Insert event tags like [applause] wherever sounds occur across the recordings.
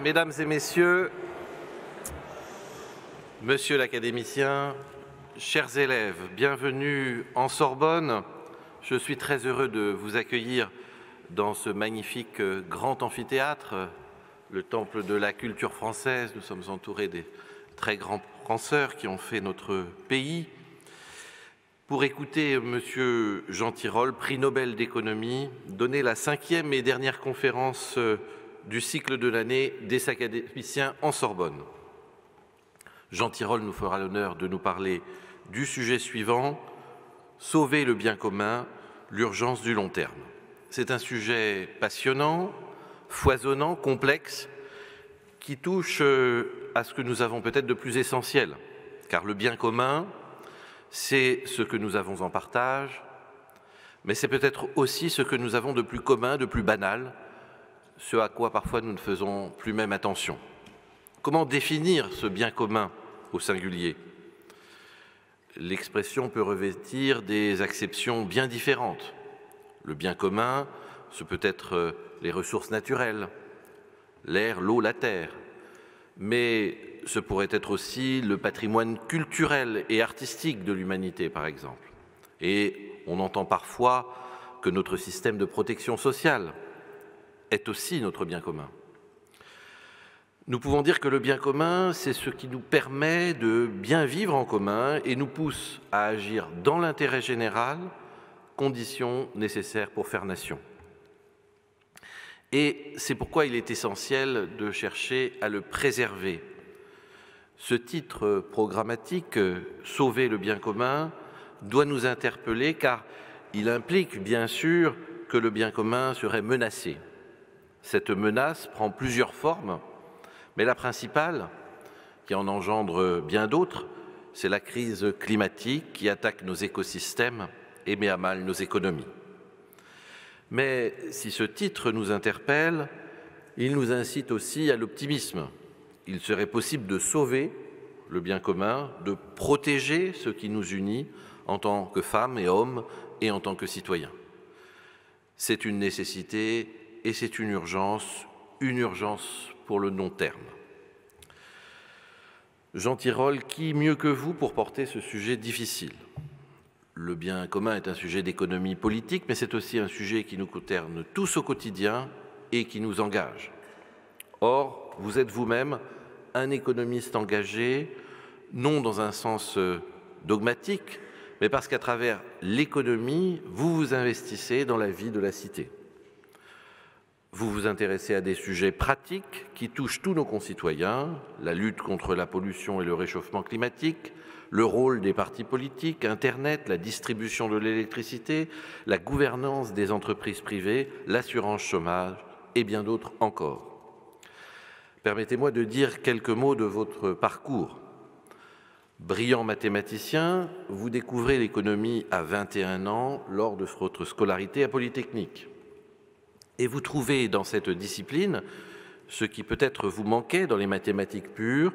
Mesdames et messieurs, monsieur l'académicien, chers élèves, bienvenue en Sorbonne. Je suis très heureux de vous accueillir dans ce magnifique euh, grand amphithéâtre, le temple de la culture française. Nous sommes entourés des très grands penseurs qui ont fait notre pays. Pour écouter Monsieur Jean Tirole, prix Nobel d'économie, donner la cinquième et dernière conférence euh, du cycle de l'année des académiciens en Sorbonne. Jean Tirole nous fera l'honneur de nous parler du sujet suivant, Sauver le bien commun, l'urgence du long terme. C'est un sujet passionnant, foisonnant, complexe, qui touche euh, à ce que nous avons peut-être de plus essentiel, car le bien commun, c'est ce que nous avons en partage, mais c'est peut-être aussi ce que nous avons de plus commun, de plus banal, ce à quoi parfois nous ne faisons plus même attention. Comment définir ce bien commun au singulier? L'expression peut revêtir des acceptions bien différentes. Le bien commun, ce peut être euh, les ressources naturelles, l'air, l'eau, la terre, mais ce pourrait être aussi le patrimoine culturel et artistique de l'humanité, par exemple. Et on entend parfois que notre système de protection sociale est aussi notre bien commun. Nous pouvons dire que le bien commun, c'est ce qui nous permet de bien vivre en commun et nous pousse à agir dans l'intérêt général, condition nécessaire pour faire nation. Et c'est pourquoi il est essentiel de chercher à le préserver. Ce titre programmatique, Sauver le bien commun, doit nous interpeller car il implique bien sûr que le bien commun serait menacé. Cette menace prend plusieurs formes, mais la principale, qui en engendre bien d'autres, c'est la crise climatique qui attaque nos écosystèmes et met à mal nos économies. Mais si ce titre nous interpelle, il nous incite aussi à l'optimisme. Il serait possible de sauver le bien commun, de protéger ce qui nous unit en tant que femmes et hommes et en tant que citoyens. C'est une nécessité et c'est une urgence, une urgence pour le long terme. Jean Tirole, qui mieux que vous pour porter ce sujet difficile? Le bien commun est un sujet d'économie politique, mais c'est aussi un sujet qui nous concerne tous au quotidien et qui nous engage. Or, vous êtes vous-même un économiste engagé, non dans un sens euh, dogmatique, mais parce qu'à travers l'économie, vous vous investissez dans la vie de la cité. Vous vous intéressez à des sujets pratiques qui touchent tous nos concitoyens, la lutte contre la pollution et le réchauffement climatique, le rôle des partis politiques, Internet, la distribution de l'électricité, la gouvernance des entreprises privées, l'assurance chômage et bien d'autres encore. Permettez-moi de dire quelques mots de votre parcours. Brillant mathématicien, vous découvrez l'économie à 21 ans lors de votre scolarité à Polytechnique. Et vous trouvez dans cette discipline ce qui peut-être vous manquait dans les mathématiques pures,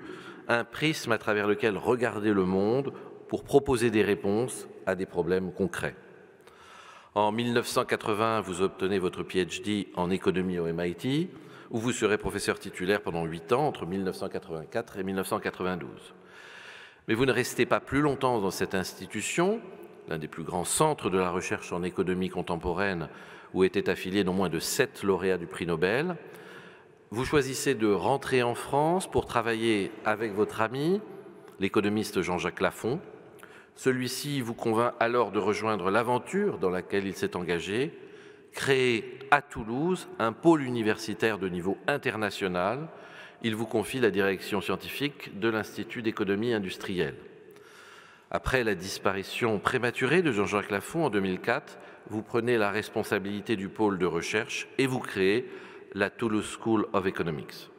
un prisme à travers lequel regarder le monde pour proposer des réponses à des problèmes concrets. En 1980, vous obtenez votre PhD en économie au MIT, où vous serez professeur titulaire pendant huit ans, entre 1984 et 1992. Mais vous ne restez pas plus longtemps dans cette institution, l'un des plus grands centres de la recherche en économie contemporaine où étaient affiliés non moins de sept lauréats du prix Nobel. Vous choisissez de rentrer en France pour travailler avec votre ami, l'économiste Jean-Jacques Lafont. Celui-ci vous convainc alors de rejoindre l'aventure dans laquelle il s'est engagé, créer à Toulouse un pôle universitaire de niveau international. Il vous confie la direction scientifique de l'Institut d'économie industrielle. Après la disparition prématurée de Jean-Jacques Lafont en 2004, vous prenez la responsabilité du pôle de recherche et vous créez la Toulouse School of Economics.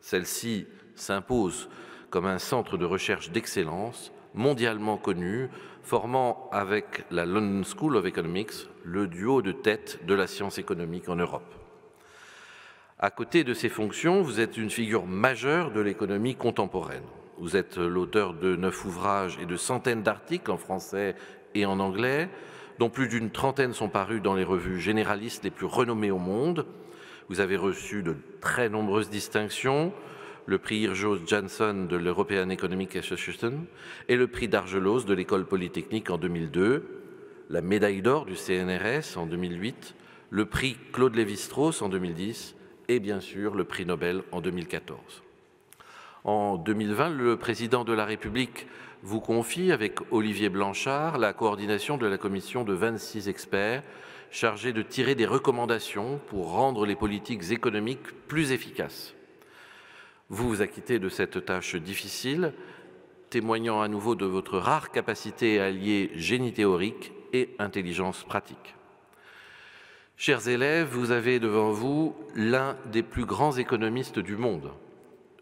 Celle-ci s'impose comme un centre de recherche d'excellence mondialement connu, formant avec la London School of Economics le duo de tête de la science économique en Europe. À côté de ces fonctions, vous êtes une figure majeure de l'économie contemporaine. Vous êtes l'auteur de neuf ouvrages et de centaines d'articles en français et en anglais, dont plus d'une trentaine sont parus dans les revues généralistes les plus renommées au monde. Vous avez reçu de très nombreuses distinctions, le prix Hirjos Jansson de l'European Economic Association et le prix d'Argelos de l'École Polytechnique en 2002, la médaille d'or du CNRS en 2008, le prix Claude Lévi-Strauss en 2010 et bien sûr le prix Nobel en 2014. En 2020, le président de la République vous confie avec Olivier Blanchard la coordination de la commission de 26 experts chargés de tirer des recommandations pour rendre les politiques économiques plus efficaces. Vous vous acquittez de cette tâche difficile, témoignant à nouveau de votre rare capacité à allier génie théorique et intelligence pratique. Chers élèves, vous avez devant vous l'un des plus grands économistes du monde.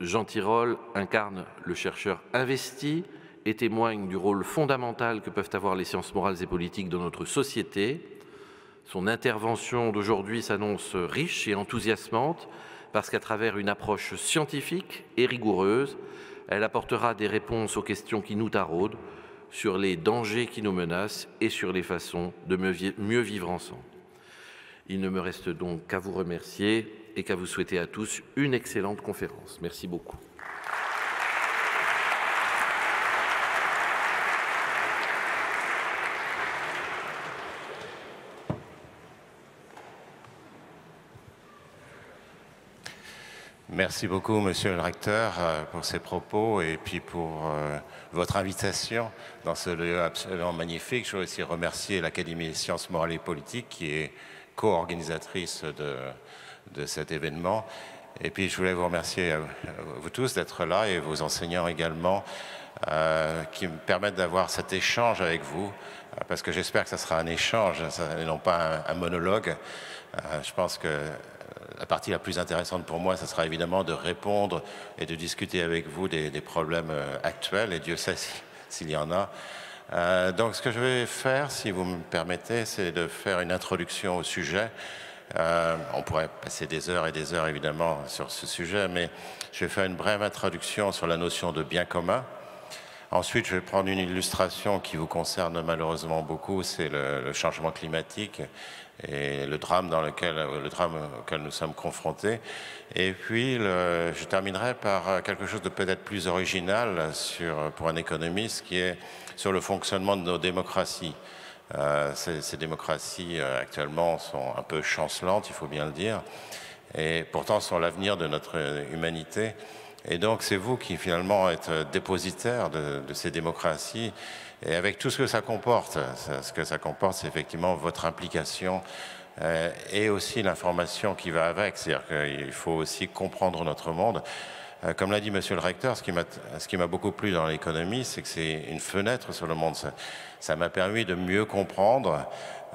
Jean Tirole incarne le chercheur investi et témoigne du rôle fondamental que peuvent avoir les sciences morales et politiques dans notre société. Son intervention d'aujourd'hui s'annonce riche et enthousiasmante parce qu'à travers une approche scientifique et rigoureuse, elle apportera des réponses aux questions qui nous taraudent sur les dangers qui nous menacent et sur les façons de mieux vivre ensemble. Il ne me reste donc qu'à vous remercier et qu'à vous souhaiter à tous une excellente conférence. Merci beaucoup. Merci beaucoup, Monsieur le Recteur, euh, pour ces propos et puis pour euh, votre invitation dans ce lieu absolument magnifique. Je veux aussi remercier l'Académie des sciences morales et politiques qui est co-organisatrice de, cet événement. Et puis je voulais vous remercier, vous tous, d'être là et vos enseignants également, euh, qui me permettent d'avoir cet échange avec vous, parce que j'espère que ça sera un échange et non pas un, monologue. Euh, je pense que la partie la plus intéressante pour moi, ce sera évidemment de répondre et de discuter avec vous des, problèmes actuels, et Dieu sait s'il y en a. Euh, donc ce que je vais faire, si vous me permettez, c'est de faire une introduction au sujet. Euh, on pourrait passer des heures et des heures évidemment sur ce sujet, mais je vais faire une brève introduction sur la notion de bien commun. Ensuite, je vais prendre une illustration qui vous concerne malheureusement beaucoup, c'est le, changement climatique et le drame, dans lequel, auquel nous sommes confrontés. Et puis, je terminerai par quelque chose de peut-être plus original sur, pour un économiste, qui est sur le fonctionnement de nos démocraties. Euh, ces, ces, démocraties euh, actuellement sont un peu chancelantes, il faut bien le dire, et pourtant sont l'avenir de notre humanité. Et donc c'est vous qui finalement êtes dépositaire de, ces démocraties, et avec tout ce que ça comporte. Ce que ça comporte, c'est effectivement votre implication euh, et aussi l'information qui va avec. C'est-à-dire qu'il faut aussi comprendre notre monde. Euh, comme l'a dit Monsieur le Recteur, ce qui m'a beaucoup plu dans l'économie, c'est que c'est une fenêtre sur le monde. Ça m'a permis de mieux comprendre,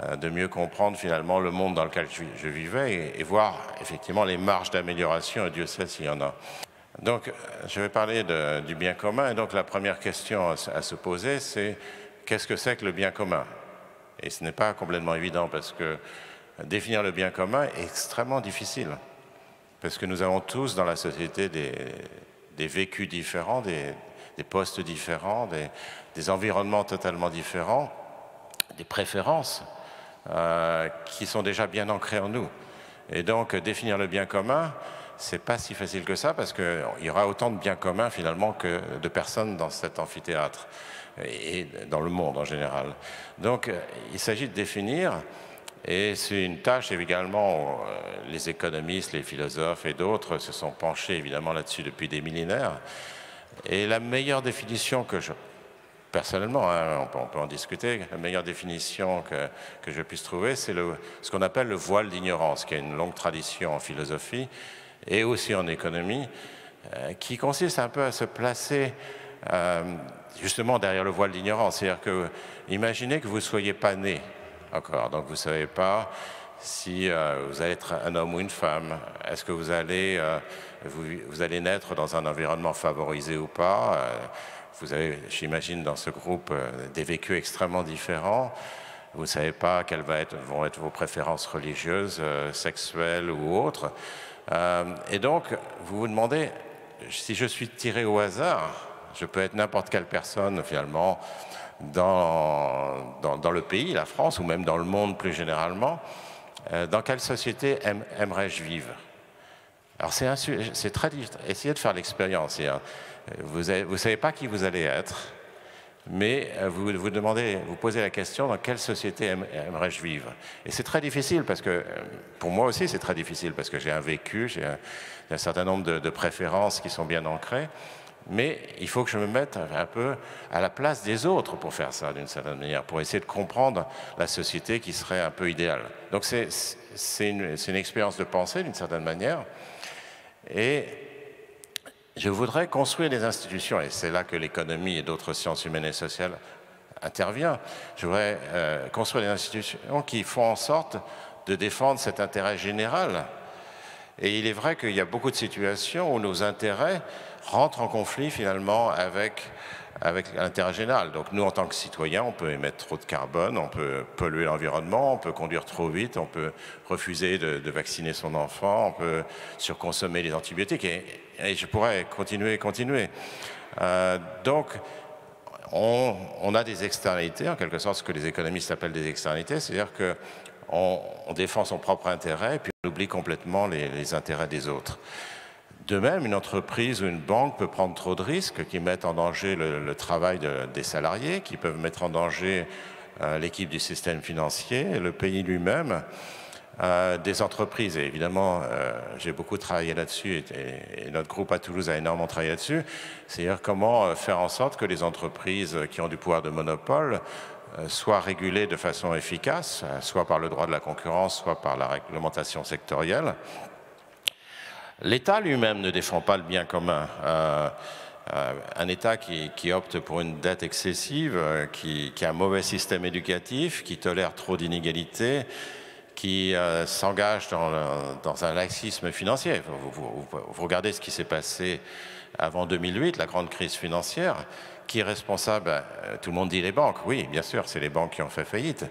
euh, de mieux comprendre finalement le monde dans lequel je, vivais et, et, voir effectivement les marges d'amélioration, et Dieu sait s'il y en a. Donc, je vais parler du bien commun. Et donc, la première question à, se poser, c'est qu'est-ce que c'est que le bien commun? Et ce n'est pas complètement évident parce que définir le bien commun est extrêmement difficile parce que nous avons tous dans la société des, vécus différents, des, postes différents, des, des, environnements totalement différents, des préférences euh, qui sont déjà bien ancrées en nous. Et donc, définir le bien commun, c'est pas si facile que ça parce qu'il y aura autant de biens communs finalement que de personnes dans cet amphithéâtre et dans le monde en général. Donc, il s'agit de définir et c'est une tâche également, euh, les économistes, les philosophes et d'autres se sont penchés évidemment là-dessus depuis des millénaires. Et la meilleure définition que je, personnellement, hein, on, peut, on, peut, en discuter, la meilleure définition que, que je puisse trouver, c'est ce qu'on appelle le voile d'ignorance, qui a une longue tradition en philosophie et aussi en économie, euh, qui consiste un peu à se placer euh, justement derrière le voile d'ignorance. C'est-à-dire que, imaginez que vous ne soyez pas né encore. Donc vous ne savez pas si euh, vous allez être un homme ou une femme. Est-ce que vous allez, vous, allez naître dans un environnement favorisé ou pas? Vous avez, j'imagine, dans ce groupe des vécus extrêmement différents. Vous ne savez pas quelles vont être vos préférences religieuses, sexuelles ou autres. Euh, et donc, vous vous demandez, si je suis tiré au hasard, je peux être n'importe quelle personne finalement, dans, dans, dans, le pays, la France, ou même dans le monde plus généralement, dans quelle société aimerais-je vivre? Alors c'est très difficile. Essayez de faire l'expérience. Vous ne savez pas qui vous allez être, mais vous vous demandez, vous posez la question dans quelle société aimerais-je vivre? Et c'est très difficile parce que, pour moi aussi, c'est très difficile parce que j'ai un vécu, j'ai un, certain nombre de, de préférences qui sont bien ancrées mais il faut que je me mette un peu à la place des autres pour faire ça d'une certaine manière, pour essayer de comprendre la société qui serait un peu idéale. Donc c'est une, une, expérience de pensée d'une certaine manière. Et je voudrais construire des institutions, et c'est là que l'économie et d'autres sciences humaines et sociales interviennent. Je voudrais euh, construire des institutions qui font en sorte de défendre cet intérêt général. Et il est vrai qu'il y a beaucoup de situations où nos intérêts rentre en conflit finalement avec, avec l'intérêt général. Donc nous, en tant que citoyens, on peut émettre trop de carbone, on peut polluer l'environnement, on peut conduire trop vite, on peut refuser de, vacciner son enfant, on peut surconsommer les antibiotiques, et, je pourrais continuer continuer. Euh, donc, on, a des externalités, en quelque sorte ce que les économistes appellent des externalités, c'est-à-dire qu'on on défend son propre intérêt et puis on oublie complètement les intérêts des autres. De même, une entreprise ou une banque peut prendre trop de risques qui mettent en danger le, travail des salariés, qui peuvent mettre en danger euh, l'équipe du système financier, le pays lui-même, euh, des entreprises. Et évidemment, euh, j'ai beaucoup travaillé là-dessus et, notre groupe à Toulouse a énormément travaillé là-dessus. C'est-à-dire comment faire en sorte que les entreprises qui ont du pouvoir de monopole soient régulées de façon efficace, soit par le droit de la concurrence, soit par la réglementation sectorielle. L'État lui-même ne défend pas le bien commun. Euh, euh, un État qui, opte pour une dette excessive, euh, qui, a un mauvais système éducatif, qui tolère trop d'inégalités, qui s'engage dans, un laxisme financier. Vous, regardez ce qui s'est passé avant 2008, la grande crise financière. Qui est responsable? Tout le monde dit les banques. Oui, bien sûr, c'est les banques qui ont fait faillite.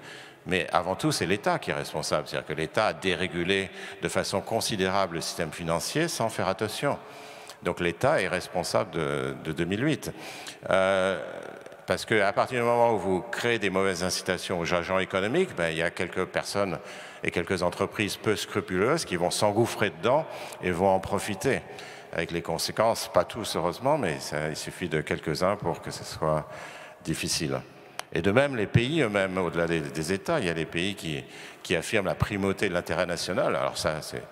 Mais avant tout, c'est l'État qui est responsable. C'est-à-dire que l'État a dérégulé de façon considérable le système financier sans faire attention. Donc l'État est responsable de, 2008. Euh, parce qu'à partir du moment où vous créez des mauvaises incitations aux agents économiques, ben, il y a quelques personnes et quelques entreprises peu scrupuleuses qui vont s'engouffrer dedans et vont en profiter. Avec les conséquences, pas tous heureusement, mais il suffit de quelques-uns pour que ce soit difficile. Et de même, les pays eux-mêmes, au-delà des, États, il y a des pays qui, affirment la primauté de l'intérêt national. Alors ça, c'est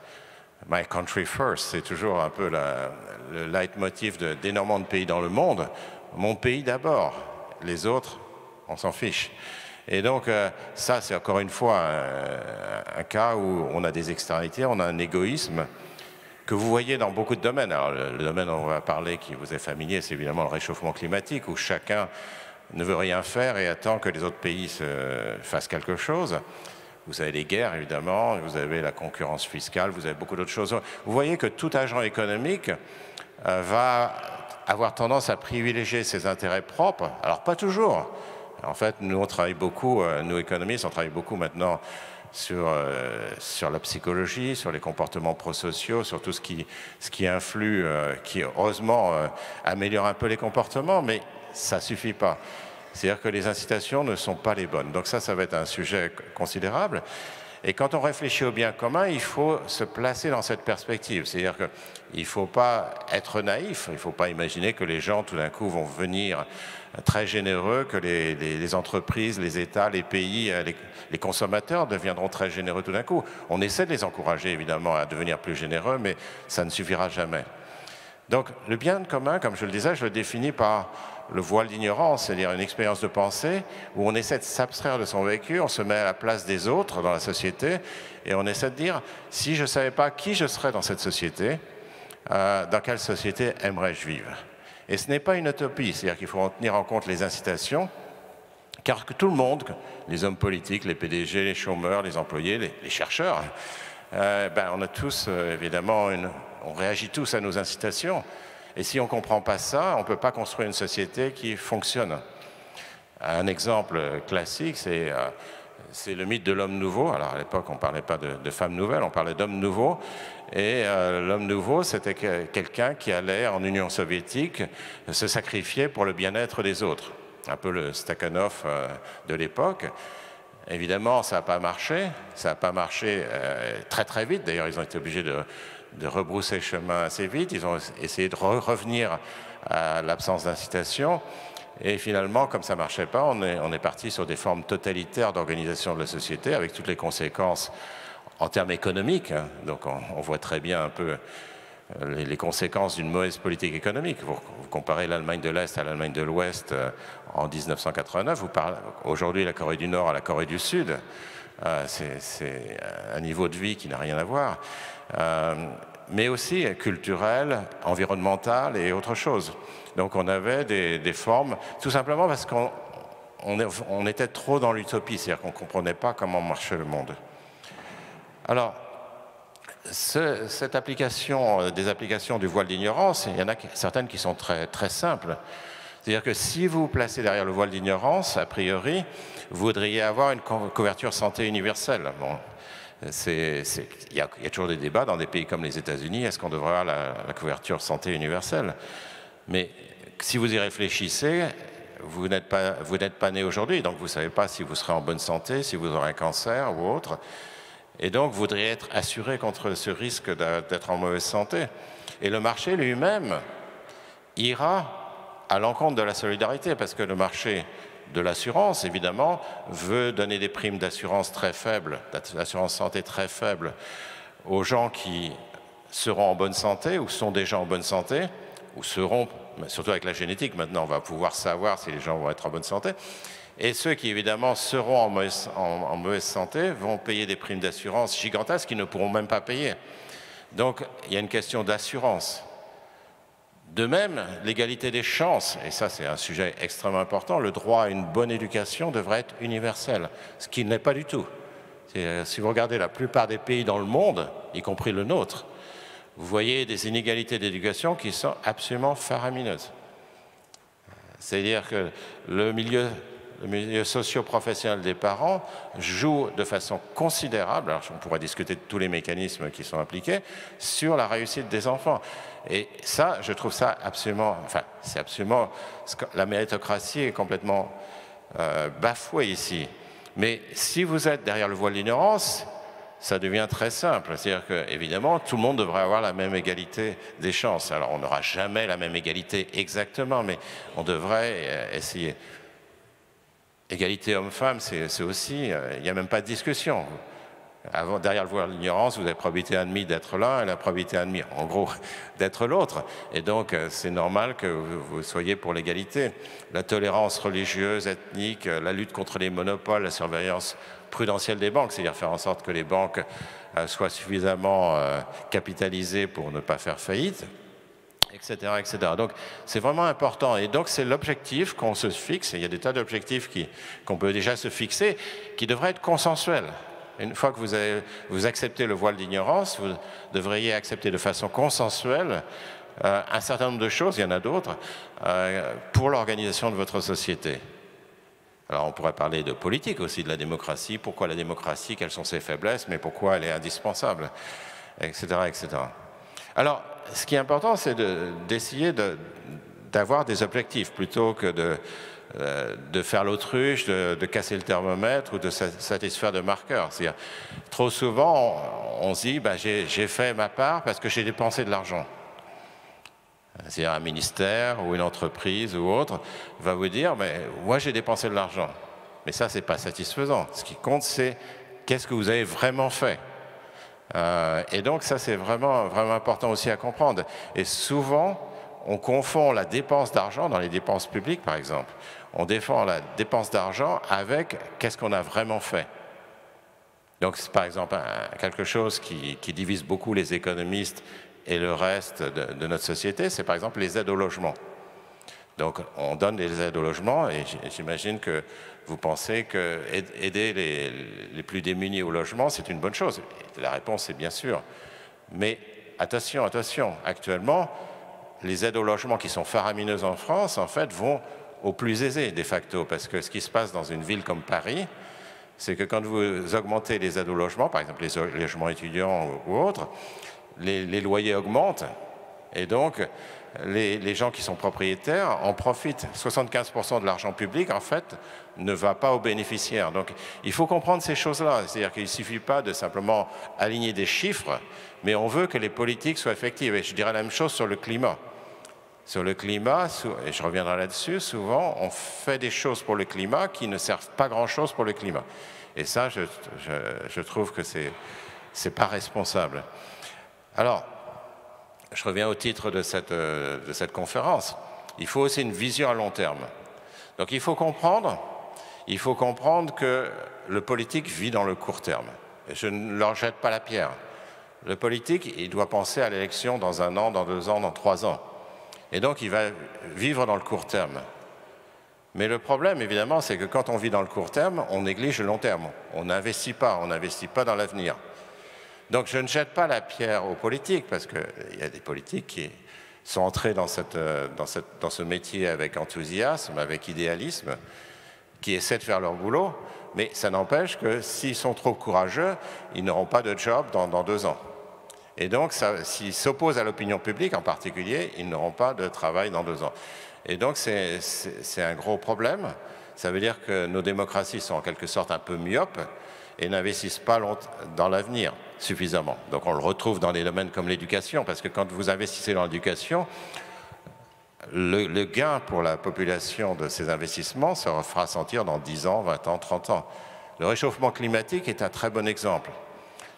My country first, c'est toujours un peu le leitmotiv d'énormément de, pays dans le monde. Mon pays d'abord, les autres, on s'en fiche. Et donc, euh, ça, c'est encore une fois un, cas où on a des externalités, on a un égoïsme que vous voyez dans beaucoup de domaines. Alors, le, le domaine dont on va parler, qui vous est familier, c'est évidemment le réchauffement climatique, où chacun ne veut rien faire et attend que les autres pays se fassent quelque chose. Vous avez les guerres, évidemment, vous avez la concurrence fiscale, vous avez beaucoup d'autres choses. Vous voyez que tout agent économique euh, va avoir tendance à privilégier ses intérêts propres. Alors, pas toujours. En fait, nous, on travaille beaucoup, euh, nous, économistes, on travaille beaucoup maintenant sur, euh, sur la psychologie, sur les comportements prosociaux, sur tout ce qui, ce qui influe, qui, heureusement, améliore un peu les comportements, mais ça ne suffit pas. C'est-à-dire que les incitations ne sont pas les bonnes. Donc ça, ça va être un sujet considérable. Et quand on réfléchit au bien commun, il faut se placer dans cette perspective. C'est-à-dire qu'il ne faut pas être naïf, il ne faut pas imaginer que les gens, tout d'un coup, vont venir très généreux, que les, entreprises, les États, les pays, les, les, consommateurs deviendront très généreux tout d'un coup. On essaie de les encourager, évidemment, à devenir plus généreux, mais ça ne suffira jamais. Donc le bien commun, comme je le disais, je le définis par le voile d'ignorance, c'est-à-dire une expérience de pensée où on essaie de s'abstraire de son vécu, on se met à la place des autres dans la société et on essaie de dire si je ne savais pas qui je serais dans cette société, euh, dans quelle société aimerais-je vivre? Et ce n'est pas une utopie, c'est-à-dire qu'il faut en tenir en compte les incitations, car que tout le monde, les hommes politiques, les PDG, les chômeurs, les employés, les, chercheurs, euh, ben, on a tous euh, évidemment on réagit tous à nos incitations. Et si on ne comprend pas ça, on ne peut pas construire une société qui fonctionne. Un exemple classique, c'est euh, le mythe de l'homme nouveau. Alors à l'époque, on ne parlait pas de, de femme nouvelle, on parlait d'homme nouveau. Et euh, l'homme nouveau, c'était quelqu'un qui allait en Union soviétique se sacrifier pour le bien-être des autres. Un peu le Stakhanov euh, de l'époque. Évidemment, ça n'a pas marché. Ça n'a pas marché très très vite. D'ailleurs, ils ont été obligés de, de, rebrousser chemin assez vite. Ils ont essayé de revenir à l'absence d'incitation. Et finalement, comme ça ne marchait pas, on est, parti sur des formes totalitaires d'organisation de la société avec toutes les conséquences en termes économiques. Hein. Donc on, voit très bien un peu euh, les, conséquences d'une mauvaise politique économique. Vous, comparez l'Allemagne de l'Est à l'Allemagne de l'Ouest euh, en 1989, vous parlez aujourd'hui la Corée du Nord à la Corée du Sud. Euh, c'est un niveau de vie qui n'a rien à voir, mais aussi culturel, environnemental et autre chose. Donc on avait des, formes, tout simplement parce qu'on on était trop dans l'utopie, c'est-à-dire qu'on ne comprenait pas comment marchait le monde. Alors, cette application, euh, des applications du voile d'ignorance, il y en a certaines qui sont très, très simples. C'est-à-dire que si vous vous placez derrière le voile d'ignorance, a priori, vous voudriez avoir une couverture santé universelle. Il, y a, toujours des débats dans des pays comme les États-Unis, est-ce qu'on devrait avoir la, couverture santé universelle? Mais si vous y réfléchissez, vous n'êtes pas, pas né aujourd'hui, donc vous ne savez pas si vous serez en bonne santé, si vous aurez un cancer ou autre. Et donc, vous voudriez être assuré contre ce risque d'être en mauvaise santé. Et le marché lui-même ira à l'encontre de la solidarité, parce que le marché de l'assurance, évidemment, veut donner des primes d'assurance très faibles, d'assurance santé très faibles aux gens qui seront en bonne santé ou sont déjà en bonne santé, ou seront, surtout avec la génétique, maintenant on va pouvoir savoir si les gens vont être en bonne santé, et ceux qui, évidemment, seront en mauvaise, santé vont payer des primes d'assurance gigantesques qu'ils ne pourront même pas payer. Donc, il y a une question d'assurance. De même, l'égalité des chances, et ça c'est un sujet extrêmement important, le droit à une bonne éducation devrait être universel, ce qui n'est pas du tout. Euh, si vous regardez la plupart des pays dans le monde, y compris le nôtre, vous voyez des inégalités d'éducation qui sont absolument faramineuses. C'est-à-dire que le milieu le milieu socio-professionnel des parents joue de façon considérable, alors on pourrait discuter de tous les mécanismes qui sont impliqués, sur la réussite des enfants. Et ça, je trouve ça absolument, enfin, c'est absolument, la méritocratie est complètement euh, bafouée ici. Mais si vous êtes derrière le voile d'ignorance, ça devient très simple. C'est-à-dire qu'évidemment, tout le monde devrait avoir la même égalité des chances. Alors, on n'aura jamais la même égalité exactement, mais on devrait euh, essayer. Égalité homme-femme, c'est aussi, euh, il n'y a même pas de discussion. Derrière le voile de l'ignorance, vous avez probabilité admise d'être l'un et la probabilité admise, en gros, [laughs] d'être l'autre. Et donc, euh, c'est normal que vous soyez pour l'égalité. La tolérance religieuse, ethnique, euh, la lutte contre les monopoles, la surveillance prudentielle des banques, c'est-à-dire faire en sorte que les banques soient suffisamment capitalisées pour ne pas faire faillite etc. etc. Donc c'est vraiment important. Et donc c'est l'objectif qu'on se fixe. il y a des tas d'objectifs qu'on peut déjà se fixer, qui devraient être consensuels. Une fois que vous, avez, vous acceptez le voile d'ignorance, vous devriez accepter de façon consensuelle euh, un certain nombre de choses, il y en a d'autres, euh, pour l'organisation de votre société. Alors on pourrait parler de politique aussi, de la démocratie, pourquoi la démocratie, quelles sont ses faiblesses, mais pourquoi elle est indispensable, etc. etc. Alors, ce qui est important, c'est d'essayer d'avoir des objectifs plutôt que de, euh, faire l'autruche, de, casser le thermomètre ou de satisfaire de marqueurs. trop souvent, on, se dit, bah, j'ai fait ma part parce que j'ai dépensé de l'argent. C'est-à-dire un ministère ou une entreprise ou autre va vous dire, moi j'ai dépensé de l'argent. Mais ça, c'est pas satisfaisant. Ce qui compte, c'est qu'est-ce que vous avez vraiment fait. Euh, et donc ça, c'est vraiment, vraiment important aussi à comprendre. Et souvent, on confond la dépense d'argent dans les dépenses publiques, par exemple. On défend la dépense d'argent avec qu'est-ce qu'on a vraiment fait. Donc, par exemple quelque chose qui, divise beaucoup les économistes et le reste de notre société, c'est par exemple les aides au logement. Donc on donne des aides au logement et j'imagine que vous pensez que aider les, plus démunis au logement, c'est une bonne chose? La réponse est bien sûr. Mais attention, attention, actuellement, les aides au logement qui sont faramineuses en France, en fait, vont aux plus aisés de facto, parce que ce qui se passe dans une ville comme Paris, c'est que quand vous augmentez les aides au logement, par exemple les logements étudiants ou autres, les loyers augmentent, et donc les, gens qui sont propriétaires en profitent. 75% de l'argent public, en fait, ne va pas aux bénéficiaires. Donc il faut comprendre ces choses-là. C'est-à-dire qu'il ne suffit pas de simplement aligner des chiffres, mais on veut que les politiques soient effectives. Et je dirais la même chose sur le climat. Sur le climat, et je reviendrai là-dessus, souvent on fait des choses pour le climat qui ne servent pas grand-chose pour le climat. Et ça, je, trouve que c'est n'est pas responsable. Alors, je reviens au titre euh, de cette conférence. Il faut aussi une vision à long terme. Donc il faut comprendre, il faut comprendre que le politique vit dans le court terme. Je ne leur jette pas la pierre. Le politique, il doit penser à l'élection dans un an, dans deux ans, dans trois ans. Et donc il va vivre dans le court terme. Mais le problème, évidemment, c'est que quand on vit dans le court terme, on néglige le long terme. On n'investit pas, on n'investit pas dans l'avenir. Donc je ne jette pas la pierre aux politiques, parce qu'il y a des politiques qui sont entrés euh, dans, ce métier avec enthousiasme, avec idéalisme, qui essaient de faire leur boulot, mais ça n'empêche que s'ils sont trop courageux, ils n'auront pas de job dans, deux ans. Et donc, s'ils s'opposent à l'opinion publique en particulier, ils n'auront pas de travail dans deux ans. Et donc, c'est un gros problème. Ça veut dire que nos démocraties sont en quelque sorte un peu myopes et n'investissent pas dans l'avenir suffisamment. Donc on le retrouve dans des domaines comme l'éducation, parce que quand vous investissez dans l'éducation, le, gain pour la population de ces investissements se fera sentir dans 10 ans, 20 ans, 30 ans. Le réchauffement climatique est un très bon exemple.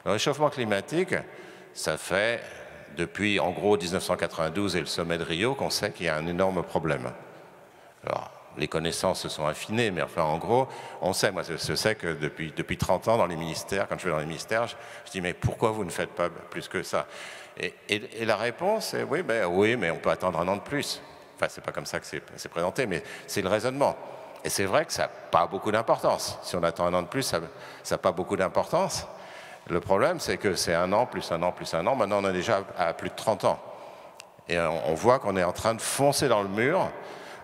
Le réchauffement climatique, ça fait depuis en gros 1992 et le sommet de Rio qu'on sait qu'il y a un énorme problème. Alors, les connaissances se sont affinées, mais enfin, en gros, on sait, moi, je sais que depuis, depuis 30 ans dans les ministères, quand je vais dans les ministères, je, dis, mais pourquoi vous ne faites pas plus que ça? Et, la réponse est, oui, ben, oui, mais on peut attendre un an de plus. Enfin, c'est pas comme ça que c'est présenté, mais c'est le raisonnement. Et c'est vrai que ça n'a pas beaucoup d'importance. Si on attend un an de plus, ça n'a pas beaucoup d'importance. Le problème, c'est que c'est un an, plus un an, plus un an. Maintenant, on est déjà à plus de 30 ans. Et on voit qu'on est en train de foncer dans le mur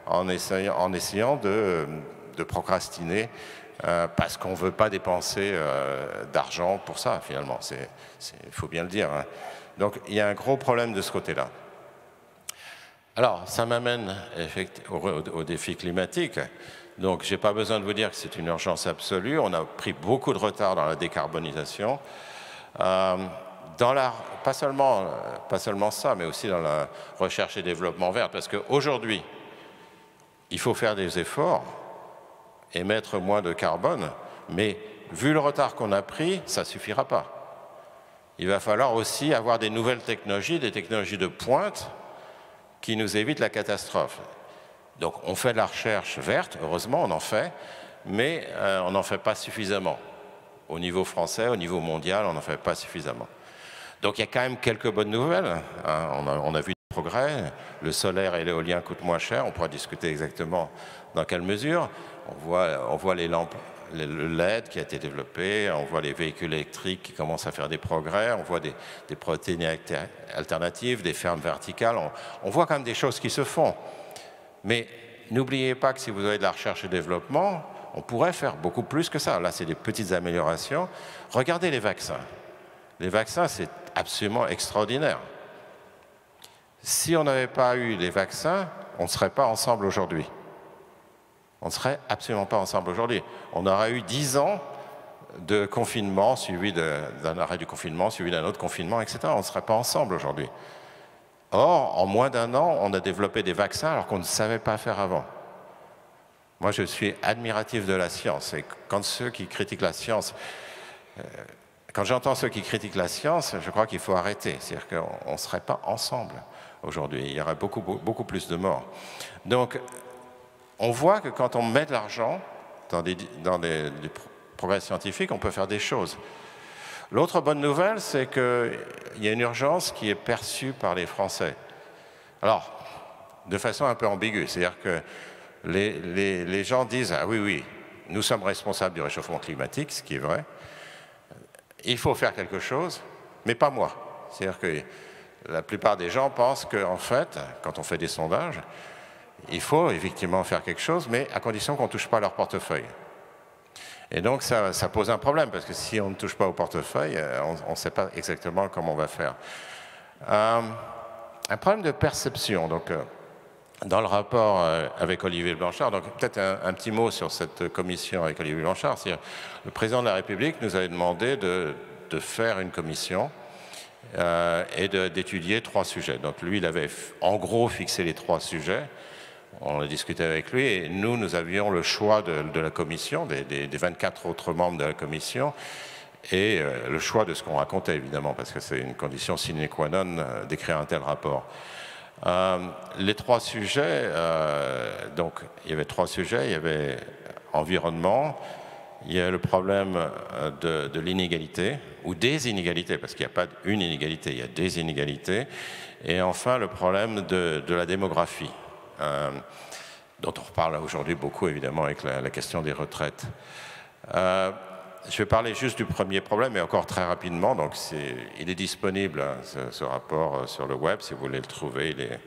en essayant, de, procrastiner euh, parce qu'on ne veut pas dépenser euh, d'argent pour ça, finalement. Il faut bien le dire. Hein. Donc il y a un gros problème de ce côté-là. Alors, ça m'amène au, défi climatique. Donc, je n'ai pas besoin de vous dire que c'est une urgence absolue. On a pris beaucoup de retard dans la décarbonisation. Euh, dans la, pas, seulement, pas seulement ça, mais aussi dans la recherche et développement vert. Parce qu'aujourd'hui, il faut faire des efforts, émettre moins de carbone, mais vu le retard qu'on a pris, ça ne suffira pas. Il va falloir aussi avoir des nouvelles technologies, des technologies de pointe qui nous évitent la catastrophe. Donc on fait de la recherche verte, heureusement on en fait, mais euh, on n'en fait pas suffisamment. Au niveau français, au niveau mondial, on n'en fait pas suffisamment. Donc il y a quand même quelques bonnes nouvelles. Hein. on a vu progrès. Le solaire et l'éolien coûtent moins cher. On pourra discuter exactement dans quelle mesure. On voit, on voit les lampes, le LED qui a été développé, on voit les véhicules électriques qui commencent à faire des progrès, on voit des, protéines alternatives, des fermes verticales. On, voit quand même des choses qui se font. Mais n'oubliez pas que si vous avez de la recherche et développement, on pourrait faire beaucoup plus que ça. Là, c'est des petites améliorations. Regardez les vaccins. Les vaccins, c'est absolument extraordinaire. Si on n'avait pas eu les vaccins, on ne serait pas ensemble aujourd'hui. On ne serait absolument pas ensemble aujourd'hui. On aurait eu dix ans de confinement, suivi d'un arrêt du confinement, suivi d'un autre confinement, etc. On ne serait pas ensemble aujourd'hui. Or, en moins d'un an, on a développé des vaccins alors qu'on ne savait pas faire avant. Moi, je suis admiratif de la science. Et quand ceux qui critiquent la science, euh, quand j'entends ceux qui critiquent la science, je crois qu'il faut arrêter. C'est-à-dire qu'on ne serait pas ensemble aujourd'hui. Il y aurait beaucoup, beaucoup plus de morts. Donc, on voit que quand on met de l'argent dans, des, dans progrès scientifiques, on peut faire des choses. L'autre bonne nouvelle, c'est qu'il y a une urgence qui est perçue par les Français. Alors, de façon un peu ambiguë, c'est-à-dire que les, gens disent Ah oui, oui, nous sommes responsables du réchauffement climatique, ce qui est vrai. Il faut faire quelque chose, mais pas moi. C'est-à-dire que la plupart des gens pensent qu'en fait, quand on fait des sondages, il faut effectivement faire quelque chose, mais à condition qu'on ne touche pas leur portefeuille. Et donc ça, pose un problème, parce que si on ne touche pas au portefeuille, euh, on ne sait pas exactement comment on va faire. Euh, un problème de perception. Donc, dans le rapport avec Olivier Blanchard, donc peut-être un, petit mot sur cette commission avec Olivier Blanchard, le président de la République nous avait demandé de, de faire une commission euh, et d'étudier trois sujets. Donc lui, il avait en gros fixé les trois sujets. On a discuté avec lui et nous, nous avions le choix de, la commission, des, 24 autres membres de la commission, et euh, le choix de ce qu'on racontait, évidemment, parce que c'est une condition sine qua non euh, d'écrire un tel rapport. les trois sujets, donc il y avait trois sujets, il y avait environnement, il y a le problème euh, de, l'inégalité, ou des inégalités, parce qu'il n'y a pas une inégalité, il y a des inégalités. Et enfin, le problème de, la démographie, euh, dont on reparle aujourd'hui beaucoup, évidemment, avec la, question des retraites. Euh, je vais parler juste du premier problème, mais encore très rapidement. Donc, il est disponible, hein, ce, rapport, sur le web, si vous voulez le trouver. Il est,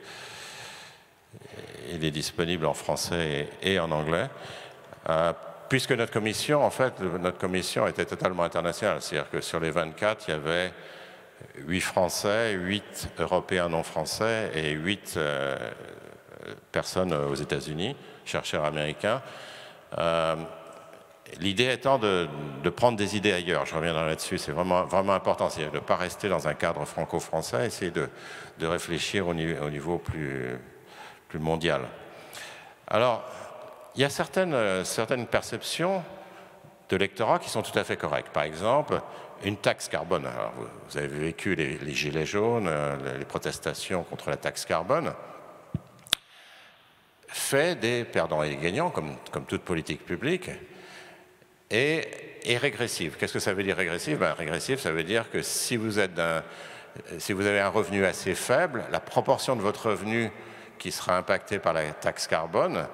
il est disponible en français et, en anglais puisque notre commission, en fait, notre commission était totalement internationale. C'est-à-dire que sur les 24, il y avait 8 Français, 8 Européens non français et 8 euh, personnes aux États-Unis, chercheurs américains. Euh, l'idée étant de, prendre des idées ailleurs, je reviendrai là-dessus, c'est vraiment, vraiment important, c'est de ne pas rester dans un cadre franco-français, essayer de, réfléchir au niveau, au niveau plus, plus mondial. Alors, il y a certaines, euh, certaines perceptions de lectorat qui sont tout à fait correctes. Par exemple, une taxe carbone. vous, avez vécu les, gilets jaunes, euh, les protestations contre la taxe carbone fait des perdants et des gagnants, comme, comme toute politique publique, et est régressive. Qu'est-ce que ça veut dire régressive? Ben, Régressive, ça veut dire que si vous, êtes si vous avez un revenu assez faible, la proportion de votre revenu qui sera impactée par la taxe carbone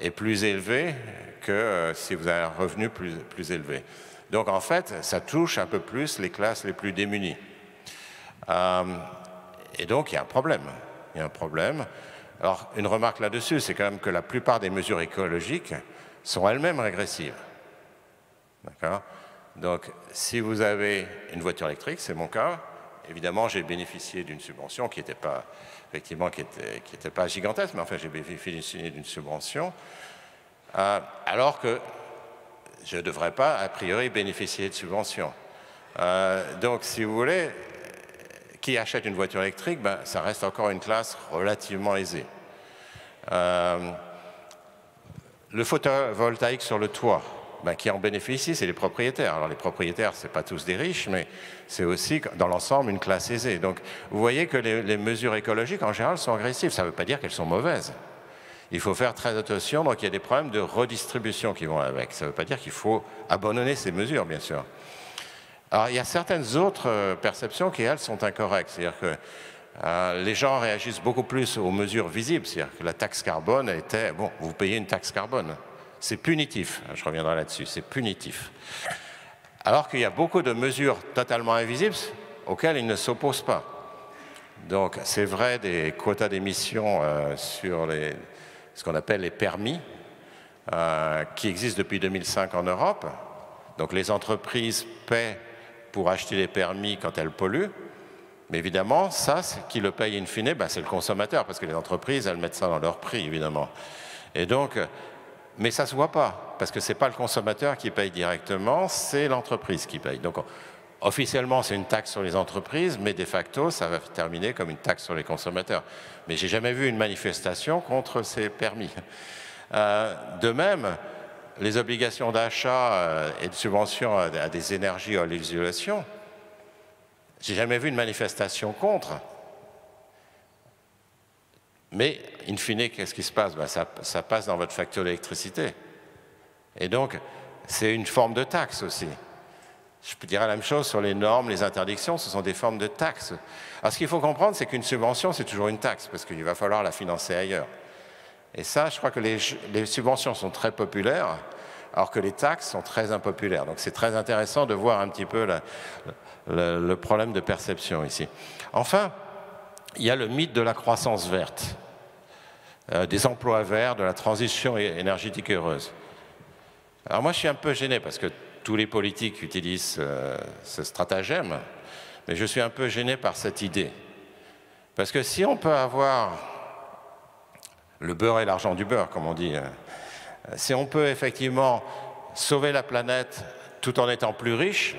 est plus élevé que euh, si vous avez un revenu plus, plus élevé. Donc en fait, ça touche un peu plus les classes les plus démunies. Euh, et donc il y a un problème. Il y a un problème. Alors une remarque là-dessus, c'est quand même que la plupart des mesures écologiques sont elles-mêmes régressives. D'accord? Donc si vous avez une voiture électrique, c'est mon cas, évidemment j'ai bénéficié d'une subvention qui n'était pas effectivement, qui qui pas gigantesque, mais enfin, j'ai bénéficié d'une subvention, euh, alors que je ne devrais pas, a priori, bénéficier de subventions. Euh, donc, si vous voulez, qui achète une voiture électrique, ben, ça reste encore une classe relativement aisée. Euh, le photovoltaïque sur le toit, ben, qui en bénéficie, c'est les propriétaires. Alors les propriétaires, ce pas tous des riches, mais c'est aussi dans l'ensemble une classe aisée. Donc vous voyez que les, mesures écologiques en général sont agressives. Ça ne veut pas dire qu'elles sont mauvaises. Il faut faire très attention, donc il y a des problèmes de redistribution qui vont avec. Ça ne veut pas dire qu'il faut abandonner ces mesures, bien sûr. Alors il y a certaines autres euh, perceptions qui, elles, sont incorrectes. C'est-à-dire que euh, les gens réagissent beaucoup plus aux mesures visibles. C'est-à-dire que la taxe carbone était, bon, vous payez une taxe carbone. C'est punitif, je reviendrai là-dessus, c'est punitif. Alors qu'il y a beaucoup de mesures totalement invisibles auxquelles ils ne s'opposent pas. Donc c'est vrai des quotas d'émissions euh, sur les, ce qu'on appelle les permis, euh, qui existent depuis 2005 en Europe. Donc les entreprises paient pour acheter les permis quand elles polluent. Mais évidemment, ça, qui le paye in fine, ben, c'est le consommateur, parce que les entreprises, elles mettent ça dans leur prix, évidemment. Et donc, mais ça ne se voit pas, parce que ce n'est pas le consommateur qui paye directement, c'est l'entreprise qui paye. Donc officiellement, c'est une taxe sur les entreprises, mais de facto, ça va terminer comme une taxe sur les consommateurs. Mais j'ai jamais vu une manifestation contre ces permis. Euh, de même, les obligations d'achat euh, et de subvention à des énergies à l'isolation, j'ai jamais vu une manifestation contre. Mais, in fine, qu'est-ce qui se passe? Ben, ça, passe dans votre facture d'électricité. Et donc, c'est une forme de taxe aussi. Je peux dire la même chose sur les normes, les interdictions, ce sont des formes de taxes. Alors, ce qu'il faut comprendre, c'est qu'une subvention, c'est toujours une taxe, parce qu'il va falloir la financer ailleurs. Et ça, je crois que les, subventions sont très populaires, alors que les taxes sont très impopulaires. Donc, c'est très intéressant de voir un petit peu le problème de perception ici. Enfin, il y a le mythe de la croissance verte, euh, des emplois verts, de la transition énergétique heureuse. Alors moi, je suis un peu gêné parce que tous les politiques utilisent euh, ce stratagème, mais je suis un peu gêné par cette idée. Parce que si on peut avoir le beurre et l'argent du beurre, comme on dit, euh, si on peut effectivement sauver la planète tout en étant plus riche,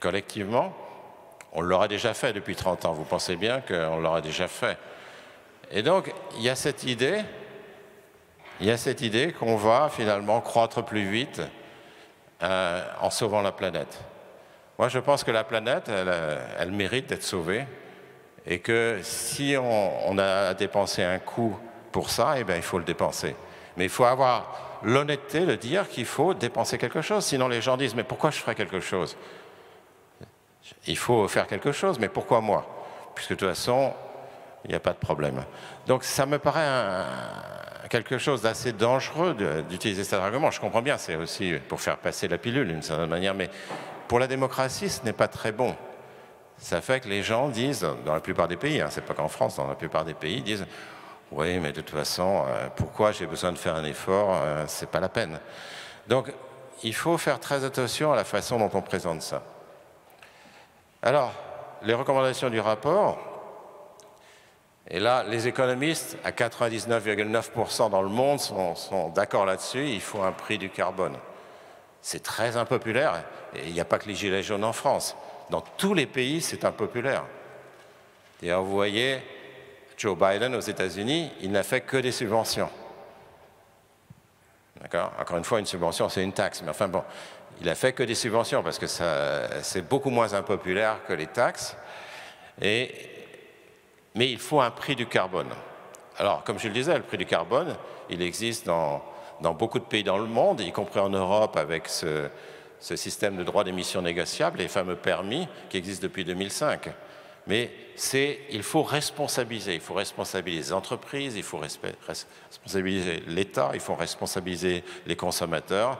collectivement, on l'aura déjà fait depuis 30 ans. Vous pensez bien qu'on l'aura déjà fait. Et donc, il y a cette idée, il y a cette idée qu'on va finalement croître plus vite euh, en sauvant la planète. Moi, je pense que la planète, elle, mérite d'être sauvée et que si on, a dépensé un coût pour ça, eh bien, il faut le dépenser. Mais il faut avoir l'honnêteté de dire qu'il faut dépenser quelque chose. Sinon, les gens disent, mais pourquoi je ferais quelque chose? Il faut faire quelque chose, mais pourquoi moi? Puisque de toute façon, il n'y a pas de problème. Donc ça me paraît quelque chose d'assez dangereux d'utiliser cet argument. Je comprends bien, c'est aussi pour faire passer la pilule d'une certaine manière, mais pour la démocratie, ce n'est pas très bon. Ça fait que les gens disent, dans la plupart des pays, hein, c'est pas qu'en France, dans la plupart des pays, disent oui, mais de toute façon, euh, pourquoi j'ai besoin de faire un effort euh, C'est pas la peine. Donc, il faut faire très attention à la façon dont on présente ça. Alors, les recommandations du rapport, et là, les économistes, à 99,9% dans le monde, sont, d'accord là-dessus, il faut un prix du carbone. C'est très impopulaire, et il n'y a pas que les gilets jaunes en France. Dans tous les pays, c'est impopulaire. Vous voyez, Joe Biden aux États-Unis, il n'a fait que des subventions. D'accord? Encore une fois, une subvention, c'est une taxe, mais enfin bon, il a fait que des subventions parce que c'est beaucoup moins impopulaire que les taxes. Et mais il faut un prix du carbone. Alors, comme je le disais, le prix du carbone, il existe dans, beaucoup de pays dans le monde, y compris en Europe avec ce, système de droits d'émission négociables, les fameux permis qui existent depuis 2005. Mais il faut responsabiliser, il faut responsabiliser les entreprises, il faut responsabiliser l'État, il faut responsabiliser les consommateurs.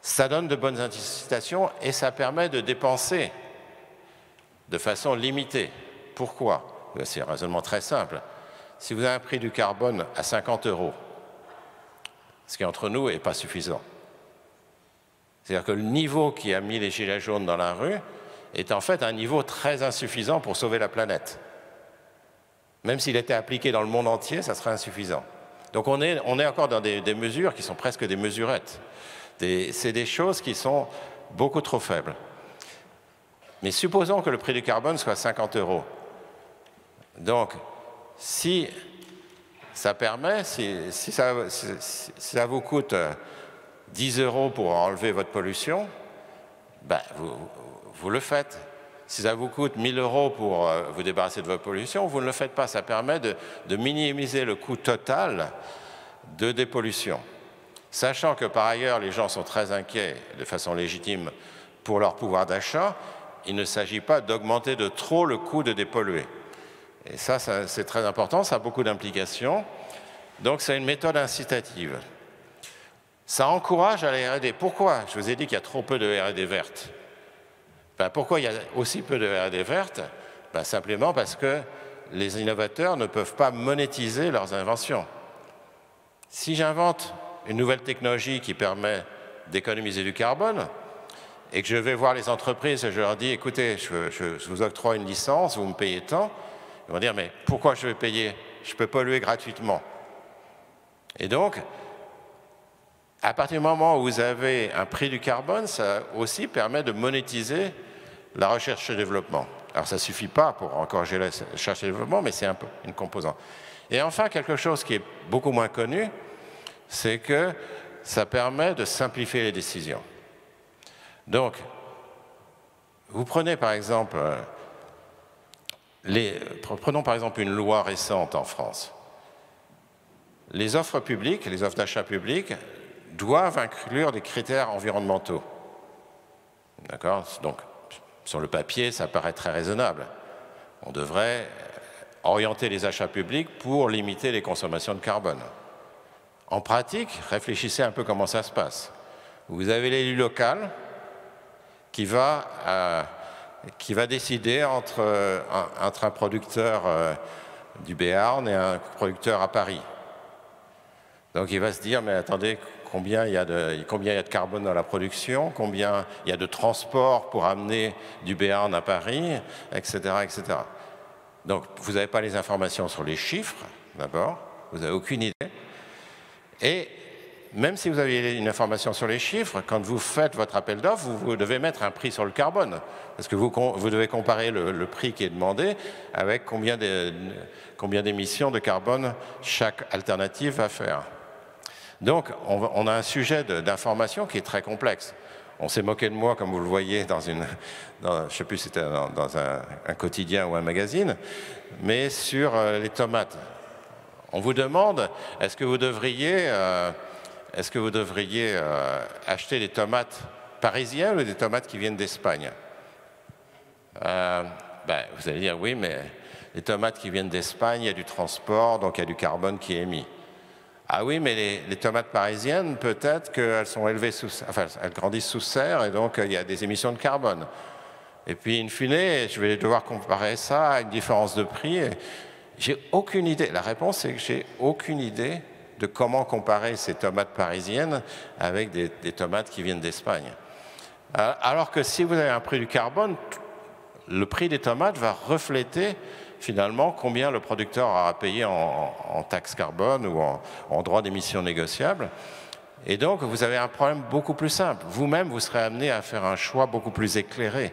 Ça donne de bonnes incitations et ça permet de dépenser de façon limitée. Pourquoi? C'est un raisonnement très simple. Si vous avez un prix du carbone à 50 euros, ce qui entre nous n'est pas suffisant. C'est-à-dire que le niveau qui a mis les gilets jaunes dans la rue est en fait un niveau très insuffisant pour sauver la planète. Même s'il était appliqué dans le monde entier, ça serait insuffisant. Donc on est, on est encore dans des, mesures qui sont presque des mesurettes. C'est des choses qui sont beaucoup trop faibles. Mais supposons que le prix du carbone soit 50 euros. Donc, si ça permet, si, ça, vous coûte 10 euh, euros pour enlever votre pollution, ben vous, le faites. Si ça vous coûte 1000 euros pour euh, vous débarrasser de votre pollution, vous ne le faites pas. Ça permet de, de minimiser le coût total de dépollution. Sachant que par ailleurs, les gens sont très inquiets, de façon légitime, pour leur pouvoir d'achat, il ne s'agit pas d'augmenter de trop le coût de dépolluer. Et ça, c'est très important, ça a beaucoup d'implications. Donc c'est une méthode incitative. Ça encourage à la R&D. Pourquoi? Je vous ai dit qu'il y a trop peu de R&D verte. Ben, pourquoi il y a aussi peu de R&D verte ben, Simplement parce que les innovateurs ne peuvent pas monétiser leurs inventions. Si j'invente une nouvelle technologie qui permet d'économiser du carbone, et que je vais voir les entreprises et je leur dis, écoutez, je, je vous octroie une licence, vous me payez tant, ils vont dire, mais pourquoi je vais payer? Je peux polluer gratuitement. Et donc, à partir du moment où vous avez un prix du carbone, ça aussi permet de monétiser la recherche et le développement. Alors ça ne suffit pas pour encourager la recherche et le développement, mais c'est un peu une composante. Et enfin, quelque chose qui est beaucoup moins connu, c'est que ça permet de simplifier les décisions. Donc, vous prenez par exemple euh, exemple une loi récente en France. Les offres publiques, les offres d'achat public, doivent inclure des critères environnementaux. D'accord? Donc, sur le papier, ça paraît très raisonnable. On devrait orienter les achats publics pour limiter les consommations de carbone. En pratique, réfléchissez un peu comment ça se passe. Vous avez l'élu local qui va va décider entre, euh, entre un producteur euh, du Béarn et un producteur à Paris. Donc il va se dire, mais attendez, combien il, y a de, combien il de carbone dans la production, combien il y a de transport pour amener du Béarn à Paris, etc. etc. Donc, vous n'avez pas les informations sur les chiffres, d'abord, vous n'avez aucune idée. Et même si vous avez une information sur les chiffres, quand vous faites votre appel d'offres, vous, devez mettre un prix sur le carbone. Parce que vous, devez comparer le, prix qui est demandé avec combien d'émissions de carbone chaque alternative va faire. Donc, on, a un sujet d'information qui est très complexe. On s'est moqué de moi, comme vous le voyez, dans une, je ne sais plus c'était dans, un, quotidien ou un magazine, mais sur euh, les tomates. On vous demande, est-ce que vous devriez, euh, est-ce que vous devriez euh, acheter des tomates parisiennes ou des tomates qui viennent d'Espagne? Ben, Vous allez dire, oui, mais les tomates qui viennent d'Espagne, il y a du transport, donc il y a du carbone qui est émis. Ah oui, mais les, tomates parisiennes, peut-être qu'elles sont élevées sous, enfin, elles grandissent sous serre et donc il y a des émissions de carbone. Et puis, in fine, je vais devoir comparer ça à une différence de prix. J'ai aucune idée. La réponse, c'est que j'ai aucune idée de comment comparer ces tomates parisiennes avec des, des tomates qui viennent d'Espagne. Euh, alors que si vous avez un prix du carbone, le prix des tomates va refléter finalement combien le producteur aura payé en, en taxe carbone ou en, droit d'émission négociable. Et donc, vous avez un problème beaucoup plus simple. Vous-même, vous serez amené à faire un choix beaucoup plus éclairé,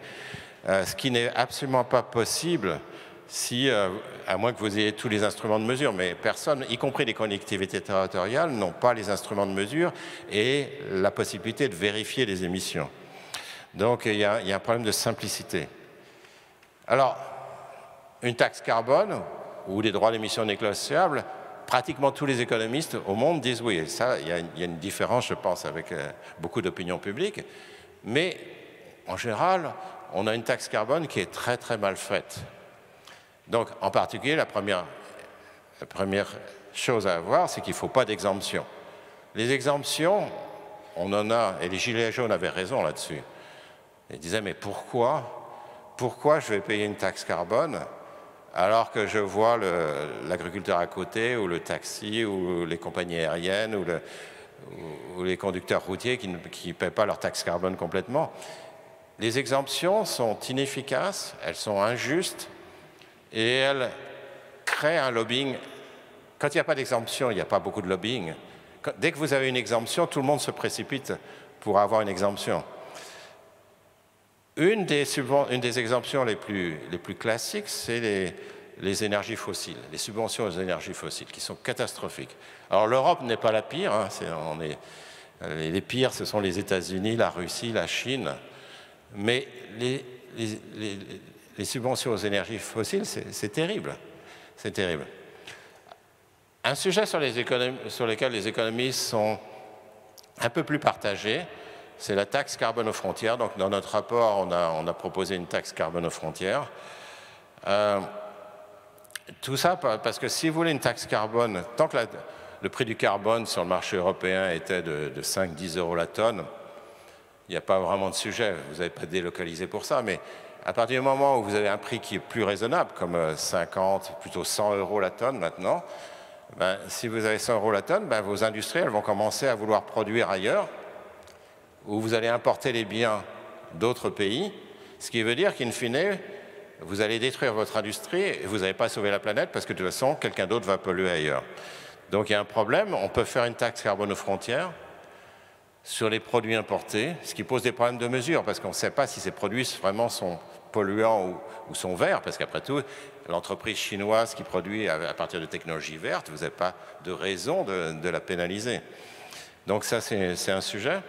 euh, ce qui n'est absolument pas possible si, euh, à moins que vous ayez tous les instruments de mesure, mais personne, y compris les collectivités territoriales, n'ont pas les instruments de mesure et la possibilité de vérifier les émissions. Donc, il y a, il y a un problème de simplicité. Alors, une taxe carbone ou des droits d'émission négociables, pratiquement tous les économistes au monde disent oui. Et ça, il y, a une différence, je pense, avec euh, beaucoup d'opinions publiques. Mais en général, on a une taxe carbone qui est très très mal faite. Donc, en particulier, la première, la première chose à avoir, c'est qu'il ne faut pas d'exemption. Les exemptions, on en a, et les Gilets jaunes avaient raison là-dessus. Ils disaient, mais pourquoi, pourquoi je vais payer une taxe carbone alors que je vois l'agriculteur à côté, ou le taxi, ou les compagnies aériennes, ou, les conducteurs routiers qui ne paient pas leur taxe carbone complètement. Les exemptions sont inefficaces, elles sont injustes, et elles créent un lobbying. Quand il n'y a pas d'exemption, il n'y a pas beaucoup de lobbying. Dès que vous avez une exemption, tout le monde se précipite pour avoir une exemption. Une des, exemptions les plus, classiques, c'est les, énergies fossiles, les subventions aux énergies fossiles, qui sont catastrophiques. Alors l'Europe n'est pas la pire, hein, on est, les pires, ce sont les États-Unis, la Russie, la Chine, mais les, subventions aux énergies fossiles, c'est terrible. C'est terrible. Un sujet sur lequel les économistes sont un peu plus partagés, c'est la taxe carbone aux frontières. Donc, dans notre rapport, on a, proposé une taxe carbone aux frontières. Euh, tout ça parce que si vous voulez une taxe carbone, tant que le prix du carbone sur le marché européen était de, 5-10 euros la tonne, il n'y a pas vraiment de sujet. Vous n'avez pas délocalisé pour ça. Mais à partir du moment où vous avez un prix qui est plus raisonnable, comme 50, euh, plutôt 100 euros la tonne maintenant, ben, si vous avez 100 euros la tonne, ben, vos industriels vont commencer à vouloir produire ailleurs où vous allez importer les biens d'autres pays, ce qui veut dire qu'in fine, vous allez détruire votre industrie et vous n'allez pas sauver la planète parce que de toute façon, quelqu'un d'autre va polluer ailleurs. Donc il y a un problème, on peut faire une taxe carbone aux frontières sur les produits importés, ce qui pose des problèmes de mesure parce qu'on ne sait pas si ces produits vraiment sont polluants ou, sont verts, parce qu'après tout, l'entreprise chinoise qui produit à, partir de technologies vertes, vous n'avez pas de raison de, de la pénaliser. Donc ça, c'est un sujet.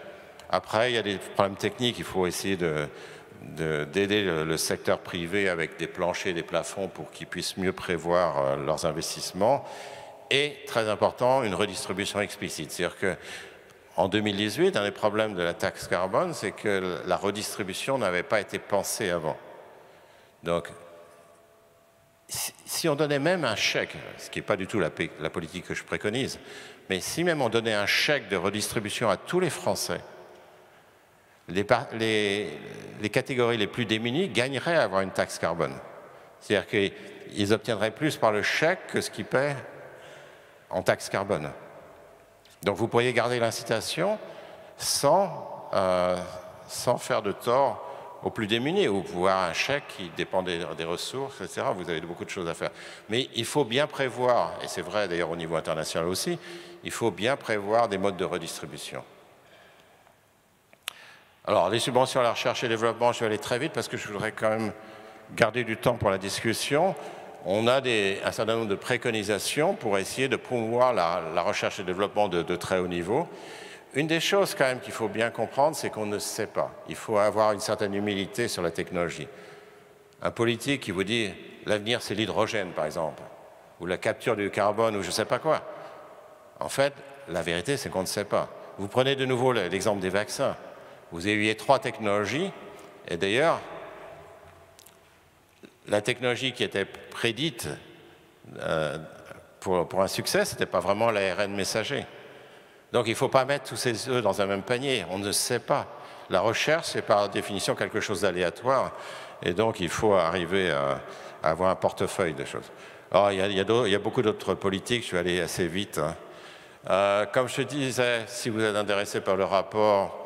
Après, il y a des problèmes techniques. Il faut essayer d'aider le, secteur privé avec des planchers, des plafonds pour qu'ils puissent mieux prévoir euh, leurs investissements. Et, très important, une redistribution explicite. C'est-à-dire que en 2018, un des problèmes de la taxe carbone, c'est que la redistribution n'avait pas été pensée avant. Donc, si on donnait même un chèque, ce qui n'est pas du tout la politique que je préconise, mais si même on donnait un chèque de redistribution à tous les Français, les, catégories les plus démunies gagneraient à avoir une taxe carbone. C'est-à-dire qu'ils obtiendraient plus par le chèque que ce qu'ils paient en taxe carbone. Donc vous pourriez garder l'incitation sans, euh, sans faire de tort aux plus démunis, ou pouvoir un chèque qui dépend des, ressources, etc. Vous avez beaucoup de choses à faire. Mais il faut bien prévoir, et c'est vrai d'ailleurs au niveau international aussi, il faut bien prévoir des modes de redistribution. Alors, les subventions à la recherche et développement, je vais aller très vite parce que je voudrais quand même garder du temps pour la discussion. On a un certain nombre de préconisations pour essayer de promouvoir la, recherche et développement de, de très haut niveau. Une des choses quand même qu'il faut bien comprendre, c'est qu'on ne sait pas. Il faut avoir une certaine humilité sur la technologie. Un politique qui vous dit l'avenir c'est l'hydrogène par exemple, ou la capture du carbone, ou je ne sais pas quoi. En fait, la vérité c'est qu'on ne sait pas. Vous prenez de nouveau l'exemple des vaccins. Vous avez eu trois technologies, et d'ailleurs, la technologie qui était prédite euh, pour, pour, un succès, ce n'était pas vraiment l'ARN messager. Donc il ne faut pas mettre tous ces œufs dans un même panier, on ne sait pas. La recherche, c'est par définition quelque chose d'aléatoire, et donc il faut arriver à, avoir un portefeuille de choses. Alors il y a, beaucoup d'autres politiques, je vais aller assez vite. Hein. Euh, comme je disais, si vous êtes intéressé par le rapport,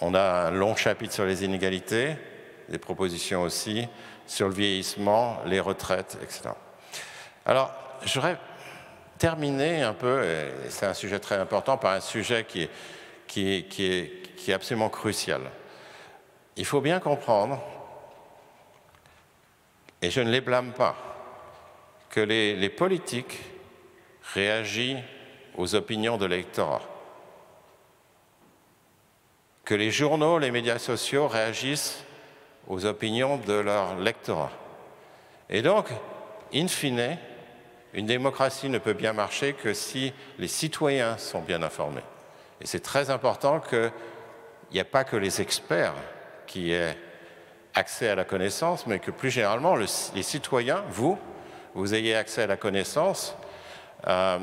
on a un long chapitre sur les inégalités, des propositions aussi, sur le vieillissement, les retraites, etc. Alors, je voudrais terminer un peu, et c'est un sujet très important, par un sujet qui est, absolument crucial. Il faut bien comprendre, et je ne les blâme pas, que les politiques réagissent aux opinions de l'électorat, que les journaux, les médias sociaux réagissent aux opinions de leur lectorat. Et donc, in fine, une démocratie ne peut bien marcher que si les citoyens sont bien informés. Et c'est très important qu'il n'y ait pas que les experts qui aient accès à la connaissance, mais que plus généralement, les citoyens, vous, vous ayez accès à la connaissance. Euh,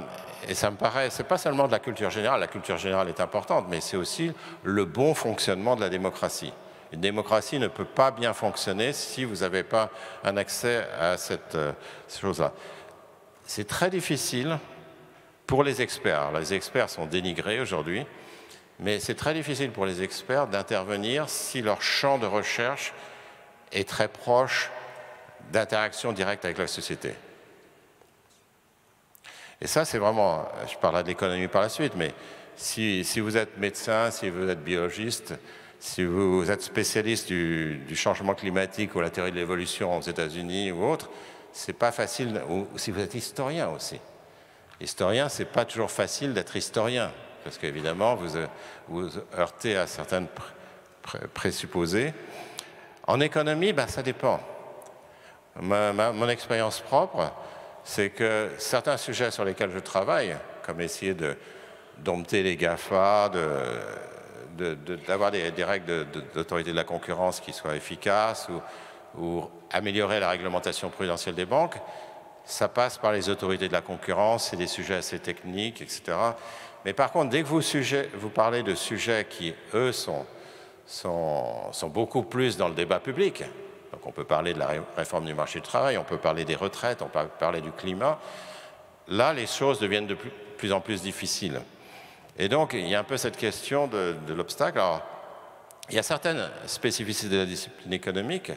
et ça me paraît, c'est pas seulement de la culture générale, la culture générale est importante, mais c'est aussi le bon fonctionnement de la démocratie. Une démocratie ne peut pas bien fonctionner si vous n'avez pas un accès à cette euh, chose-là. C'est très difficile pour les experts. Les experts sont dénigrés aujourd'hui, mais c'est très difficile pour les experts d'intervenir si leur champ de recherche est très proche d'interaction directe avec la société. Et ça, c'est vraiment, je parlerai de l'économie par la suite, mais si, vous êtes médecin, si vous êtes biologiste, si vous êtes spécialiste du, changement climatique ou la théorie de l'évolution aux États-Unis ou autre, c'est pas facile, ou si vous êtes historien aussi. Historien, c'est pas toujours facile d'être historien, parce qu'évidemment, vous vous heurtez à certaines présupposés. En économie, ben, ça dépend. mon expérience propre, c'est que certains sujets sur lesquels je travaille, comme essayer de dompter les GAFA, d'avoir des, des, règles d'autorité de, la concurrence qui soient efficaces, ou, améliorer la réglementation prudentielle des banques, ça passe par les autorités de la concurrence, c'est des sujets assez techniques, etc. Mais par contre, dès que vous, parlez de sujets qui, eux, sont, sont, beaucoup plus dans le débat public, on peut parler de la réforme du marché du travail, on peut parler des retraites, on peut parler du climat, là, les choses deviennent de plus, en plus difficiles. Et donc, il y a un peu cette question de, l'obstacle. Alors, il y a certaines spécificités de la discipline économique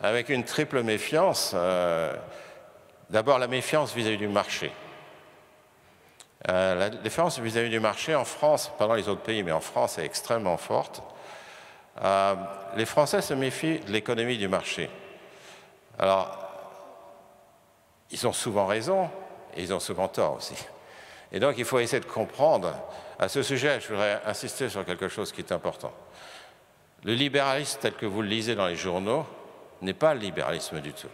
avec une triple méfiance. Euh, d'abord, la méfiance vis-à-vis du marché. Euh, la défiance vis-à-vis du marché en France, pas les autres pays, mais en France, est extrêmement forte. Euh, les Français se méfient de l'économie du marché. Alors, ils ont souvent raison et ils ont souvent tort aussi. Et donc, il faut essayer de comprendre. À ce sujet, je voudrais insister sur quelque chose qui est important. Le libéralisme tel que vous le lisez dans les journaux n'est pas le libéralisme du tout.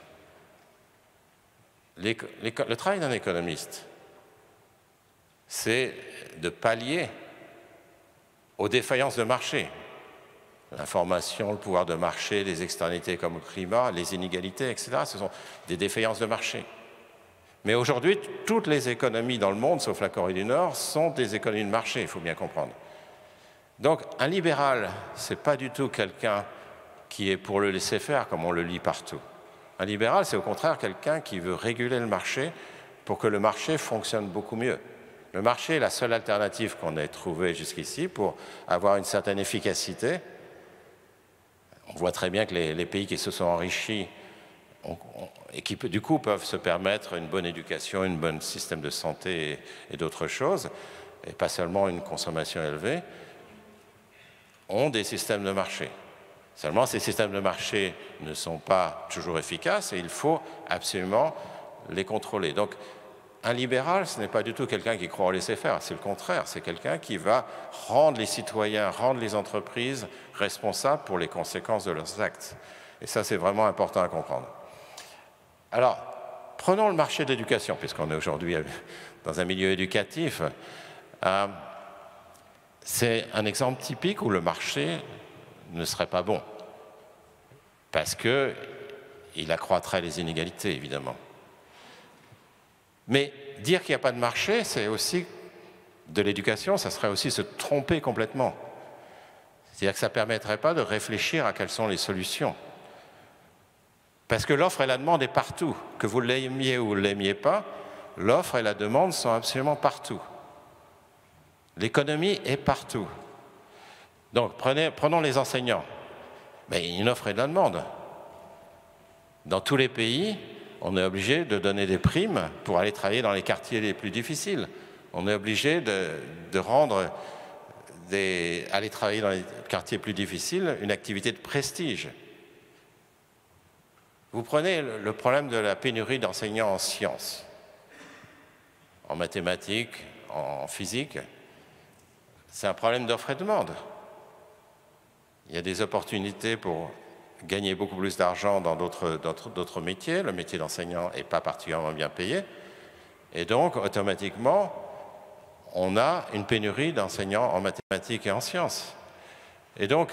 Le travail d'un économiste, c'est de pallier aux défaillances de marché. L'information, le pouvoir de marché, les externalités comme le climat, les inégalités, etc., ce sont des défaillances de marché. Mais aujourd'hui, toutes les économies dans le monde, sauf la Corée du Nord, sont des économies de marché, il faut bien comprendre. Donc un libéral, ce n'est pas du tout quelqu'un qui est pour le laisser faire, comme on le lit partout. Un libéral, c'est au contraire quelqu'un qui veut réguler le marché pour que le marché fonctionne beaucoup mieux. Le marché est la seule alternative qu'on ait trouvée jusqu'ici pour avoir une certaine efficacité. On voit très bien que les, pays qui se sont enrichis et qui du coup peuvent se permettre une bonne éducation, un bon système de santé et, d'autres choses, et pas seulement une consommation élevée, ont des systèmes de marché. Seulement, ces systèmes de marché ne sont pas toujours efficaces et il faut absolument les contrôler. Donc, un libéral, ce n'est pas du tout quelqu'un qui croit au laisser-faire, c'est le contraire, c'est quelqu'un qui va rendre les citoyens, rendre les entreprises responsables pour les conséquences de leurs actes. Et ça, c'est vraiment important à comprendre. Alors, prenons le marché de l'éducation, puisqu'on est aujourd'hui dans un milieu éducatif. Euh, c'est un exemple typique où le marché ne serait pas bon, parce qu'il accroîtrait les inégalités, évidemment. Mais dire qu'il n'y a pas de marché, c'est aussi de l'éducation, ça serait aussi se tromper complètement. C'est-à-dire que ça ne permettrait pas de réfléchir à quelles sont les solutions. Parce que l'offre et la demande est partout. Que vous l'aimiez ou ne l'aimiez pas, l'offre et la demande sont absolument partout. L'économie est partout. Donc prenons les enseignants. Mais il y a une offre et la demande. Dans tous les pays, on est obligé de donner des primes pour aller travailler dans les quartiers les plus difficiles. On est obligé de, rendre aller travailler dans les quartiers plus difficiles une activité de prestige. Vous prenez le problème de la pénurie d'enseignants en sciences, en mathématiques, en physique. C'est un problème d'offre et de demande. Il y a des opportunités pour gagner beaucoup plus d'argent dans d'autres métiers. Le métier d'enseignant n'est pas particulièrement bien payé. Et donc, automatiquement, on a une pénurie d'enseignants en mathématiques et en sciences. Et donc,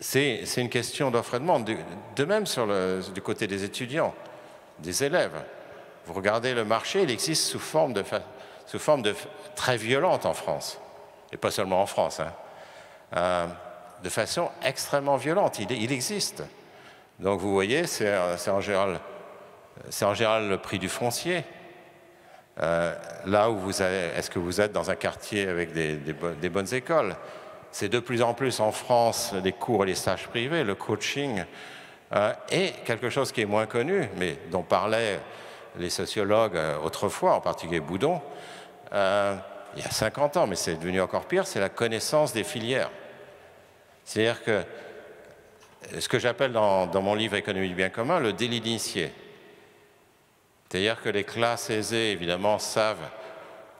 c'est une question d'offre et de demande. De même du côté des étudiants, des élèves. Vous regardez le marché, il existe sous forme, de, sous forme de, très violente en France. Et pas seulement en France. Hein. Euh, de façon extrêmement violente. Il, existe. Donc vous voyez, c'est en, général, le prix du foncier. Euh, là où vous est-ce que vous êtes dans un quartier avec des, bonnes écoles? C'est de plus en plus en France les cours et les stages privés, le coaching euh, est quelque chose qui est moins connu, mais dont parlaient les sociologues euh, autrefois, en particulier Boudon, il y a 50 ans, mais c'est devenu encore pire, c'est la connaissance des filières. C'est-à-dire que ce que j'appelle dans, mon livre Économie du bien commun le délit d'initié. C'est-à-dire que les classes aisées, évidemment, savent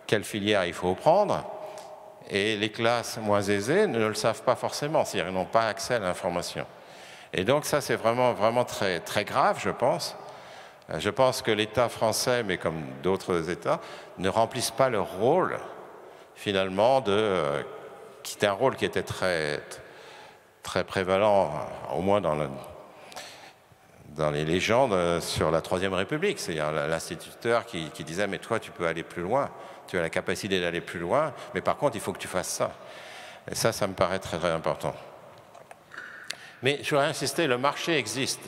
quelle filière il faut prendre, et les classes moins aisées ne le savent pas forcément, c'est-à-dire qu'ils n'ont pas accès à l'information. Et donc ça, c'est vraiment, vraiment très, grave, je pense. Je pense que l'État français, mais comme d'autres États, ne remplissent pas leur rôle, finalement, de, euh, qui était un rôle qui était très, très prévalent, au moins dans, les légendes, euh, sur la Troisième République. C'est-à-dire l'instituteur qui, disait Mais toi, tu peux aller plus loin, tu as la capacité d'aller plus loin, mais par contre, il faut que tu fasses ça. Et ça, ça me paraît très, important. Mais je voudrais insister le marché existe.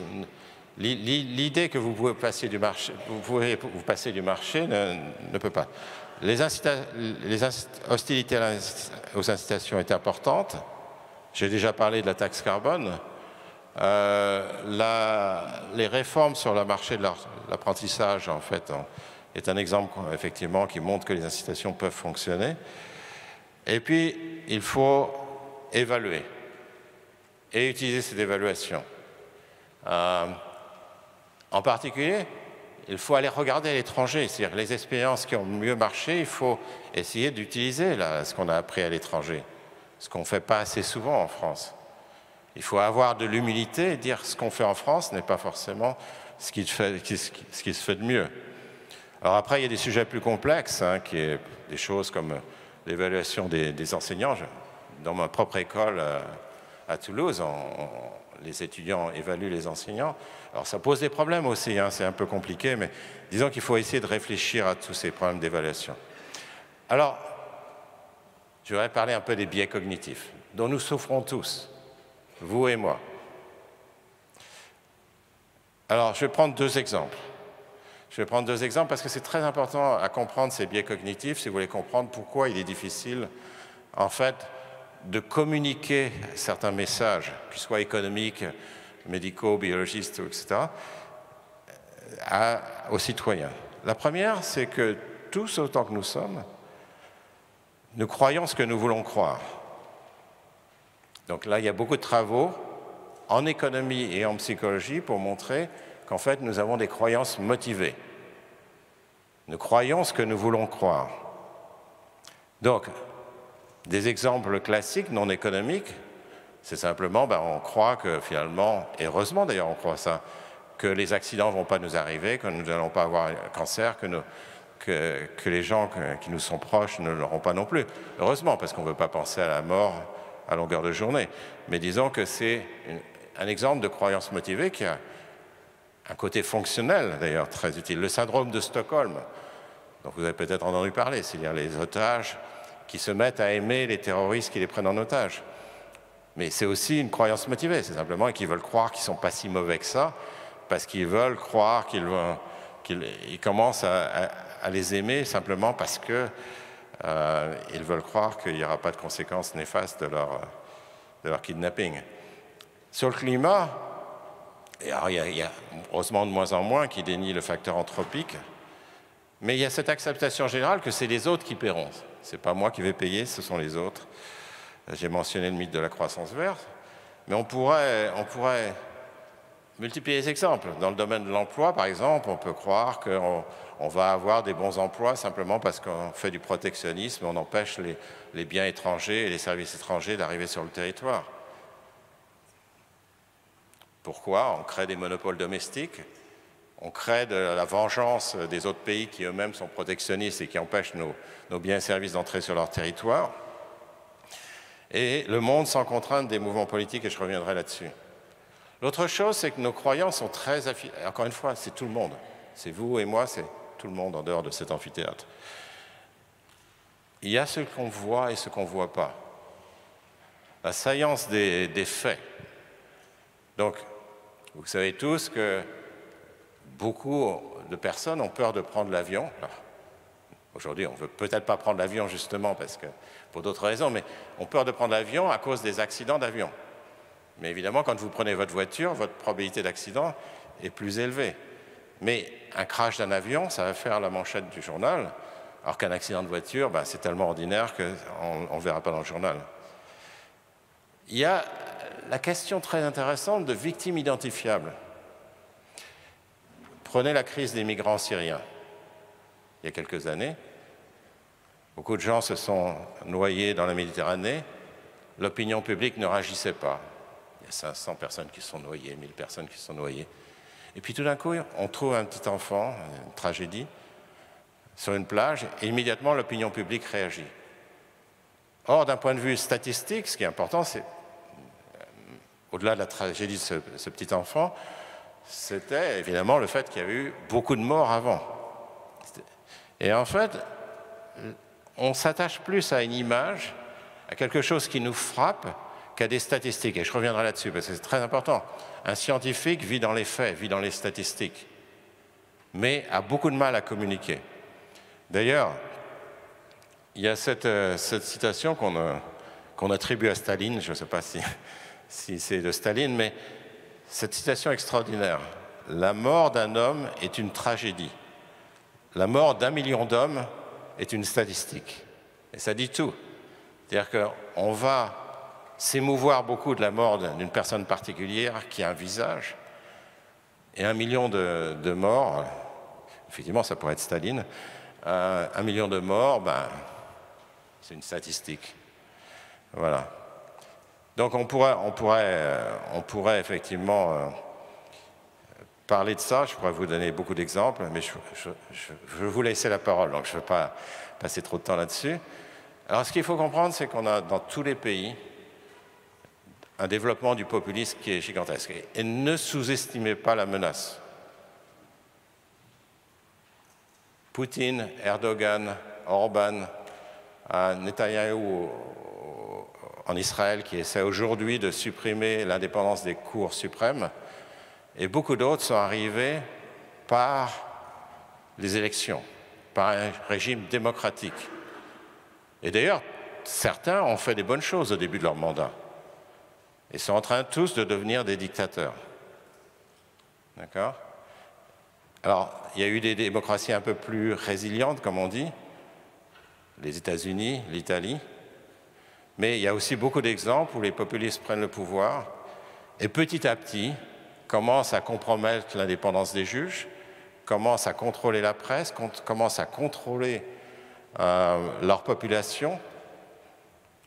L'idée que vous pouvez passer du marché, vous pouvez vous passer du marché ne, peut pas. Les, les hostilités aux incitations est importantes. J'ai déjà parlé de la taxe carbone. Euh, les réformes sur le marché de l'apprentissage, en fait, est un exemple effectivement qui montre que les incitations peuvent fonctionner. Et puis, il faut évaluer et utiliser cette évaluation. Euh, en particulier, il faut aller regarder à l'étranger, c'est-à-dire les expériences qui ont mieux marché, il faut essayer d'utiliser ce qu'on a appris à l'étranger ce qu'on ne fait pas assez souvent en France. Il faut avoir de l'humilité et dire ce qu'on fait en France n'est pas forcément ce qui, se fait de mieux. Alors après, il y a des sujets plus complexes, hein, qui est des choses comme l'évaluation des, enseignants. dans ma propre école euh, à Toulouse, les étudiants évaluent les enseignants. Alors ça pose des problèmes aussi, hein, c'est un peu compliqué, mais disons qu'il faut essayer de réfléchir à tous ces problèmes d'évaluation. Alors, je voudrais parler un peu des biais cognitifs, dont nous souffrons tous, vous et moi. Alors, je vais prendre deux exemples. Je vais prendre deux exemples parce que c'est très important à comprendre ces biais cognitifs si vous voulez comprendre pourquoi il est difficile, en fait, de communiquer certains messages, qu'ils soient économiques, médicaux, biologistes, etc., aux citoyens. La première, c'est que tous autant que nous sommes, nous croyons ce que nous voulons croire. Donc là, il y a beaucoup de travaux en économie et en psychologie pour montrer qu'en fait, nous avons des croyances motivées. Nous croyons ce que nous voulons croire. Donc, des exemples classiques non économiques, c'est simplement, ben, on croit que finalement, et heureusement d'ailleurs on croit ça, que les accidents ne vont pas nous arriver, que nous n'allons pas avoir un cancer, que, que, les gens qui nous sont proches ne l'auront pas non plus. Heureusement, parce qu'on ne veut pas penser à la mort à longueur de journée. Mais disons que c'est un exemple de croyance motivée qui a un côté fonctionnel d'ailleurs très utile. Le syndrome de Stockholm, dont vous avez peut-être entendu parler, c'est-à-dire les otages qui se mettent à aimer les terroristes qui les prennent en otage. Mais c'est aussi une croyance motivée, c'est simplement qu'ils veulent croire qu'ils ne sont pas si mauvais que ça, parce qu'ils veulent croire qu'ils commencent à, les aimer simplement parce qu'ils euh, veulent croire qu'il n'y aura pas de conséquences néfastes de leur, de leur kidnapping. Sur le climat, il y, a, heureusement de moins en moins qui dénient le facteur anthropique, mais il y a cette acceptation générale que c'est les autres qui paieront. Ce n'est pas moi qui vais payer, ce sont les autres. J'ai mentionné le mythe de la croissance verte, mais on pourrait, on pourrait multiplier les exemples. Dans le domaine de l'emploi, par exemple, on peut croire qu'on on va avoir des bons emplois simplement parce qu'on fait du protectionnisme, on empêche les, biens étrangers et les services étrangers d'arriver sur le territoire. Pourquoi On crée des monopoles domestiques on crée de la vengeance des autres pays qui eux-mêmes sont protectionnistes et qui empêchent nos, biens et services d'entrer sur leur territoire. Et le monde sans contrainte des mouvements politiques, et je reviendrai là-dessus. L'autre chose, c'est que nos croyances sont très Encore une fois, c'est tout le monde. C'est vous et moi, c'est tout le monde en dehors de cet amphithéâtre. Il y a ce qu'on voit et ce qu'on ne voit pas. La des, des faits. Donc, vous savez tous que beaucoup de personnes ont peur de prendre l'avion. Aujourd'hui, on ne veut peut-être pas prendre l'avion justement parce que, pour d'autres raisons, mais on peur de prendre l'avion à cause des accidents d'avion. Mais évidemment, quand vous prenez votre voiture, votre probabilité d'accident est plus élevée. Mais un crash d'un avion, ça va faire la manchette du journal, alors qu'un accident de voiture, ben, c'est tellement ordinaire qu'on ne verra pas dans le journal. Il y a la question très intéressante de victimes identifiables. Prenez la crise des migrants syriens. Il y a quelques années, beaucoup de gens se sont noyés dans la Méditerranée. L'opinion publique ne réagissait pas. Il y a 500 personnes qui sont noyées, 1000 personnes qui sont noyées. Et puis tout d'un coup, on trouve un petit enfant, une tragédie, sur une plage, et immédiatement l'opinion publique réagit. Or, d'un point de vue statistique, ce qui est important, c'est, euh, au-delà de la tragédie de ce petit enfant, c'était évidemment le fait qu'il y avait eu beaucoup de morts avant. Et en fait, on s'attache plus à une image, à quelque chose qui nous frappe, qu'à des statistiques. Et je reviendrai là-dessus parce que c'est très important. Un scientifique vit dans les faits, vit dans les statistiques, mais a beaucoup de mal à communiquer. D'ailleurs, il y a cette, euh, citation qu'on attribue à Staline, je ne sais pas si, [laughs] si c'est de Staline, mais cette citation extraordinaire. La mort d'un homme est une tragédie. La mort d'un million d'hommes est une statistique. Et ça dit tout. C'est-à-dire qu'on va s'émouvoir beaucoup de la mort d'une personne particulière qui a un visage, et un million de, morts, effectivement ça pourrait être Staline, euh, un million de morts, ben, c'est une statistique. Voilà. Donc on pourrait, on pourrait, euh, on pourrait effectivement euh, parler de ça, je pourrais vous donner beaucoup d'exemples, mais je, je, vous laisser la parole, donc je ne veux pas passer trop de temps là-dessus. Alors ce qu'il faut comprendre, c'est qu'on a dans tous les pays un développement du populisme qui est gigantesque. Et ne sous-estimez pas la menace. Poutine, Erdogan, Orban, Netanyahu en Israël qui essaie aujourd'hui de supprimer l'indépendance des cours suprêmes, et beaucoup d'autres sont arrivés par les élections, par un régime démocratique. Et d'ailleurs, certains ont fait des bonnes choses au début de leur mandat et sont en train tous de devenir des dictateurs. D'accord? Alors, il y a eu des démocraties un peu plus résilientes, comme on dit, les États-Unis, l'Italie, mais il y a aussi beaucoup d'exemples où les populistes prennent le pouvoir et petit à petit commencent à compromettre l'indépendance des juges, commencent à contrôler la presse, commencent à contrôler euh, leur population.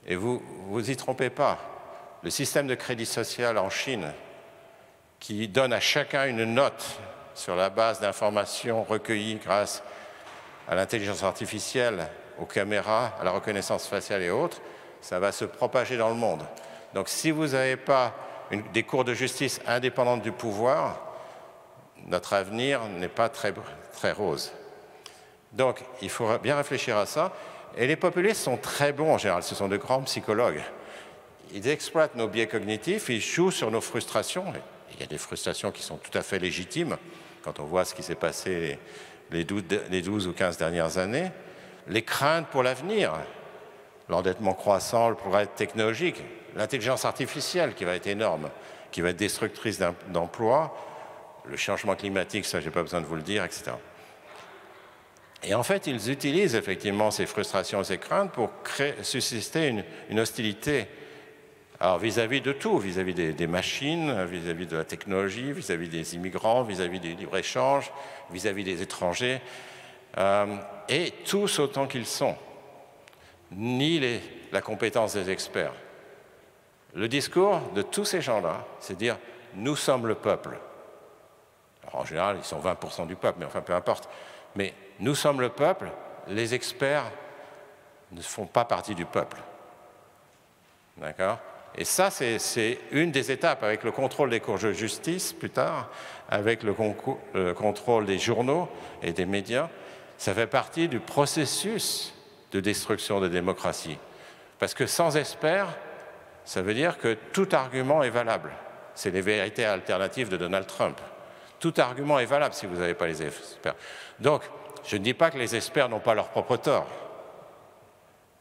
Et vous vous y trompez pas. Le système de crédit social en Chine, qui donne à chacun une note sur la base d'informations recueillies grâce à l'intelligence artificielle, aux caméras, à la reconnaissance faciale et autres, ça va se propager dans le monde. Donc si vous n'avez pas des cours de justice indépendantes du pouvoir, notre avenir n'est pas très, très rose. Donc il faut bien réfléchir à ça. Et les populistes sont très bons en général, ce sont de grands psychologues. Ils exploitent nos biais cognitifs, ils jouent sur nos frustrations. Il y a des frustrations qui sont tout à fait légitimes quand on voit ce qui s'est passé les 12, les 12 ou 15 dernières années. Les craintes pour l'avenir, l'endettement croissant, le progrès technologique, l'intelligence artificielle qui va être énorme, qui va être destructrice d'emplois, le changement climatique, ça j'ai pas besoin de vous le dire, etc. Et en fait, ils utilisent effectivement ces frustrations et ces craintes pour susciter une hostilité alors vis-à-vis de tout, vis-à-vis des, machines, vis-à-vis de la technologie, vis-à-vis des immigrants, vis-à-vis des libre-échanges, vis-à-vis des étrangers, euh, et tous autant qu'ils sont ni la compétence des experts. Le discours de tous ces gens-là, c'est dire nous sommes le peuple. En général, ils sont 20% du peuple, mais enfin peu importe. Mais nous sommes le peuple, les experts ne font pas partie du peuple. D'accord? Et ça, c'est une des étapes avec le contrôle des cours de justice plus tard, avec le, le contrôle des journaux et des médias. Ça fait partie du processus de destruction de démocratie. Parce que sans experts, ça veut dire que tout argument est valable. C'est les vérités alternatives de Donald Trump. Tout argument est valable si vous n'avez pas les experts. Donc, je ne dis pas que les experts n'ont pas leur propre tort.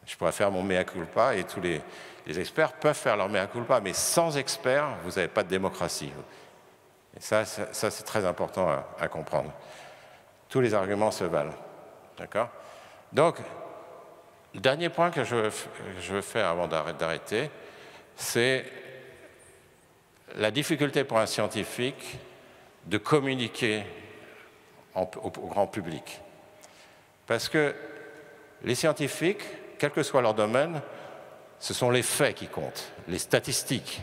Je pourrais faire mon mea culpa et tous les, experts peuvent faire leur mea culpa, mais sans experts, vous n'avez pas de démocratie. Et ça, ça, c'est très important à, à, comprendre. Tous les arguments se valent. D'accord? Donc, le dernier point que je veux, faire avant d'arrêter, c'est la difficulté pour un scientifique de communiquer au, grand public. Parce que les scientifiques, quel que soit leur domaine, ce sont les faits qui comptent, les statistiques.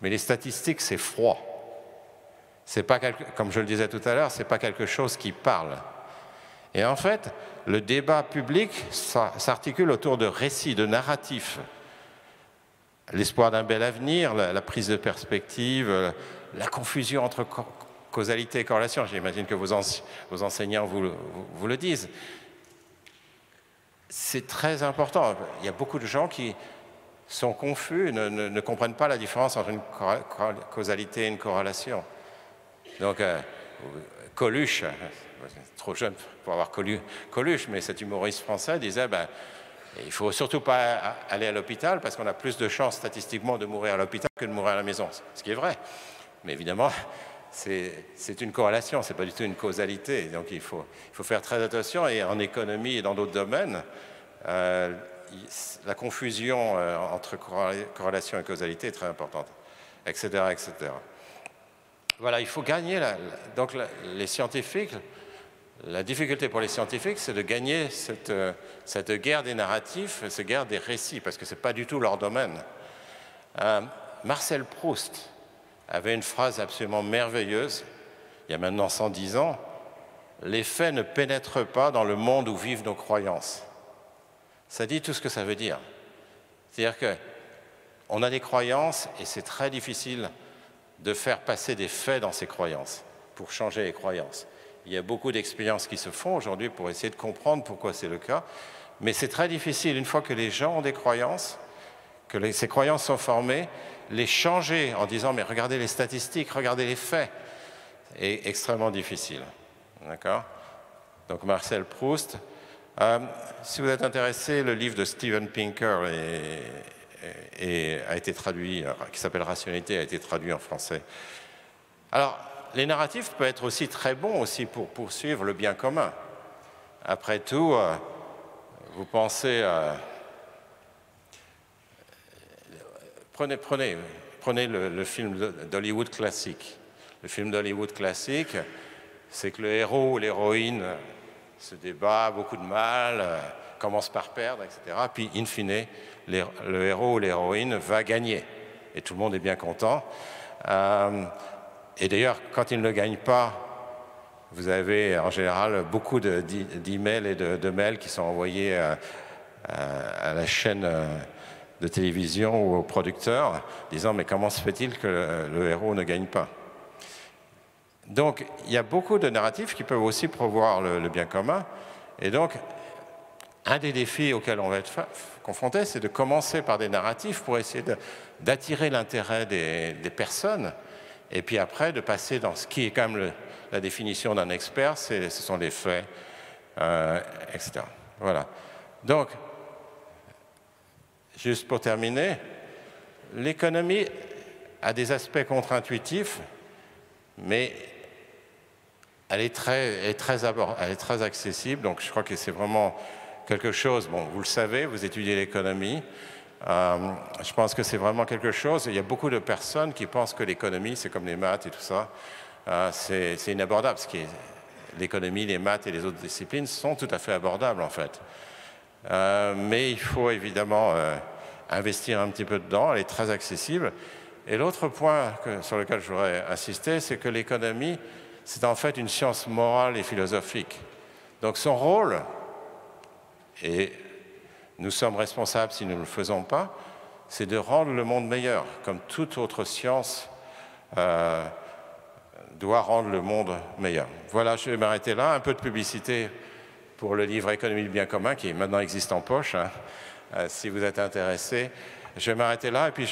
Mais les statistiques, c'est froid. C'est pas comme je le disais tout à l'heure, c'est pas quelque chose qui parle. Et en fait, le débat public s'articule autour de récits, de narratifs. L'espoir d'un bel avenir, la, prise de perspective, la confusion entre causalité et corrélation. J'imagine que vos, enseignants vous, le disent. C'est très important. Il y a beaucoup de gens qui sont confus, ne, comprennent pas la différence entre une causalité et une corrélation. Donc, euh, Coluche, [laughs] trop jeune pour avoir Coluche, mais cet humoriste français disait ben, il ne faut surtout pas aller à l'hôpital parce qu'on a plus de chances statistiquement de mourir à l'hôpital que de mourir à la maison, ce qui est vrai. Mais évidemment, c'est une corrélation, ce n'est pas du tout une causalité. Donc il faut, il faut, faire très attention et en économie et dans d'autres domaines, euh, la confusion euh, entre corrélation et causalité est très importante, etc. etc. Voilà, il faut gagner. Donc les scientifiques, la difficulté pour les scientifiques, c'est de gagner cette, cette, guerre des narratifs, cette guerre des récits, parce que ce n'est pas du tout leur domaine. Euh, Marcel Proust avait une phrase absolument merveilleuse, il y a maintenant 110 ans, les faits ne pénètrent pas dans le monde où vivent nos croyances. Ça dit tout ce que ça veut dire. C'est-à-dire qu'on a des croyances et c'est très difficile de faire passer des faits dans ces croyances, pour changer les croyances. Il y a beaucoup d'expériences qui se font aujourd'hui pour essayer de comprendre pourquoi c'est le cas, mais c'est très difficile, une fois que les gens ont des croyances, que ces croyances sont formées, les changer en disant mais regardez les statistiques, regardez les faits, est extrêmement difficile. D'accord? Donc Marcel Proust si vous êtes intéressé, le livre de Steven Pinker a été traduit, qui s'appelle Rationalité, a été traduit en français. Alors, les narratifs peuvent être aussi très bons aussi pour poursuivre le bien commun. Après tout, euh, vous pensez à... Prenez, prenez, prenez le, film d'Hollywood classique. Le film d'Hollywood classique, c'est que le héros ou l'héroïne se débat, beaucoup de mal, euh, commence par perdre, etc. Puis, in fine, le héros ou l'héroïne va gagner. Et tout le monde est bien content. Euh, et d'ailleurs, quand il ne gagne pas, vous avez en général beaucoup d'emails et de, mails qui sont envoyés à, la chaîne euh, de télévision ou au producteur disant mais comment se fait-il que le, héros ne gagne pas? Donc il y a beaucoup de narratifs qui peuvent aussi prévoir le, bien commun. Et donc un des défis auxquels on va être confronté, c'est de commencer par des narratifs pour essayer d'attirer l'intérêt des, des personnes et puis après de passer dans ce qui est quand même la définition d'un expert, ce sont les faits, euh, etc. Voilà. Donc, juste pour terminer, l'économie a des aspects contre-intuitifs, mais elle est, très, accessible, donc je crois que c'est vraiment quelque chose, bon, vous le savez, vous étudiez l'économie, euh, je pense que c'est vraiment quelque chose. Il y a beaucoup de personnes qui pensent que l'économie, c'est comme les maths et tout ça. Euh, c'est inabordable. L'économie, les maths et les autres disciplines sont tout à fait abordables en fait. Euh, mais il faut évidemment investir un petit peu dedans. Elle est très accessible. Et l'autre point sur lequel je voudrais insister, c'est que l'économie, c'est en fait une science morale et philosophique. Donc son rôle est nous sommes responsables si nous ne le faisons pas, c'est de rendre le monde meilleur, comme toute autre science euh, doit rendre le monde meilleur. Voilà, je vais m'arrêter là. Un peu de publicité pour le livre Économie du bien commun, qui maintenant existe en poche, hein. euh, si vous êtes intéressé. Je vais m'arrêter là et puis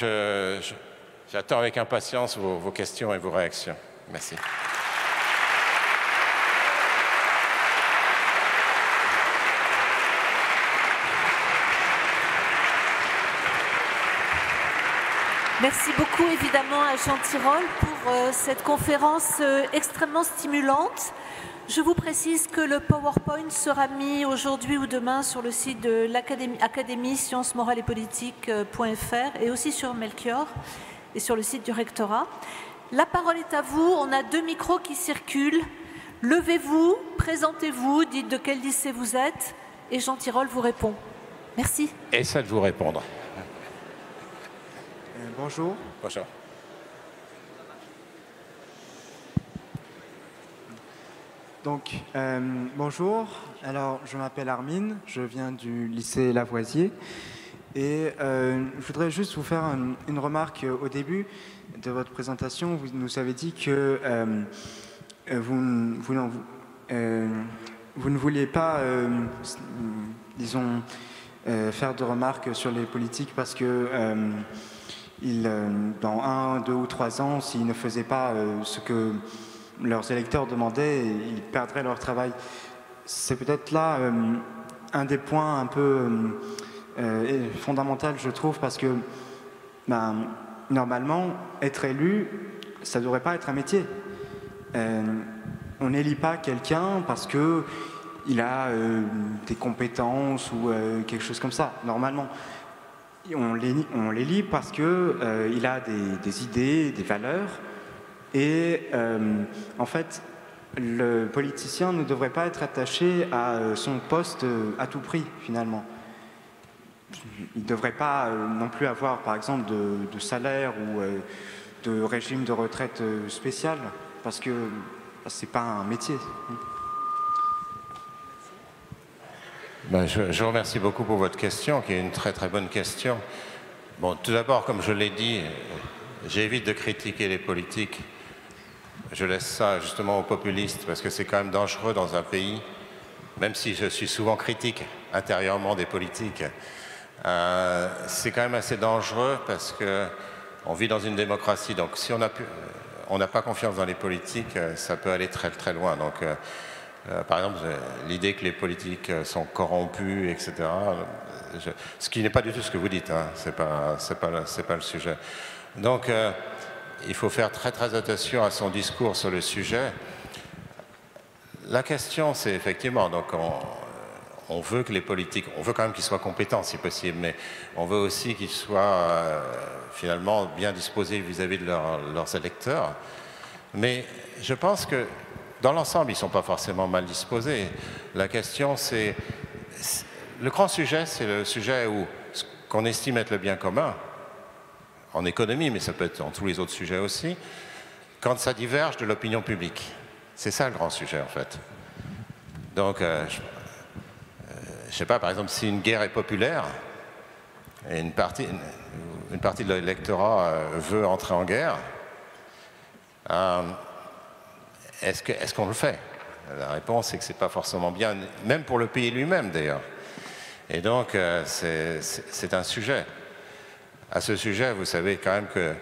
j'attends avec impatience vos questions et vos réactions. Merci. Merci beaucoup évidemment à Jean Tirole pour euh, cette conférence euh, extrêmement stimulante. Je vous précise que le PowerPoint sera mis aujourd'hui ou demain sur le site de l'Académie sciences morales et politiques.fr et aussi sur Melchior et sur le site du rectorat. La parole est à vous. On a deux micros qui circulent. Levez-vous, présentez-vous, dites de quel lycée vous êtes et Jean Tirole vous répond. Merci. Et ça de vous répondre. Bonjour. Bonjour. Donc, euh, bonjour. Alors, je m'appelle Armine, je viens du lycée Lavoisier. Et euh, je voudrais juste vous faire une remarque au début de votre présentation. Vous nous avez dit que euh, vous, ne vouliez pas, disons, faire de remarques sur les politiques parce que euh, dans un, deux ou trois ans, s'ils ne faisaient pas euh, ce que leurs électeurs demandaient, ils perdraient leur travail. C'est peut-être là euh, un des points un peu fondamental, je trouve, parce que ben, normalement, être élu, ça ne devrait pas être un métier. on n'élit pas quelqu'un parce que il a des compétences ou quelque chose comme ça, normalement on les, on les lit parce qu'il euh, il a des, idées, des valeurs, et euh, en fait, le politicien ne devrait pas être attaché à euh, son poste à tout prix, finalement. Il ne devrait pas non plus avoir, par exemple, de, salaire ou de régime de retraite spécial, parce que ce n'est pas un métier. Ben, je, vous remercie beaucoup pour votre question, qui est une très très bonne question. Bon, tout d'abord, comme je l'ai dit, j'évite de critiquer les politiques. Je laisse ça justement aux populistes, parce que c'est quand même dangereux dans un pays, même si je suis souvent critique intérieurement des politiques. Euh, c'est quand même assez dangereux parce qu'on vit dans une démocratie. Donc si on n'a pas confiance dans les politiques, ça peut aller très très loin. Donc par exemple, l'idée que les politiques sont corrompus, etc. ce qui n'est pas du tout ce que vous dites, hein, ce n'est pas, pas, pas, le sujet. Donc, il faut faire très très attention à son discours sur le sujet. La question, c'est effectivement, donc on, veut que les politiques, on veut quand même qu'ils soient compétents si possible, mais on veut aussi qu'ils soient euh, finalement bien disposés vis-à-vis de leurs électeurs. Mais je pense que dans l'ensemble, ils ne sont pas forcément mal disposés. La question, c'est. Le grand sujet, c'est le sujet où ce qu'on estime être le bien commun, en économie, mais ça peut être en tous les autres sujets aussi, quand ça diverge de l'opinion publique. C'est ça le grand sujet en fait. Donc, euh, je ne sais pas, par exemple, si une guerre est populaire, et une partie, une, partie de l'électorat euh, veut entrer en guerre, euh, est-ce qu'on le fait? La réponse est que ce n'est pas forcément bien, même pour le pays lui-même d'ailleurs. Et donc, c'est un sujet. À ce sujet, vous savez quand même que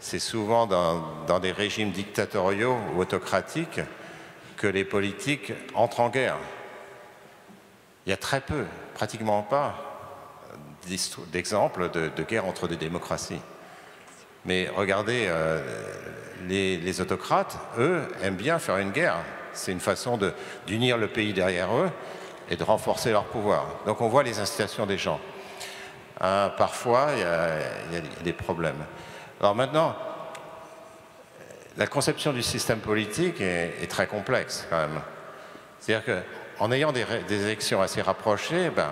c'est souvent dans, des régimes dictatoriaux ou autocratiques que les politiques entrent en guerre. Il y a très peu, pratiquement pas, d'exemples de, guerre entre des démocraties. Mais regardez, euh, les, autocrates, eux, aiment bien faire une guerre. C'est une façon d'unir le pays derrière eux et de renforcer leur pouvoir. Donc on voit les incitations des gens. Euh, parfois, il y, a, des problèmes. Alors maintenant, la conception du système politique est, très complexe quand même. C'est-à-dire qu'en ayant des, élections assez rapprochées, ben,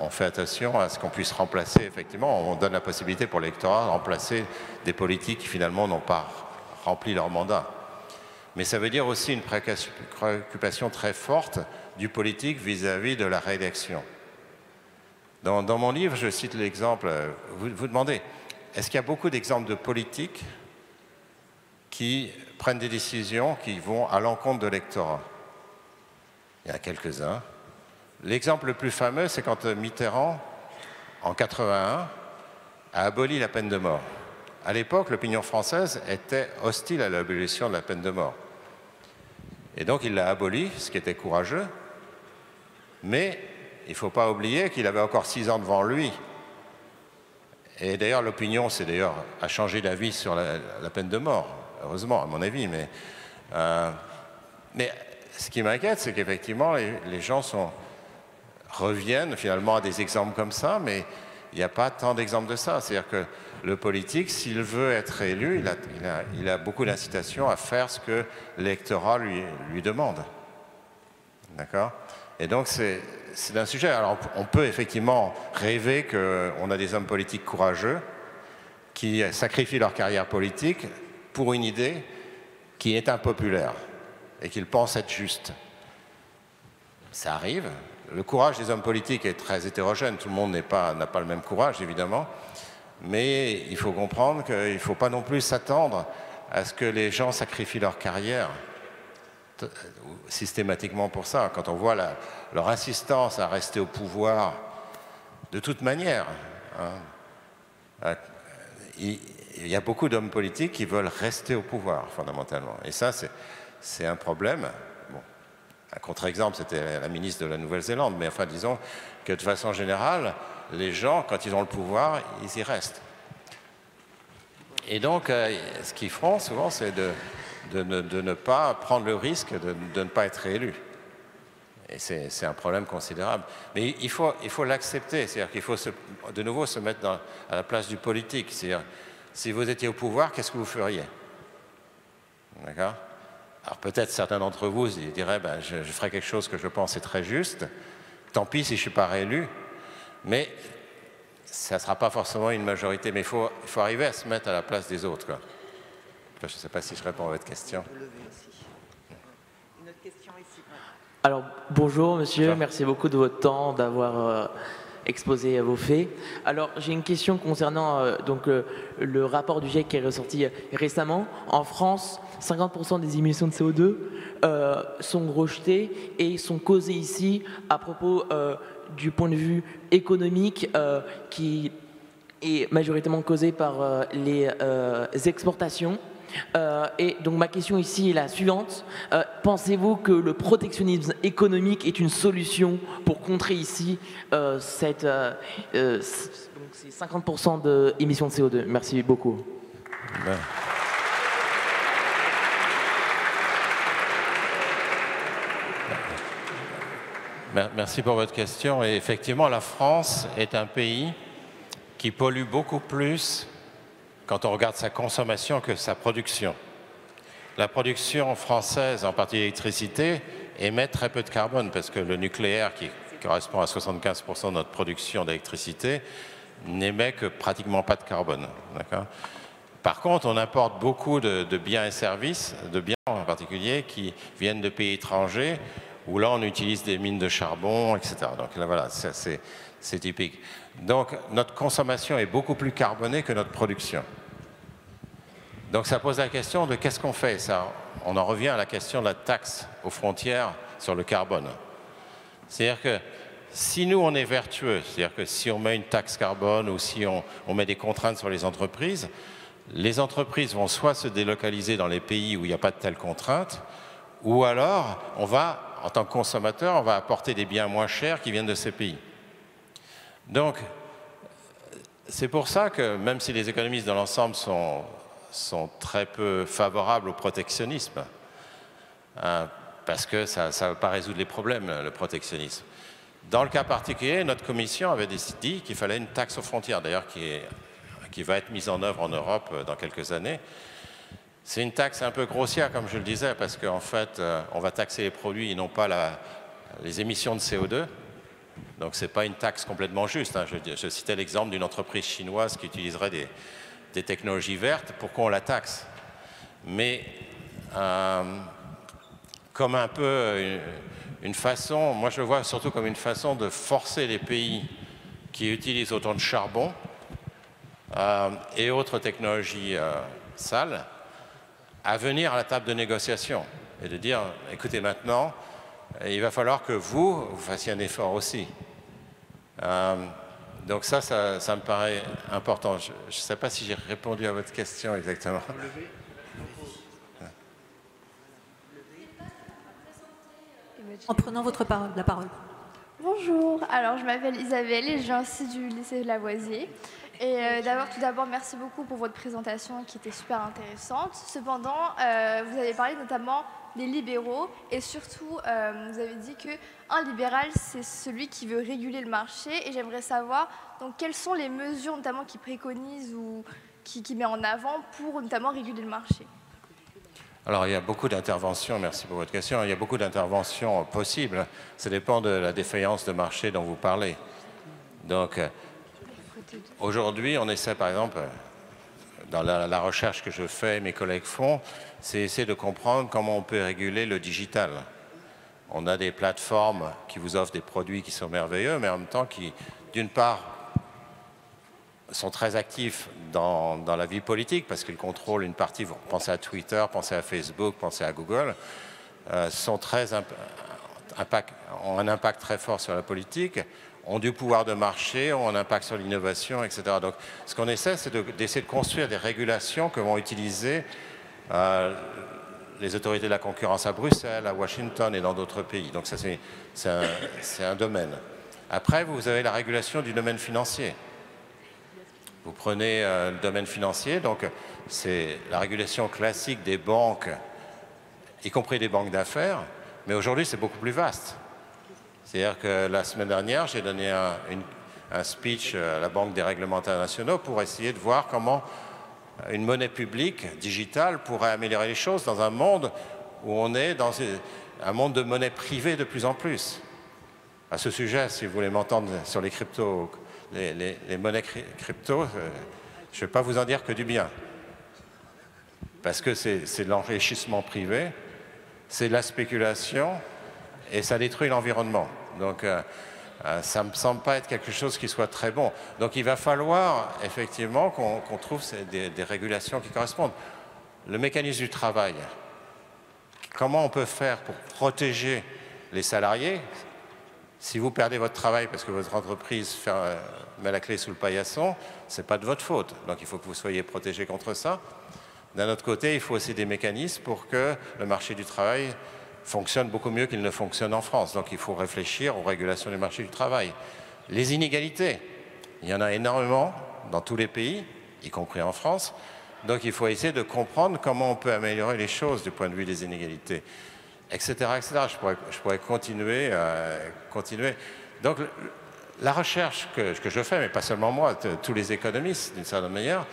on fait attention à ce qu'on puisse remplacer, effectivement, on donne la possibilité pour l'électorat de remplacer des politiques qui finalement n'ont pas rempli leur mandat. Mais ça veut dire aussi une préoccupation très forte du politique vis-à-vis de la réélection. Dans, mon livre, je cite l'exemple, vous vous demandez, est-ce qu'il y a beaucoup d'exemples de politiques qui prennent des décisions qui vont à l'encontre de l'électorat? Il y en a quelques-uns. L'exemple le plus fameux, c'est quand Mitterrand, en 81, a aboli la peine de mort. À l'époque, l'opinion française était hostile à l'abolition de la peine de mort. Et donc il l'a aboli, ce qui était courageux, mais il ne faut pas oublier qu'il avait encore six ans devant lui et d'ailleurs, l'opinion, c'est d'ailleurs, a changé d'avis sur la, peine de mort, heureusement, à mon avis. Mais, euh, ce qui m'inquiète, c'est qu'effectivement, les, gens sont, reviennent finalement à des exemples comme ça, mais il n'y a pas tant d'exemples de ça. C'est-à-dire que le politique, s'il veut être élu, il a, a beaucoup d'incitation à faire ce que l'électorat lui, lui demande. D'accord? Et donc, c'est c'est un sujet. Alors, on peut effectivement rêver qu'on a des hommes politiques courageux qui sacrifient leur carrière politique pour une idée qui est impopulaire et qu'ils pensent être juste. Ça arrive. Le courage des hommes politiques est très hétérogène. Tout le monde n'a pas, pas le même courage, évidemment. Mais il faut comprendre qu'il ne faut pas non plus s'attendre à ce que les gens sacrifient leur carrière systématiquement pour ça. Quand on voit leur insistance à rester au pouvoir de toute manière, hein, euh, il, y a beaucoup d'hommes politiques qui veulent rester au pouvoir, fondamentalement. Et ça, c'est un problème. Bon, un contre-exemple, c'était la ministre de la Nouvelle-Zélande, mais enfin, disons que de façon générale, les gens, quand ils ont le pouvoir, ils y restent. Et donc, euh, ce qu'ils font souvent, c'est de, de ne, pas prendre le risque de, ne pas être élu. Et c'est un problème considérable. Mais il faut l'accepter, il c'est-à-dire qu'il faut de nouveau se mettre à la place du politique. C'est-à-dire, si vous étiez au pouvoir, qu'est-ce que vous feriez? D'accord? Alors peut-être certains d'entre vous diraient, ben, je, ferai quelque chose que je pense est très juste, tant pis si je ne suis pas réélu, mais ça ne sera pas forcément une majorité. Mais il faut, faut arriver à se mettre à la place des autres. Quoi. Je ne sais pas si je réponds à votre question. Alors, bonjour monsieur, merci beaucoup de votre temps, d'avoir euh, exposé vos faits. Alors, j'ai une question concernant euh, donc, euh, le rapport du GIEC qui est ressorti récemment. En France, 50% des émissions de CO2 sont rejetées et sont causées ici à propos du point de vue économique qui est majoritairement causé par les exportations et donc ma question ici est la suivante. Pensez-vous que le protectionnisme économique est une solution pour contrer ici cette, ces 50% d'émissions de CO2 Merci beaucoup. Ben. Merci pour votre question. Et effectivement, la France est un pays qui pollue beaucoup plus quand on regarde sa consommation que sa production. La production française, en partie l'électricité, émet très peu de carbone parce que le nucléaire, qui correspond à 75% de notre production d'électricité, n'émet que pratiquement pas de carbone. Par contre, on importe beaucoup de biens et services, de biens en particulier, qui viennent de pays étrangers où là on utilise des mines de charbon, etc. Donc là voilà, c'est typique. Donc notre consommation est beaucoup plus carbonée que notre production. Donc ça pose la question de qu'est-ce qu'on fait On en revient à la question de la taxe aux frontières sur le carbone. C'est-à-dire que si nous on est vertueux, c'est-à-dire que si on met une taxe carbone ou si on, on met des contraintes sur les entreprises, les entreprises vont soit se délocaliser dans les pays où il n'y a pas de telles contraintes, ou alors on va en tant que consommateur, on va apporter des biens moins chers qui viennent de ces pays. Donc, c'est pour ça que même si les économistes dans l'ensemble sont, très peu favorables au protectionnisme, hein, parce que ça ne va pas résoudre les problèmes, le protectionnisme. Dans le cas particulier, notre commission avait décidé qu'il fallait une taxe aux frontières, d'ailleurs qui, va être mise en œuvre en Europe dans quelques années, c'est une taxe un peu grossière, comme je le disais, parce qu'en fait, euh, on va taxer les produits et non pas les émissions de CO2. Donc, ce n'est pas une taxe complètement juste. Hein. Je, citais l'exemple d'une entreprise chinoise qui utiliserait des, technologies vertes. Pourquoi on la taxe? Mais euh, comme un peu une, façon, moi je le vois surtout comme une façon de forcer les pays qui utilisent autant de charbon euh, et autres technologies sales à venir à la table de négociation et de dire, écoutez maintenant, il va falloir que vous, vous fassiez un effort aussi. Euh, donc ça, ça, me paraît important. Je ne sais pas si j'ai répondu à votre question exactement. En prenant votre parole, la parole. Bonjour, alors je m'appelle Isabelle et je viens aussi du lycée Lavoisier. Et euh, d'abord, tout d'abord, merci beaucoup pour votre présentation qui était super intéressante. Cependant, euh, vous avez parlé notamment des libéraux et surtout, euh, vous avez dit qu'un libéral, c'est celui qui veut réguler le marché. Et j'aimerais savoir donc, quelles sont les mesures notamment qu'il préconise ou qui, qui met en avant pour notamment réguler le marché? Alors, il y a beaucoup d'interventions, merci pour votre question, il y a beaucoup d'interventions possibles. Ça dépend de la défaillance de marché dont vous parlez. Donc, Aujourd'hui, on essaie, par exemple, dans la, recherche que je fais, mes collègues font, c'est essayer de comprendre comment on peut réguler le digital. On a des plateformes qui vous offrent des produits qui sont merveilleux, mais en même temps qui, d'une part, sont très actifs dans, la vie politique parce qu'ils contrôlent une partie, vous pensez à Twitter, pensez à Facebook, pensez à Google, euh, ont un impact très fort sur la politique ont du pouvoir de marché, ont un impact sur l'innovation, etc. Donc, ce qu'on essaie, c'est d'essayer de, construire des régulations que vont utiliser euh, les autorités de la concurrence à Bruxelles, à Washington et dans d'autres pays. Donc, ça, c'est un, domaine. Après, vous avez la régulation du domaine financier. Vous prenez euh, le domaine financier, donc c'est la régulation classique des banques, y compris des banques d'affaires, mais aujourd'hui, c'est beaucoup plus vaste. C'est-à-dire que la semaine dernière, j'ai donné un, speech à la Banque des règlements internationaux pour essayer de voir comment une monnaie publique digitale pourrait améliorer les choses dans un monde où on est dans un monde de monnaie privée de plus en plus. À ce sujet, si vous voulez m'entendre sur les les, monnaies crypto, euh, je ne vais pas vous en dire que du bien. Parce que c'est l'enrichissement privé, c'est la spéculation, et ça détruit l'environnement. Donc euh, euh, ça ne me semble pas être quelque chose qui soit très bon. Donc il va falloir effectivement qu'on trouve des, régulations qui correspondent. Le mécanisme du travail, comment on peut faire pour protéger les salariés? Si vous perdez votre travail parce que votre entreprise euh, met la clé sous le paillasson, ce n'est pas de votre faute. Donc il faut que vous soyez protégé contre ça. d'un autre côté, il faut aussi des mécanismes pour que le marché du travail fonctionne beaucoup mieux qu'il ne fonctionne en France. Donc il faut réfléchir aux régulations du marché du travail. Les inégalités, il y en a énormément dans tous les pays, y compris en France. Donc il faut essayer de comprendre comment on peut améliorer les choses du point de vue des inégalités, etc. etc. Je, pourrais. Euh, continuer. Donc la recherche que, je fais, mais pas seulement moi, tous les économistes d'une certaine manière,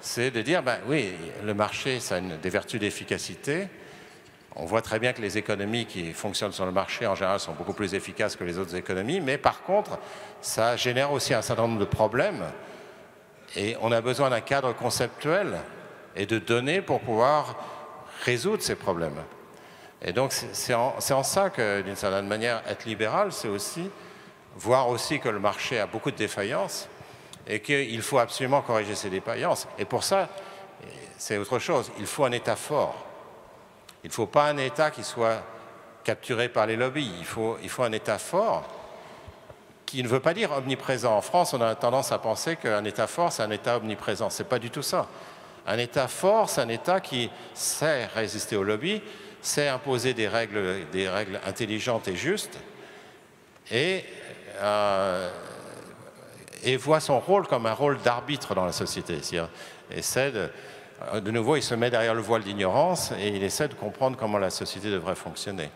c'est de dire, ben oui, le marché, ça a des vertus d'efficacité. On voit très bien que les économies qui fonctionnent sur le marché, en général, sont beaucoup plus efficaces que les autres économies, mais par contre, ça génère aussi un certain nombre de problèmes. Et on a besoin d'un cadre conceptuel et de données pour pouvoir résoudre ces problèmes. Et donc, c'est en, ça que, d'une certaine manière, être libéral, c'est aussi voir aussi que le marché a beaucoup de défaillances et qu'il faut absolument corriger ces défaillances. Et pour ça, c'est autre chose. Il faut un État fort. Il ne faut pas un État qui soit capturé par les lobbies. Il faut, un État fort qui ne veut pas dire omniprésent. En France, on a tendance à penser qu'un État fort, c'est un État omniprésent. Ce n'est pas du tout ça. Un État fort, c'est un État qui sait résister aux lobbies, sait imposer des règles, intelligentes et justes, et euh, et voit son rôle comme un rôle d'arbitre dans la société. Essaie de nouveau, il se met derrière le voile d'ignorance et il essaie de comprendre comment la société devrait fonctionner.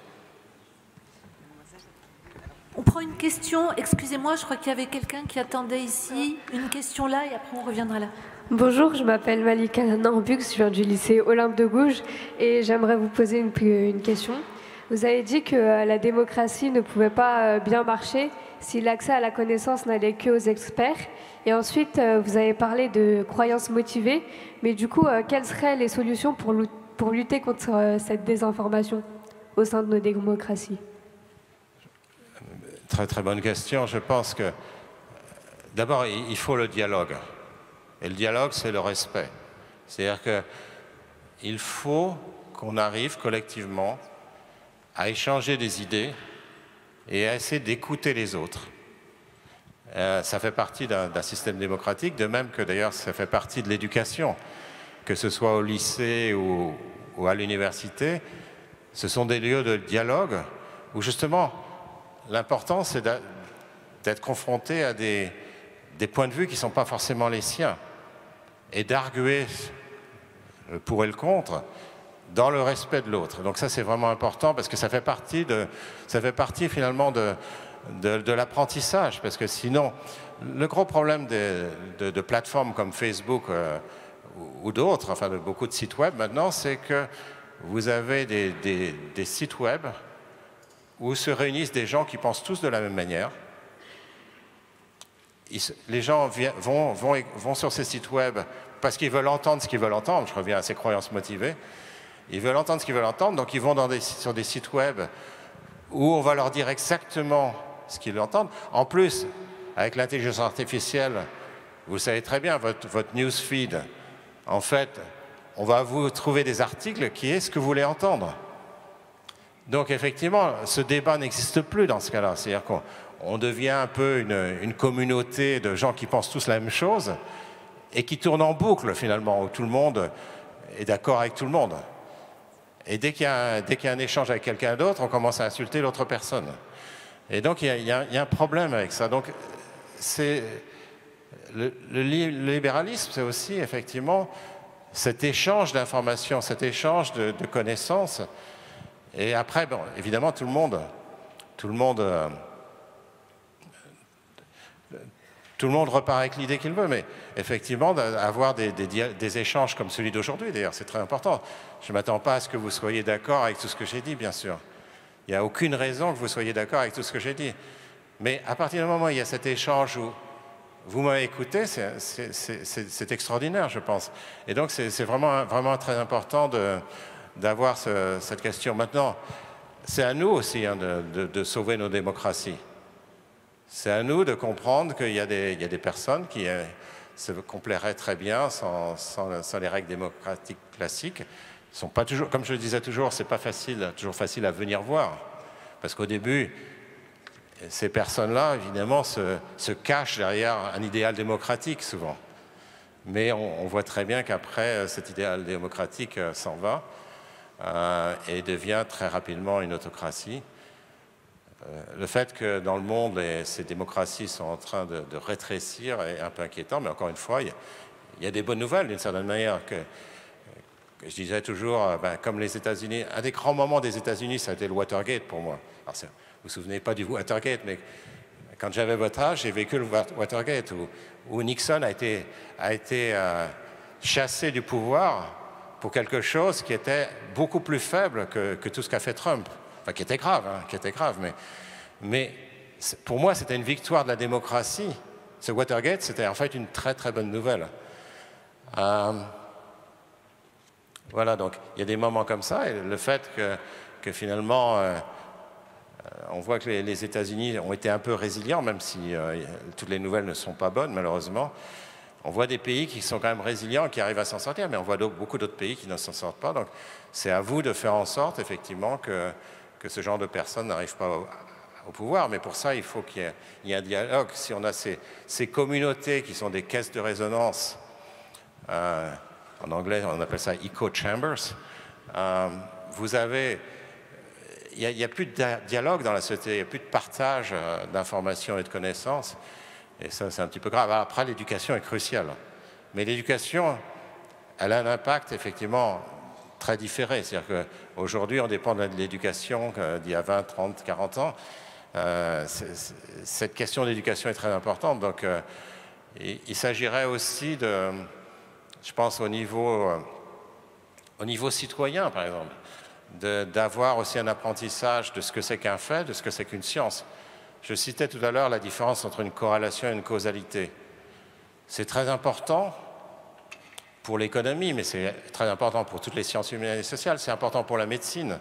On prend une question, excusez-moi, je crois qu'il y avait quelqu'un qui attendait ici, une question là et après on reviendra là. Bonjour, je m'appelle Malika Nambux, je viens du lycée Olympe de Gouges et j'aimerais vous poser une, une question. Vous avez dit que euh, la démocratie ne pouvait pas euh, bien marcher si l'accès à la connaissance n'allait que aux experts. Et ensuite, euh, vous avez parlé de croyances motivées. Mais du coup, quelles seraient les solutions pour, pour lutter contre cette désinformation au sein de nos démocraties? Très très bonne question. Je pense que d'abord, il faut le dialogue. Et le dialogue, c'est le respect. C'est-à-dire qu'il faut qu'on arrive collectivement à échanger des idées et à essayer d'écouter les autres. Euh, ça fait partie d'un système démocratique, de même que d'ailleurs ça fait partie de l'éducation, que ce soit au lycée ou, à l'université. Ce sont des lieux de dialogue où justement l'important c'est d'être confronté à des, points de vue qui ne sont pas forcément les siens et d'arguer pour et le contre dans le respect de l'autre. Donc ça, c'est vraiment important parce que ça fait partie, de, ça fait partie finalement de, de, l'apprentissage. Parce que sinon, le gros problème de, de plateformes comme Facebook euh, ou, d'autres, enfin de beaucoup de sites web maintenant, c'est que vous avez des, des, sites web où se réunissent des gens qui pensent tous de la même manière. les gens vont, vont, vont sur ces sites web parce qu'ils veulent entendre ce qu'ils veulent entendre. Je reviens à ces croyances motivées. Ils veulent entendre ce qu'ils veulent entendre, donc ils vont dans des, sur des sites web où on va leur dire exactement ce qu'ils entendent. En plus, avec l'intelligence artificielle, vous savez très bien, votre, newsfeed, en fait, on va vous trouver des articles qui est ce que vous voulez entendre. Donc effectivement, ce débat n'existe plus dans ce cas-là. C'est-à-dire qu'on devient un peu une, une, communauté de gens qui pensent tous la même chose et qui tournent en boucle finalement, où tout le monde est d'accord avec tout le monde. Et dès qu'il y, a un échange avec quelqu'un d'autre, on commence à insulter l'autre personne. Et donc, il y, a, un problème avec ça. Donc, le, libéralisme, c'est aussi effectivement cet échange d'informations, cet échange de, connaissances. Et après, évidemment, tout le monde, tout le monde euh, tout le monde repart avec l'idée qu'il veut, effectivement, avoir des, échanges comme celui d'aujourd'hui, d'ailleurs, c'est très important. Je ne m'attends pas à ce que vous soyez d'accord avec tout ce que j'ai dit, bien sûr. Il n'y a aucune raison que vous soyez d'accord avec tout ce que j'ai dit. Mais à partir du moment où il y a cet échange où vous m'avez écouté, c'est extraordinaire, je pense. Et donc, c'est vraiment, vraiment très important d'avoir ce, cette question. Maintenant, c'est à nous aussi hein, de, sauver nos démocraties. C'est à nous de comprendre qu'il y, y, a des personnes qui euh, se complairaient très bien sans, les règles démocratiques classiques. Sont pas toujours, comme je le disais toujours, c'est pas facile, toujours facile à venir voir. Parce qu'au début, ces personnes-là, évidemment, se, se, cachent derrière un idéal démocratique souvent. Mais on, voit très bien qu'après, cet idéal démocratique s'en va et devient très rapidement une autocratie. Le fait que dans le monde, ces démocraties sont en train de, rétrécir est un peu inquiétant, mais encore une fois, il y a, des bonnes nouvelles d'une certaine manière. Je disais toujours, ben, comme les États-Unis, un des grands moments des États-Unis, ça a été le Watergate pour moi. Alors, vous vous souvenez pas du Watergate, mais quand j'avais votre âge, j'ai vécu le Watergate, où, Nixon a été, a été euh, chassé du pouvoir pour quelque chose qui était beaucoup plus faible que, tout ce qu'a fait Trump. Enfin, qui était grave, hein, qui était grave. Mais, mais pour moi, c'était une victoire de la démocratie. Ce Watergate, c'était en fait une très très bonne nouvelle. Euh, voilà, donc il y a des moments comme ça, et le fait que, que finalement, euh, on voit que les, États-Unis ont été un peu résilients, même si euh, toutes les nouvelles ne sont pas bonnes, malheureusement. On voit des pays qui sont quand même résilients, qui arrivent à s'en sortir, mais on voit beaucoup d'autres pays qui ne s'en sortent pas. Donc c'est à vous de faire en sorte, effectivement, que, que ce genre de personnes n'arrivent pas au, pouvoir. Mais pour ça, il faut qu'il y, ait un dialogue. Si on a ces, ces, communautés qui sont des caisses de résonance, euh, en anglais on appelle ça echo chambers, euh, vous avez il n'y a, plus de dialogue dans la société, il n'y a plus de partage euh, d'informations et de connaissances. Et ça, c'est un petit peu grave. Après, l'éducation est cruciale. Mais l'éducation, elle a un impact effectivement très différé. C'est-à-dire qu'aujourd'hui, on dépend de l'éducation d'il y a 20, 30, 40 ans. Euh, cette question d'éducation est très importante. Donc, euh, il, s'agirait aussi de, je pense, au niveau, au niveau citoyen, par exemple d'avoir aussi un apprentissage de ce que c'est qu'un fait, de ce que c'est qu'une science. Je citais tout à l'heure la différence entre une corrélation et une causalité. C'est très important pour l'économie, mais c'est très important pour toutes les sciences humaines et sociales, c'est important pour la médecine.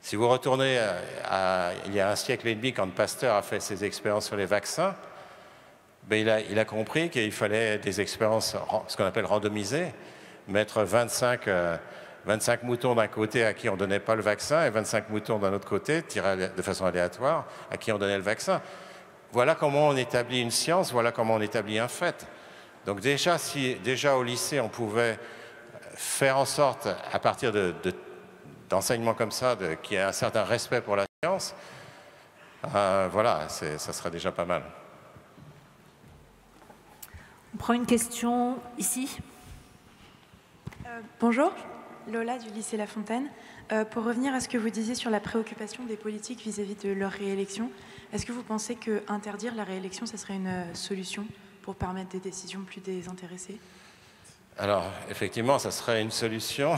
Si vous retournez à, il y a un siècle et demi, quand Pasteur a fait ses expériences sur les vaccins, ben il, a, compris qu'il fallait des expériences, ce qu'on appelle randomisées, mettre 25 25 moutons d'un côté à qui on ne donnait pas le vaccin et 25 moutons d'un autre côté, tirés de façon aléatoire, à qui on donnait le vaccin. Voilà comment on établit une science, voilà comment on établit un fait. Donc déjà, si déjà au lycée, on pouvait faire en sorte, à partir d'enseignements comme ça, qu'il y ait un certain respect pour la science, euh, voilà, ça serait déjà pas mal. On prend une question ici. Euh, bonjour, Lola du lycée La Fontaine. Euh, pour revenir à ce que vous disiez sur la préoccupation des politiques vis-à-vis de leur réélection, est-ce que vous pensez que interdire la réélection, ce serait une solution? Pour permettre des décisions plus désintéressées Alors, effectivement, ça serait une solution.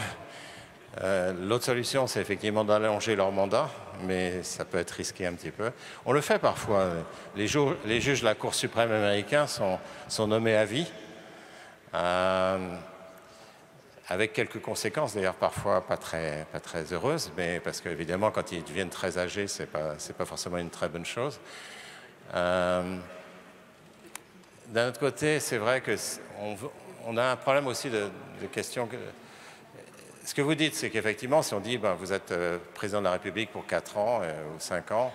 Euh, l'autre solution, c'est effectivement d'allonger leur mandat, mais ça peut être risqué un petit peu. On le fait parfois. Les, juges de la Cour suprême américaine sont, nommés à vie avec quelques conséquences, d'ailleurs parfois pas très, heureuses, mais parce qu'évidemment, quand ils deviennent très âgés, ce n'est pas, pas forcément une très bonne chose. Euh, d'un autre côté, c'est vrai qu'on on a un problème aussi de, questions. Que, ce que vous dites, c'est qu'effectivement, si on dit ben, vous êtes euh, président de la République pour 4 ans euh, ou 5 ans,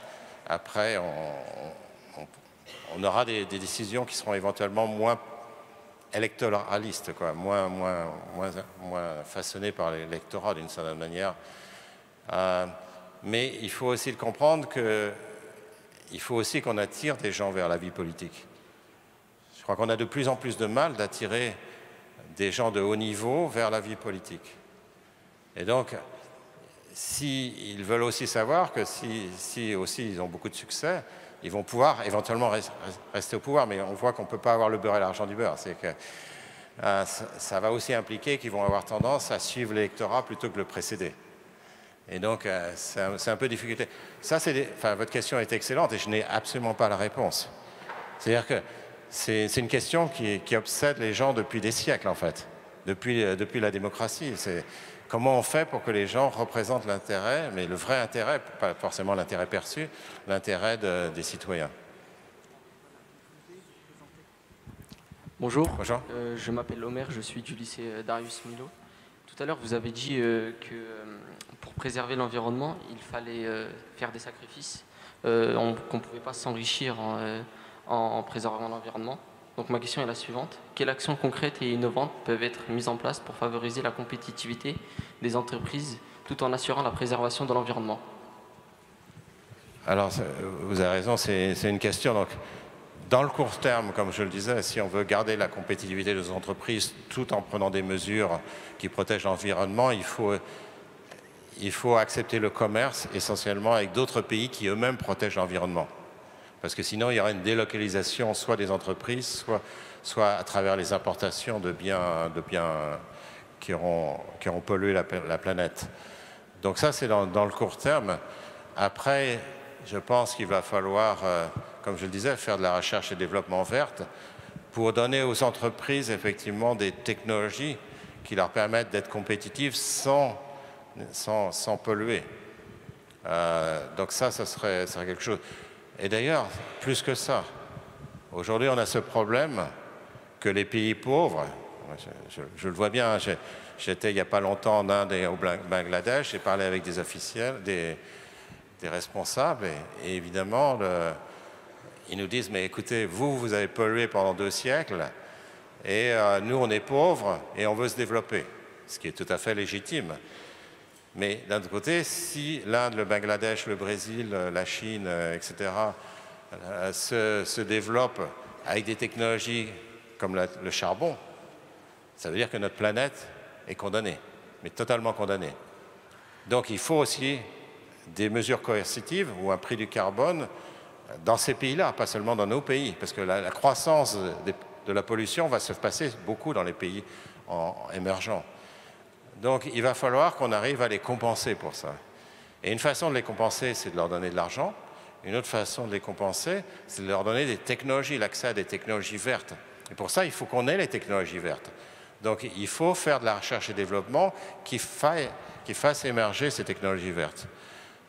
après, on, aura des, décisions qui seront éventuellement moins électoraliste, quoi, moins, moins, moins, moins façonné par l'électorat d'une certaine manière. Euh, mais il faut aussi le comprendre qu'il faut aussi qu'on attire des gens vers la vie politique. Crois qu'on a de plus en plus de mal d'attirer des gens de haut niveau vers la vie politique. Et donc, s'ils ils veulent aussi savoir que si, si aussi ils ont beaucoup de succès, ils vont pouvoir éventuellement rester au pouvoir, mais on voit qu'on ne peut pas avoir le beurre et l'argent du beurre. C'est que euh, ça, va aussi impliquer qu'ils vont avoir tendance à suivre l'électorat plutôt que le précéder. Et donc, euh, c'est un, peu difficulté. Ça, votre question est excellente et je n'ai absolument pas la réponse. C'est-à-dire que c'est une question qui, qui, obsède les gens depuis des siècles, en fait, depuis, euh, depuis la démocratie. C'est Comment on fait pour que les gens représentent l'intérêt, mais le vrai intérêt, pas forcément l'intérêt perçu, l'intérêt des citoyens Bonjour, euh, je m'appelle Omer, je suis du lycée euh, Darius Milo. Tout à l'heure, vous avez dit euh, que pour préserver l'environnement, il fallait faire des sacrifices, qu'on ne pouvait pas s'enrichir en, en, préservant l'environnement. Donc ma question est la suivante. Quelles actions concrètes et innovantes peuvent être mises en place pour favoriser la compétitivité des entreprises tout en assurant la préservation de l'environnement? Alors, vous avez raison, c'est une question. Donc, dans le court terme, comme je le disais, si on veut garder la compétitivité des entreprises tout en prenant des mesures qui protègent l'environnement, il faut, il faut accepter le commerce essentiellement avec d'autres pays qui eux-mêmes protègent l'environnement. Parce que sinon, il y aura une délocalisation soit des entreprises, soit, à travers les importations de biens, qui, auront, pollué la, planète. Donc ça, c'est dans, le court terme. Après, je pense qu'il va falloir... Euh, comme je le disais, faire de la recherche et développement verte pour donner aux entreprises effectivement des technologies qui leur permettent d'être compétitives sans, polluer. Euh, donc ça, ça serait, serait quelque chose. Et d'ailleurs, plus que ça, aujourd'hui on a ce problème que les pays pauvres, je, le vois bien, j'étais il n'y a pas longtemps en Inde et au Bangladesh, j'ai parlé avec des officiels, des, responsables, et évidemment, ils nous disent, mais écoutez, vous, vous avez pollué pendant deux siècles, et euh, nous, on est pauvres, et on veut se développer, ce qui est tout à fait légitime. Mais d'un autre côté, si l'Inde, le Bangladesh, le Brésil, la Chine, etc., euh, se, se, développent avec des technologies comme le charbon, ça veut dire que notre planète est condamnée, mais totalement condamnée. Donc il faut aussi des mesures coercitives ou un prix du carbone dans ces pays-là, pas seulement dans nos pays, parce que la, croissance de, la pollution va se passer beaucoup dans les pays émergents. Donc il va falloir qu'on arrive à les compenser pour ça. Et une façon de les compenser, c'est de leur donner de l'argent. Une autre façon de les compenser, c'est de leur donner des technologies, l'accès à des technologies vertes. Et pour ça, il faut qu'on ait les technologies vertes. Donc il faut faire de la recherche et développement qui, qui fasse émerger ces technologies vertes.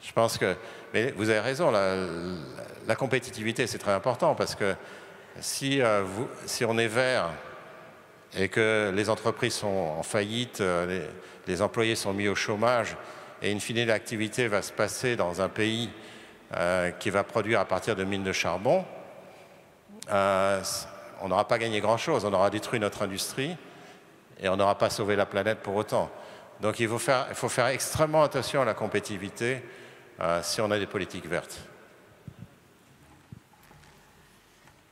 Je pense que, mais vous avez raison, la, compétitivité c'est très important parce que si, euh, si, on est vert et que les entreprises sont en faillite, euh, les, employés sont mis au chômage et in fine l'activité va se passer dans un pays euh, qui va produire à partir de mines de charbon, on n'aura pas gagné grand-chose, on aura détruit notre industrie et on n'aura pas sauvé la planète pour autant. Donc il faut faire, faire extrêmement attention à la compétitivité euh, si on a des politiques vertes.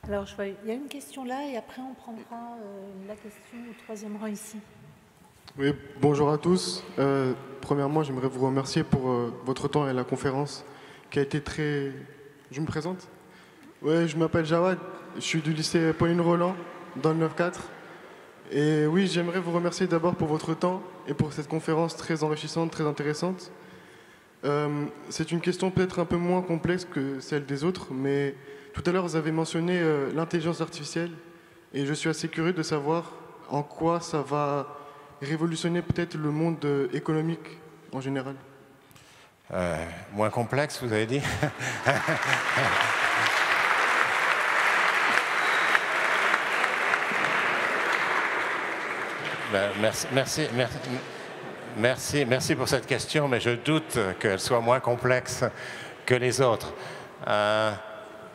Alors, il y a une question là et après on prendra euh, la question au troisième rang ici. Oui, bonjour à tous. Euh, premièrement, j'aimerais vous remercier pour votre temps et la conférence qui a été très... Je me présente? Oui, je m'appelle Jawad, je suis du lycée Pauline Roland dans le 9-4. Et oui, j'aimerais vous remercier d'abord pour votre temps et pour cette conférence très enrichissante, très intéressante. Euh, c'est une question peut-être un peu moins complexe que celle des autres, mais tout à l'heure vous avez mentionné euh, l'intelligence artificielle et je suis assez curieux de savoir en quoi ça va révolutionner peut-être le monde euh, économique en général. moins complexe, vous avez dit? [laughs] Ben, merci, merci, merci. Merci, pour cette question, mais je doute qu'elle soit moins complexe que les autres. Euh,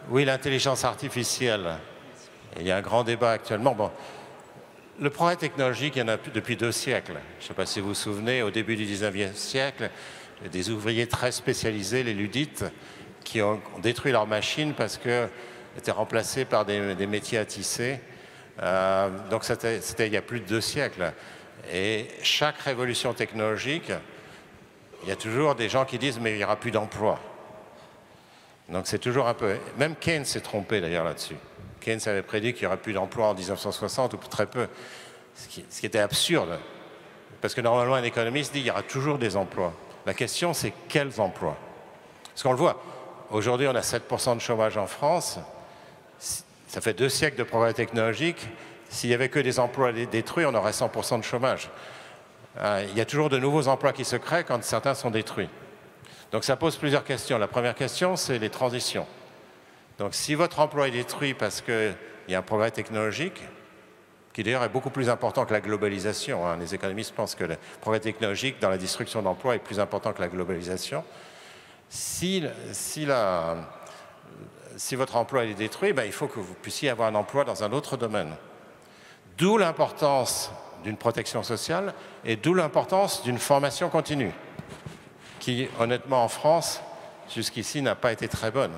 oui, l'intelligence artificielle. Il y a un grand débat actuellement. Le progrès technologique, il y en a depuis deux siècles. Je ne sais pas si vous vous souvenez, au début du 19e siècle, des ouvriers très spécialisés, les ludites, qui ont détruit leurs machines parce qu'elles étaient remplacées par des, métiers à tisser. Euh, donc c'était il y a plus de deux siècles. Et chaque révolution technologique, il y a toujours des gens qui disent mais il n'y aura plus d'emploi. Donc c'est toujours un peu... Même Keynes s'est trompé d'ailleurs là-dessus. Keynes avait prédit qu'il n'y aurait plus d'emploi en 1960 ou très peu, ce qui, ce qui, était absurde. Parce que normalement un économiste dit qu'il y aura toujours des emplois. La question c'est quels emplois? Parce qu'on le voit, aujourd'hui on a 7% de chômage en France, ça fait deux siècles de progrès technologiques, s'il n'y avait que des emplois détruits, on aurait 100% de chômage. Euh, il y a toujours de nouveaux emplois qui se créent quand certains sont détruits. Donc ça pose plusieurs questions. La première question, c'est les transitions. Donc si votre emploi est détruit parce qu'il y a un progrès technologique, qui d'ailleurs est beaucoup plus important que la globalisation, hein, les économistes pensent que le progrès technologique dans la destruction d'emplois est plus important que la globalisation, si, si, votre emploi est détruit, ben, il faut que vous puissiez avoir un emploi dans un autre domaine. D'où l'importance d'une protection sociale et d'où l'importance d'une formation continue, qui honnêtement en France, jusqu'ici, n'a pas été très bonne.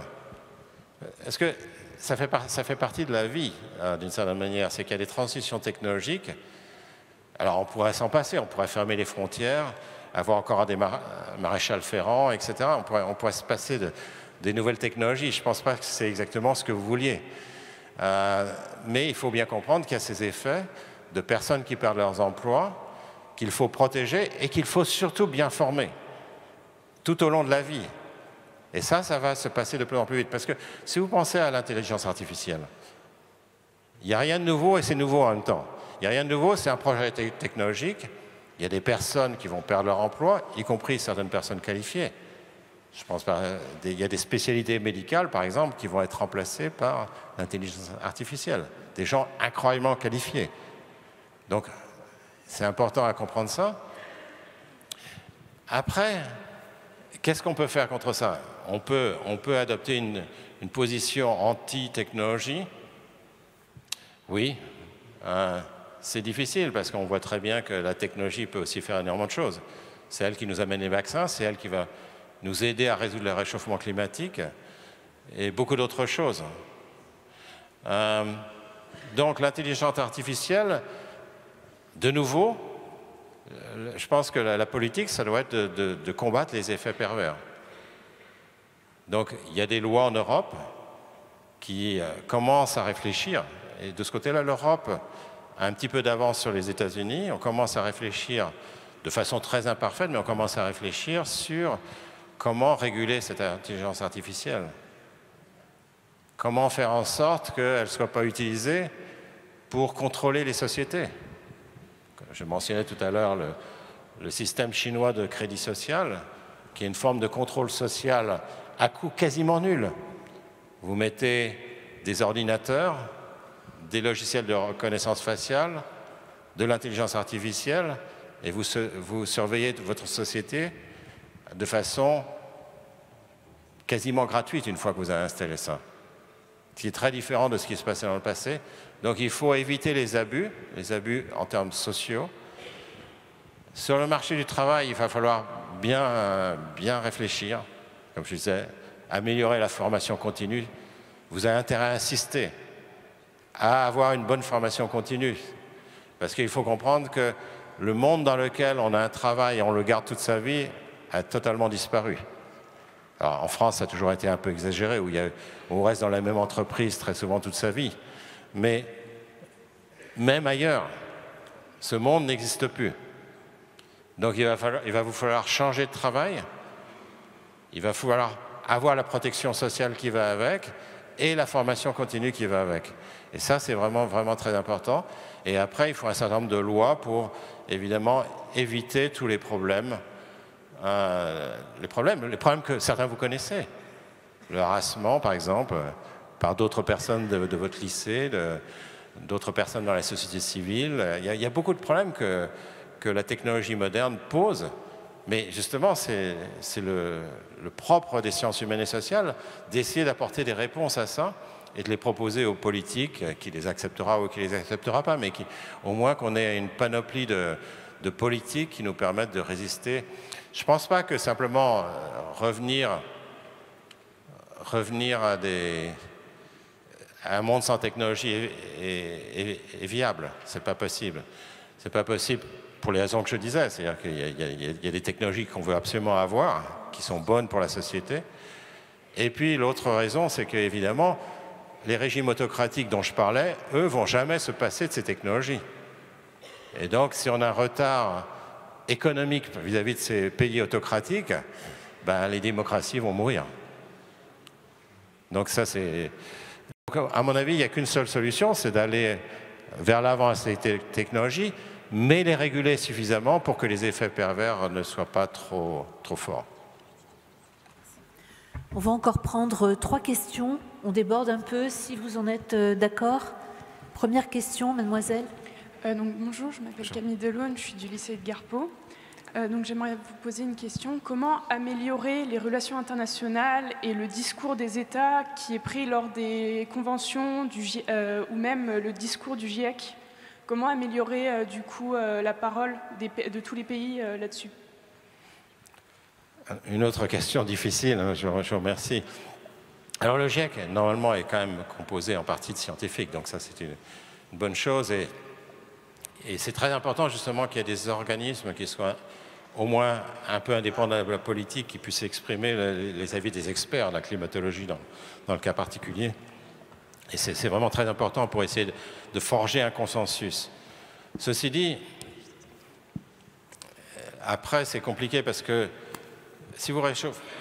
Est-ce que ça fait, partie de la vie, hein, d'une certaine manière, c'est qu'il y a des transitions technologiques. Alors on pourrait s'en passer, on pourrait fermer les frontières, avoir encore des maréchals ferrants, etc. On pourrait, se passer de, des nouvelles technologies. Je ne pense pas que c'est exactement ce que vous vouliez. Euh, mais il faut bien comprendre qu'il y a ces effets de personnes qui perdent leurs emplois, qu'il faut protéger et qu'il faut surtout bien former tout au long de la vie. Et ça, ça va se passer de plus en plus vite. Parce que si vous pensez à l'intelligence artificielle, il n'y a rien de nouveau et c'est nouveau en même temps. Il n'y a rien de nouveau, c'est un projet technologique. Il y a des personnes qui vont perdre leur emploi, y compris certaines personnes qualifiées. Je pense il y a des spécialités médicales, par exemple, qui vont être remplacées par l'intelligence artificielle. Des gens incroyablement qualifiés. Donc, c'est important à comprendre ça. Après, qu'est-ce qu'on peut faire contre ça? On peut, on peut adopter une, position anti-technologie? Oui, hein, c'est difficile parce qu'on voit très bien que la technologie peut aussi faire énormément de choses. C'est elle qui nous amène les vaccins, c'est elle qui va nous aider à résoudre le réchauffement climatique et beaucoup d'autres choses. Euh, donc l'intelligence artificielle, de nouveau, euh, je pense que la, politique, ça doit être de, combattre les effets pervers. Donc il y a des lois en Europe qui euh, commencent à réfléchir, et de ce côté-là, l'Europe a un petit peu d'avance sur les États-Unis, on commence à réfléchir de façon très imparfaite, mais on commence à réfléchir sur comment réguler cette intelligence artificielle. Comment faire en sorte qu'elle ne soit pas utilisée pour contrôler les sociétés Je mentionnais tout à l'heure le, système chinois de crédit social, qui est une forme de contrôle social à coût quasiment nul. Vous mettez des ordinateurs, des logiciels de reconnaissance faciale, de l'intelligence artificielle, et vous, vous surveillez votre société de façon quasiment gratuite une fois que vous avez installé ça. Ce qui est très différent de ce qui se passait dans le passé. Donc il faut éviter les abus, les abus en termes sociaux. Sur le marché du travail, il va falloir bien, réfléchir, comme je disais, améliorer la formation continue. Vous avez intérêt à insister à avoir une bonne formation continue. Parce qu'il faut comprendre que le monde dans lequel on a un travail et on le garde toute sa vie a totalement disparu. En France, ça a toujours été un peu exagéré, où on reste dans la même entreprise très souvent toute sa vie. Mais même ailleurs, ce monde n'existe plus. Donc il va, vous falloir changer de travail, il va falloir avoir la protection sociale qui va avec et la formation continue qui va avec. Et ça, c'est vraiment, vraiment très important. Et après, il faut un certain nombre de lois pour, évidemment, éviter tous les problèmes euh, les, problèmes, les problèmes que certains vous connaissez. Le harassement, par exemple, par d'autres personnes de, votre lycée, d'autres personnes dans la société civile. Il y, a, beaucoup de problèmes que, la technologie moderne pose. Mais justement, c'est le, propre des sciences humaines et sociales d'essayer d'apporter des réponses à ça et de les proposer aux politiques, qui les acceptera ou qui les acceptera pas, mais qui, au moins qu'on ait une panoplie de, de politiques qui nous permettent de résister je ne pense pas que simplement euh, revenir, revenir à, des, un monde sans technologie est, viable. Ce n'est pas possible. Ce n'est pas possible pour les raisons que je disais. C'est-à-dire qu'il y, a des technologies qu'on veut absolument avoir, qui sont bonnes pour la société. Et puis l'autre raison, c'est qu'évidemment, les régimes autocratiques dont je parlais, eux, vont jamais se passer de ces technologies. Et donc, si on a un retard économique vis-à-vis de ces pays autocratiques, ben, les démocraties vont mourir. Donc ça, c'est... À mon avis, il n'y a qu'une seule solution, c'est d'aller vers l'avant à ces technologies, mais les réguler suffisamment pour que les effets pervers ne soient pas trop, trop forts. On va encore prendre trois questions. On déborde un peu, si vous en êtes euh, d'accord. Première question, mademoiselle. Euh, donc, bonjour, je m'appelle Camille Delaune, je suis du lycée de Garpeau. Euh, donc j'aimerais vous poser une question. Comment améliorer les relations internationales et le discours des États qui est pris lors des conventions euh, ou même le discours du GIEC Comment améliorer euh, du coup la parole de tous les pays là-dessus? Une autre question difficile, hein, je, vous remercie. Alors le GIEC, normalement, est quand même composé en partie de scientifiques, donc ça c'est une, bonne chose. Et c'est très important justement qu'il y ait des organismes qui soient au moins un peu indépendants de la politique, qui puissent exprimer les, avis des experts de la climatologie dans, dans le cas particulier. Et c'est vraiment très important pour essayer de, forger un consensus. Ceci dit, après, c'est compliqué parce que si vous,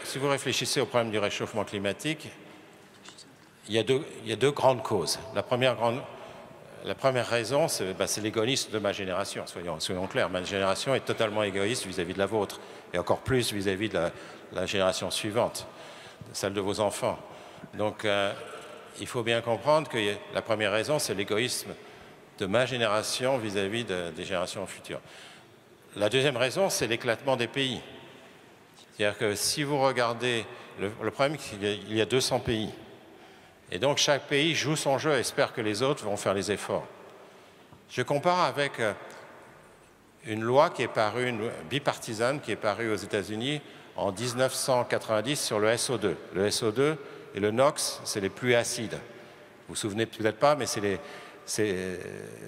si vous, réfléchissez au problème du réchauffement climatique, il y, a deux, il y a deux grandes causes. La première grande la première raison, bah, c'est l'égoïsme de ma génération, soyons, clairs. Ma génération est totalement égoïste vis-à-vis de la vôtre, et encore plus vis-à-vis de la, génération suivante, celle de vos enfants. Donc, euh, il faut bien comprendre que la première raison, c'est l'égoïsme de ma génération vis-à-vis des générations futures. La deuxième raison, c'est l'éclatement des pays. C'est-à-dire que si vous regardez, le, le problème, c'est qu'il y a 200 pays. Et donc chaque pays joue son jeu et espère que les autres vont faire les efforts. Je compare avec euh, une loi qui est parue, une bipartisane, qui est parue aux États-Unis en 1990 sur le SO2. Le SO2 et le NOx, c'est les pluies acides. Vous vous souvenez peut-être pas, mais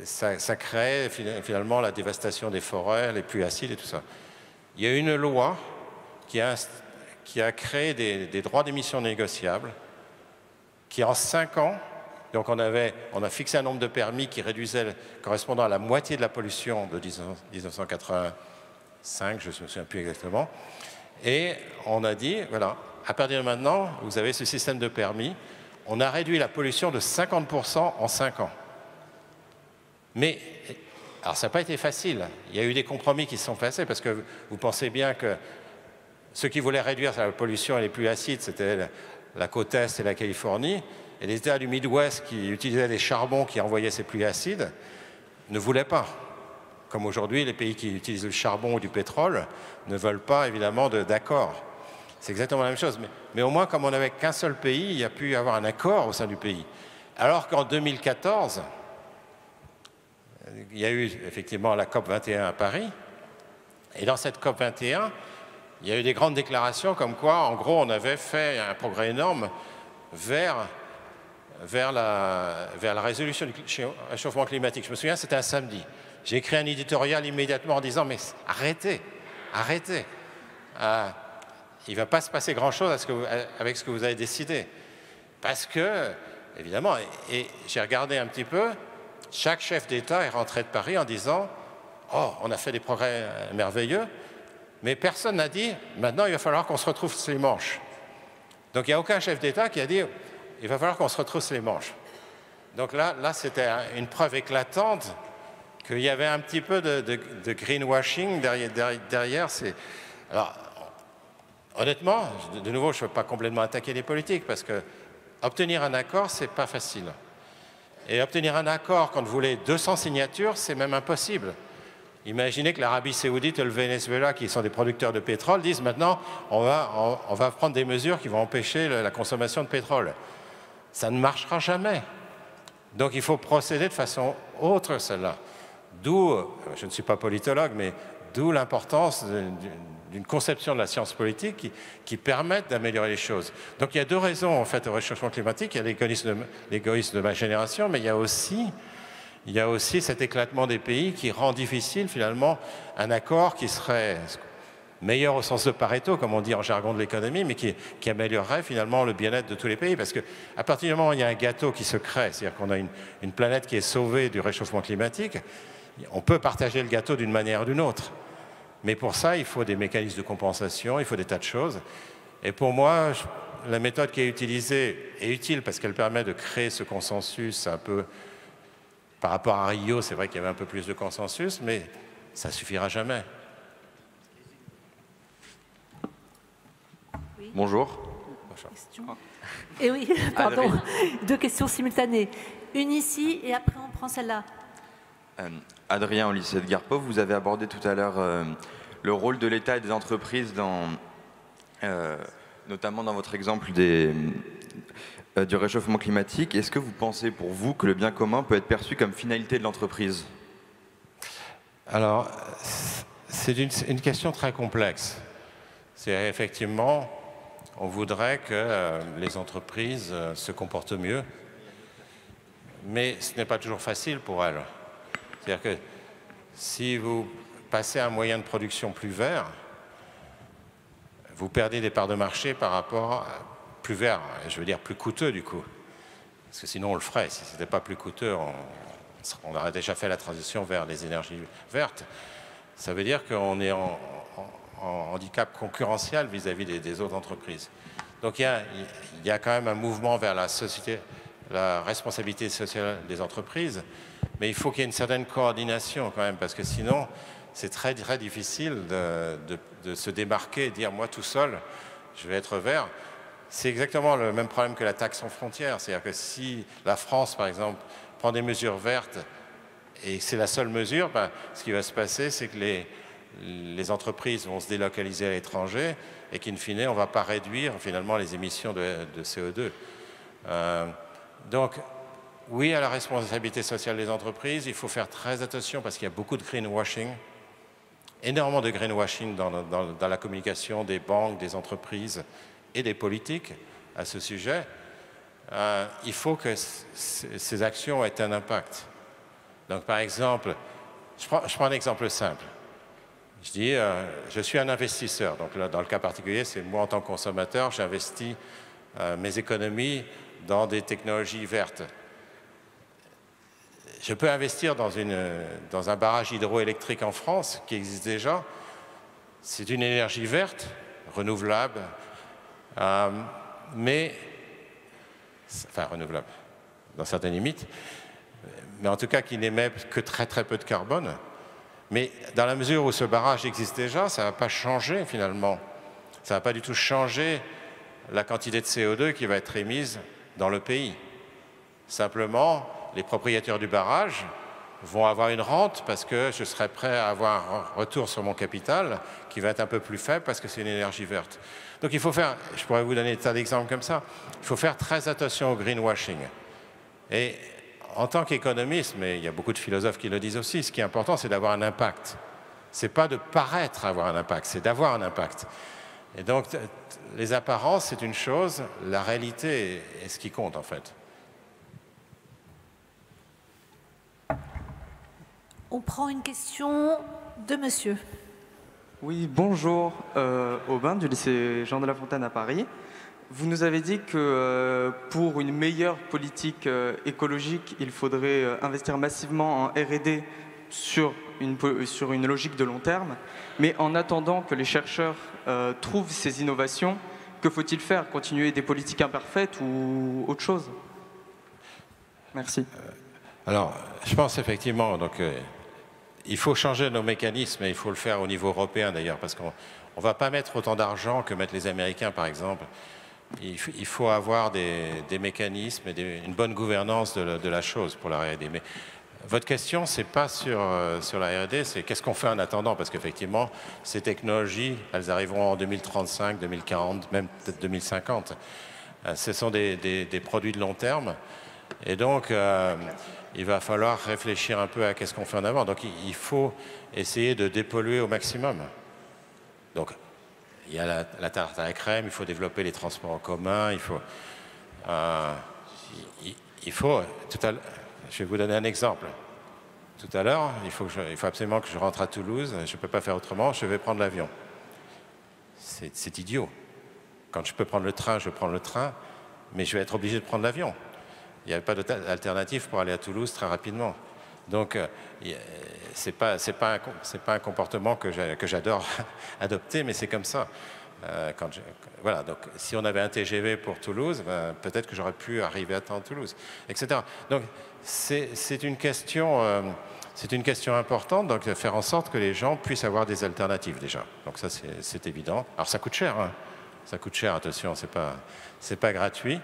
ça, crée finalement la dévastation des forêts, les pluies acides et tout ça. Il y a une loi qui a, qui a créé des, des droits d'émission négociables qui en cinq ans, donc on, avait, on a fixé un nombre de permis qui réduisait, correspondant à la moitié de la pollution de 1985, je ne me souviens plus exactement, et on a dit, voilà, à partir de maintenant, vous avez ce système de permis, on a réduit la pollution de 50% en cinq ans. Mais, alors ça n'a pas été facile, il y a eu des compromis qui se sont passés, parce que vous pensez bien que ceux qui voulaient réduire la pollution les plus acides, c'était la côte Est et la Californie, et les États du Midwest qui utilisaient des charbons qui envoyaient ces pluies acides ne voulaient pas. Comme aujourd'hui, les pays qui utilisent le charbon ou du pétrole ne veulent pas évidemment d'accord. C'est exactement la même chose. Mais, au moins, comme on n'avait qu'un seul pays, il y a pu y avoir un accord au sein du pays. Alors qu'en 2014, il y a eu effectivement la COP 21 à Paris. Et dans cette COP 21, il y a eu des grandes déclarations comme quoi, en gros, on avait fait un progrès énorme vers, la, résolution du réchauffement climatique. Je me souviens, c'était un samedi. J'ai écrit un éditorial immédiatement en disant, mais arrêtez, arrêtez. Euh, il ne va pas se passer grand-chose avec ce que vous avez décidé. Parce que, évidemment, et j'ai regardé un petit peu, chaque chef d'État est rentré de Paris en disant, oh, on a fait des progrès merveilleux, mais personne n'a dit, maintenant il va falloir qu'on se retrouve les manches. Donc il n'y a aucun chef d'État qui a dit, il va falloir qu'on se retrouve les manches. Donc là, là c'était une preuve éclatante qu'il y avait un petit peu de, greenwashing derrière. derrière, Alors, honnêtement, de nouveau, je ne veux pas complètement attaquer les politiques parce que obtenir un accord, c'est pas facile. Et obtenir un accord quand vous voulez 200 signatures, c'est même impossible. Imaginez que l'Arabie saoudite et le Venezuela, qui sont des producteurs de pétrole, disent maintenant on va, prendre des mesures qui vont empêcher la consommation de pétrole. Ça ne marchera jamais. Donc il faut procéder de façon autre, celle-là. D'où, euh, je ne suis pas politologue, mais d'où l'importance d'une conception de la science politique qui, qui permette d'améliorer les choses. Donc il y a deux raisons en fait au réchauffement climatique. Il y a l'égoïsme de ma génération, mais il y a aussi il y a aussi cet éclatement des pays qui rend difficile finalement un accord qui serait meilleur au sens de Pareto, comme on dit en jargon de l'économie, mais qui, améliorerait finalement le bien-être de tous les pays. Parce qu'à partir du moment où il y a un gâteau qui se crée, c'est-à-dire qu'on a une, planète qui est sauvée du réchauffement climatique, on peut partager le gâteau d'une manière ou d'une autre. Mais pour ça, il faut des mécanismes de compensation, il faut des tas de choses. Et pour moi, la méthode qui est utilisée est utile parce qu'elle permet de créer ce consensus un peu par rapport à Rio, c'est vrai qu'il y avait un peu plus de consensus, mais ça ne suffira jamais. Bonjour. Et eh oui, [laughs] pardon, deux questions simultanées. Une ici et après on prend celle-là. Euh, Adrien, au lycée de Garpov, vous avez abordé tout à l'heure euh, le rôle de l'État et des entreprises, dans, notamment dans votre exemple des, du réchauffement climatique. Est-ce que vous pensez pour vous que le bien commun peut être perçu comme finalité de l'entreprise? Alors, c'est une, question très complexe. C'est effectivement, on voudrait que les entreprises se comportent mieux, mais ce n'est pas toujours facile pour elles. C'est-à-dire que si vous passez à un moyen de production plus vert, vous perdez des parts de marché par rapport plus vert, je veux dire plus coûteux du coup. Parce que sinon on le ferait, si ce n'était pas plus coûteux, on, aurait déjà fait la transition vers les énergies vertes. Ça veut dire qu'on est en, handicap concurrentiel vis-à-vis des, autres entreprises. Donc il y, a, quand même un mouvement vers la société, la responsabilité sociale des entreprises, mais il faut qu'il y ait une certaine coordination quand même, parce que sinon, c'est très, très difficile de, se démarquer et dire moi tout seul, je vais être vert. C'est exactement le même problème que la taxe en frontières. C'est-à-dire que si la France, par exemple, prend des mesures vertes et c'est la seule mesure, ben, ce qui va se passer, c'est que les, entreprises vont se délocaliser à l'étranger et qu'in fine, on ne va pas réduire finalement les émissions de, CO2. Donc, oui à la responsabilité sociale des entreprises, il faut faire très attention parce qu'il y a beaucoup de greenwashing, énormément de greenwashing dans, la communication des banques, des entreprises et des politiques à ce sujet. Euh, il faut que ces actions aient un impact. Donc, par exemple, je prends, un exemple simple. Je dis, euh, je suis un investisseur. Donc, là, dans le cas particulier, c'est moi en tant que consommateur, j'investis euh, mes économies dans des technologies vertes. Je peux investir dans un barrage hydroélectrique en France qui existe déjà. C'est une énergie verte, renouvelable, euh, mais, enfin renouvelable dans certaines limites, mais en tout cas qui n'émet que très très peu de carbone. Mais dans la mesure où ce barrage existe déjà, ça ne va pas changer finalement. Ça ne va pas du tout changer la quantité de CO2 qui va être émise dans le pays. Simplement, les propriétaires du barrage vont avoir une rente parce que je serai prêt à avoir un retour sur mon capital qui va être un peu plus faible parce que c'est une énergie verte. Donc il faut faire, je pourrais vous donner des tas d'exemples comme ça, il faut faire très attention au greenwashing. Et en tant qu'économiste, mais il y a beaucoup de philosophes qui le disent aussi, ce qui est important, c'est d'avoir un impact. Ce n'est pas de paraître avoir un impact, c'est d'avoir un impact. Et donc, les apparences, c'est une chose, la réalité est ce qui compte en fait. On prend une question de monsieur. Oui, bonjour, euh, Aubin du lycée Jean de la Fontaine à Paris. Vous nous avez dit que euh, pour une meilleure politique euh, écologique, il faudrait investir massivement en RD sur une, sur une logique de long terme. Mais en attendant que les chercheurs trouvent ces innovations, que faut-il faire? Continuer des politiques imparfaites ou autre chose? Merci. Alors, je pense effectivement, donc, il faut changer nos mécanismes et il faut le faire au niveau européen d'ailleurs, parce qu'on ne va pas mettre autant d'argent que mettent les Américains, par exemple. Il, faut avoir des, mécanismes et une bonne gouvernance de, la chose pour la R&D. Mais votre question, c'est pas sur, euh, sur la R&D, c'est qu'est-ce qu'on fait en attendant? Parce qu'effectivement, ces technologies, elles arriveront en 2035, 2040, même peut-être 2050. Euh, ce sont des, produits de long terme. Et donc, euh, il va falloir réfléchir un peu à qu'est-ce qu'on fait en avant. Donc, il faut essayer de dépolluer au maximum. Donc, il y a la, tarte à la crème, il faut développer les transports en commun, il faut... Euh, il, faut tout à je vais vous donner un exemple. Tout à l'heure, il, il faut absolument que je rentre à Toulouse, je ne peux pas faire autrement, je vais prendre l'avion. C'est idiot. Quand je peux prendre le train, je prends le train, mais je vais être obligé de prendre l'avion. Il n'y a pas d'alternative pour aller à Toulouse très rapidement. Donc, euh, pas c'est pas un comportement que j'adore [laughs] adopter, mais c'est comme ça. Euh, voilà, donc si on avait un TGV pour Toulouse, ben, peut-être que j'aurais pu arriver à temps à Toulouse, etc. Donc c'est une question. Euh, c'est une question importante, de faire en sorte que les gens puissent avoir des alternatives déjà. Donc ça, c'est évident. Alors ça coûte cher, hein. ça coûte cher, attention, c'est pas, pas gratuit.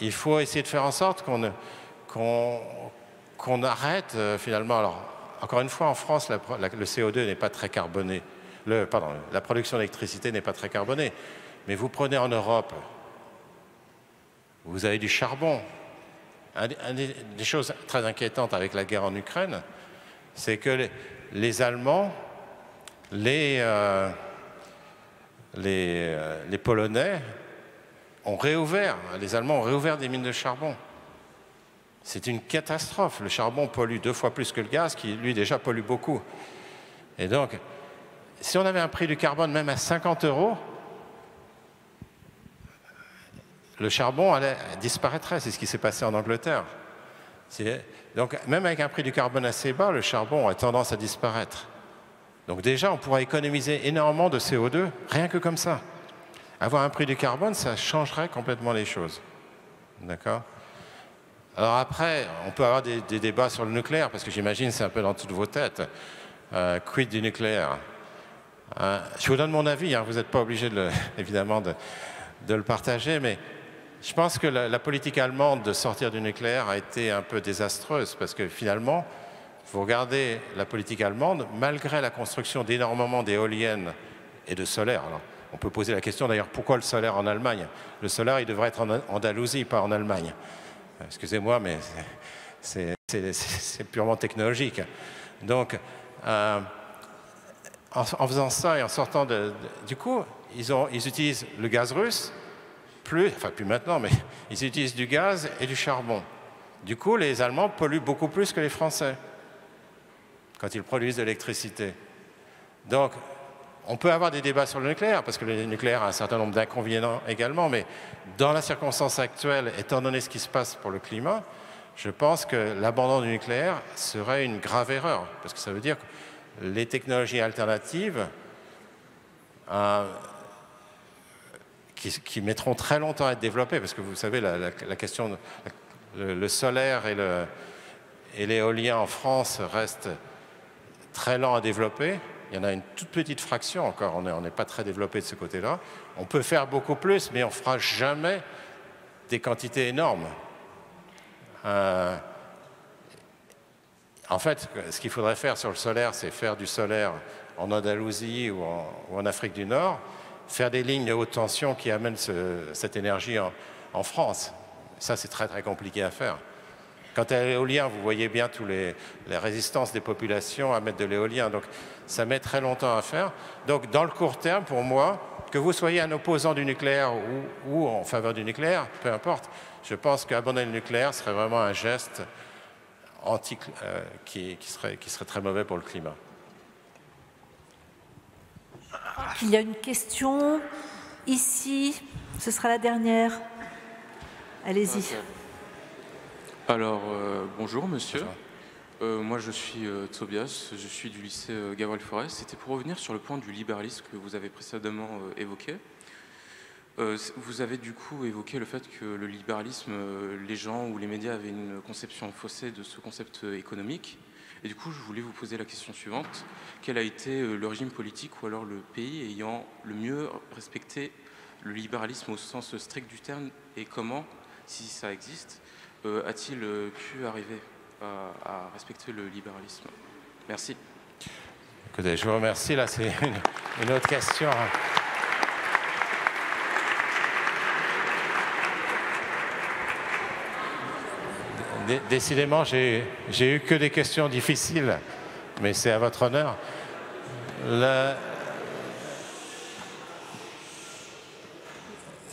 Il faut essayer de faire en sorte qu'on qu'on qu'on arrête euh, finalement. Alors, encore une fois, en France, le CO2 n'est pas très carboné. Le, pardon, la production d'électricité n'est pas très carbonée. Mais vous prenez en Europe, vous avez du charbon. Une des, choses très inquiétantes avec la guerre en Ukraine, c'est que les, Allemands, les, euh, euh, les Polonais ont réouvert, les Allemands ont réouvert des mines de charbon. C'est une catastrophe. Le charbon pollue deux fois plus que le gaz, qui lui déjà pollue beaucoup. Et donc, si on avait un prix du carbone même à 50 euros, le charbon allait, disparaîtrait. C'est ce qui s'est passé en Angleterre. Donc, même avec un prix du carbone assez bas, le charbon a tendance à disparaître. Donc déjà, on pourra économiser énormément de CO2, rien que comme ça. Avoir un prix du carbone, ça changerait complètement les choses. D'accord? Alors après, on peut avoir des, débats sur le nucléaire, parce que j'imagine c'est un peu dans toutes vos têtes. Euh, quid du nucléaire? Euh, Je vous donne mon avis, hein, vous n'êtes pas obligé, de [laughs] évidemment, de, le partager, mais je pense que la, politique allemande de sortir du nucléaire a été un peu désastreuse, parce que finalement, vous regardez la politique allemande, malgré la construction d'énormément d'éoliennes et de solaire. On peut poser la question d'ailleurs, pourquoi le solaire en Allemagne? Le solaire, il devrait être en Andalousie, pas en Allemagne. Excusez-moi, mais c'est purement technologique. Donc, euh, en, faisant ça et en sortant de... du coup, ils, ils utilisent le gaz russe, plus, enfin plus maintenant, mais [laughs] ils utilisent du gaz et du charbon. Du coup, les Allemands polluent beaucoup plus que les Français quand ils produisent de l'électricité. Donc, on peut avoir des débats sur le nucléaire, parce que le nucléaire a un certain nombre d'inconvénients également, mais dans la circonstance actuelle, étant donné ce qui se passe pour le climat, je pense que l'abandon du nucléaire serait une grave erreur, parce que ça veut dire que les technologies alternatives euh, qui, mettront très longtemps à être développées, parce que vous savez, la, question, le, solaire et l'éolien en France restent très lents à développer. Il y en a une toute petite fraction encore, on n'est pas très développé de ce côté-là. On peut faire beaucoup plus, mais on ne fera jamais des quantités énormes. Euh, en fait, ce qu'il faudrait faire sur le solaire, c'est faire du solaire en Andalousie ou en, Afrique du Nord, faire des lignes de haute tension qui amènent cette énergie en, en France. Ça, c'est très très compliqué à faire. Quant à l'éolien, vous voyez bien toutes les, résistances des populations à mettre de l'éolien. Donc ça met très longtemps à faire. Donc dans le court terme, pour moi, que vous soyez un opposant du nucléaire ou, en faveur du nucléaire, peu importe, je pense qu'abandonner le nucléaire serait vraiment un geste anti, euh, qui, serait, qui serait très mauvais pour le climat. Il y a une question ici, ce sera la dernière. Allez-y. Alors, euh, bonjour monsieur. Euh, moi je suis euh, Tobias, je suis du lycée Gabriel Forest. C'était pour revenir sur le point du libéralisme que vous avez précédemment évoqué. vous avez du coup évoqué le fait que le libéralisme, les gens ou les médias avaient une conception faussée de ce concept économique. Et du coup, je voulais vous poser la question suivante. Quel a été le régime politique ou alors le pays ayant le mieux respecté le libéralisme au sens strict du terme et comment, si ça existe, a-t-il euh, pu arriver à, respecter le libéralisme? Merci. Je vous remercie. Là, c'est une, autre question. Décidément, j'ai eu que des questions difficiles, mais c'est à votre honneur.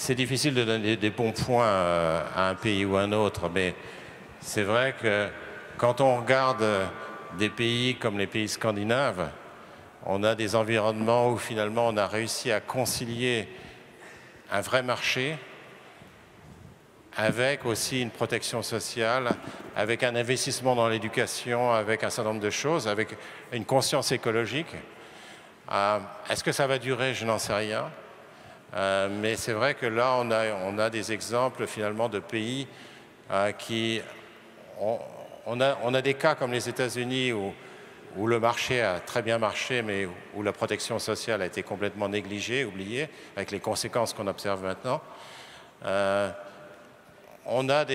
C'est difficile de donner des bons points euh, à un pays ou à un autre, mais c'est vrai que quand on regarde des pays comme les pays scandinaves, on a des environnements où finalement on a réussi à concilier un vrai marché avec aussi une protection sociale, avec un investissement dans l'éducation, avec un certain nombre de choses, avec une conscience écologique. Euh, est-ce que ça va durer? Je n'en sais rien. Euh, mais c'est vrai que là, on a, des exemples finalement de pays euh, qui... On, a, des cas comme les États-Unis où, le marché a très bien marché, mais où la protection sociale a été complètement négligée, oubliée, avec les conséquences qu'on observe maintenant. Euh, on a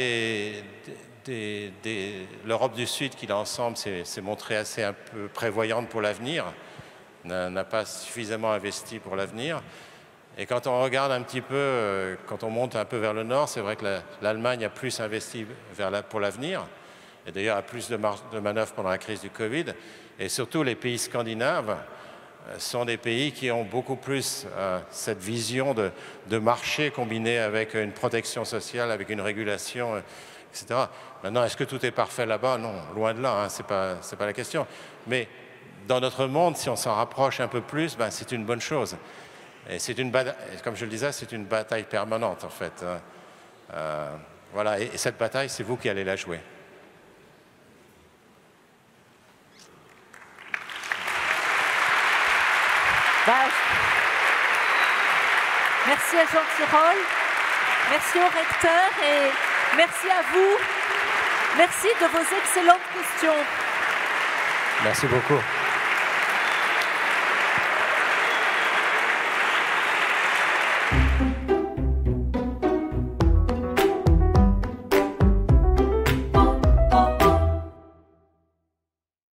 l'Europe du Sud qui, l'ensemble, s'est montrée assez un peu prévoyante pour l'avenir, n'a pas suffisamment investi pour l'avenir. Et quand on regarde un petit peu, euh, quand on monte un peu vers le nord, c'est vrai que l'Allemagne a plus investi pour l'avenir, et d'ailleurs a plus de, de manœuvres pendant la crise du Covid. Et surtout, les pays scandinaves euh, sont des pays qui ont beaucoup plus euh, cette vision de, marché combinée avec une protection sociale, avec une régulation, etc. Maintenant, est-ce que tout est parfait là-bas? Non, loin de là, hein, ce n'est pas, pas, la question. Mais dans notre monde, si on s'en rapproche un peu plus, ben, c'est une bonne chose. Et c'est une comme je le disais, c'est une bataille permanente en fait. Hein. Euh, voilà, et, cette bataille, c'est vous qui allez la jouer. Merci à Jean Tirole, merci au recteur et merci à vous. Merci de vos excellentes questions. Merci beaucoup.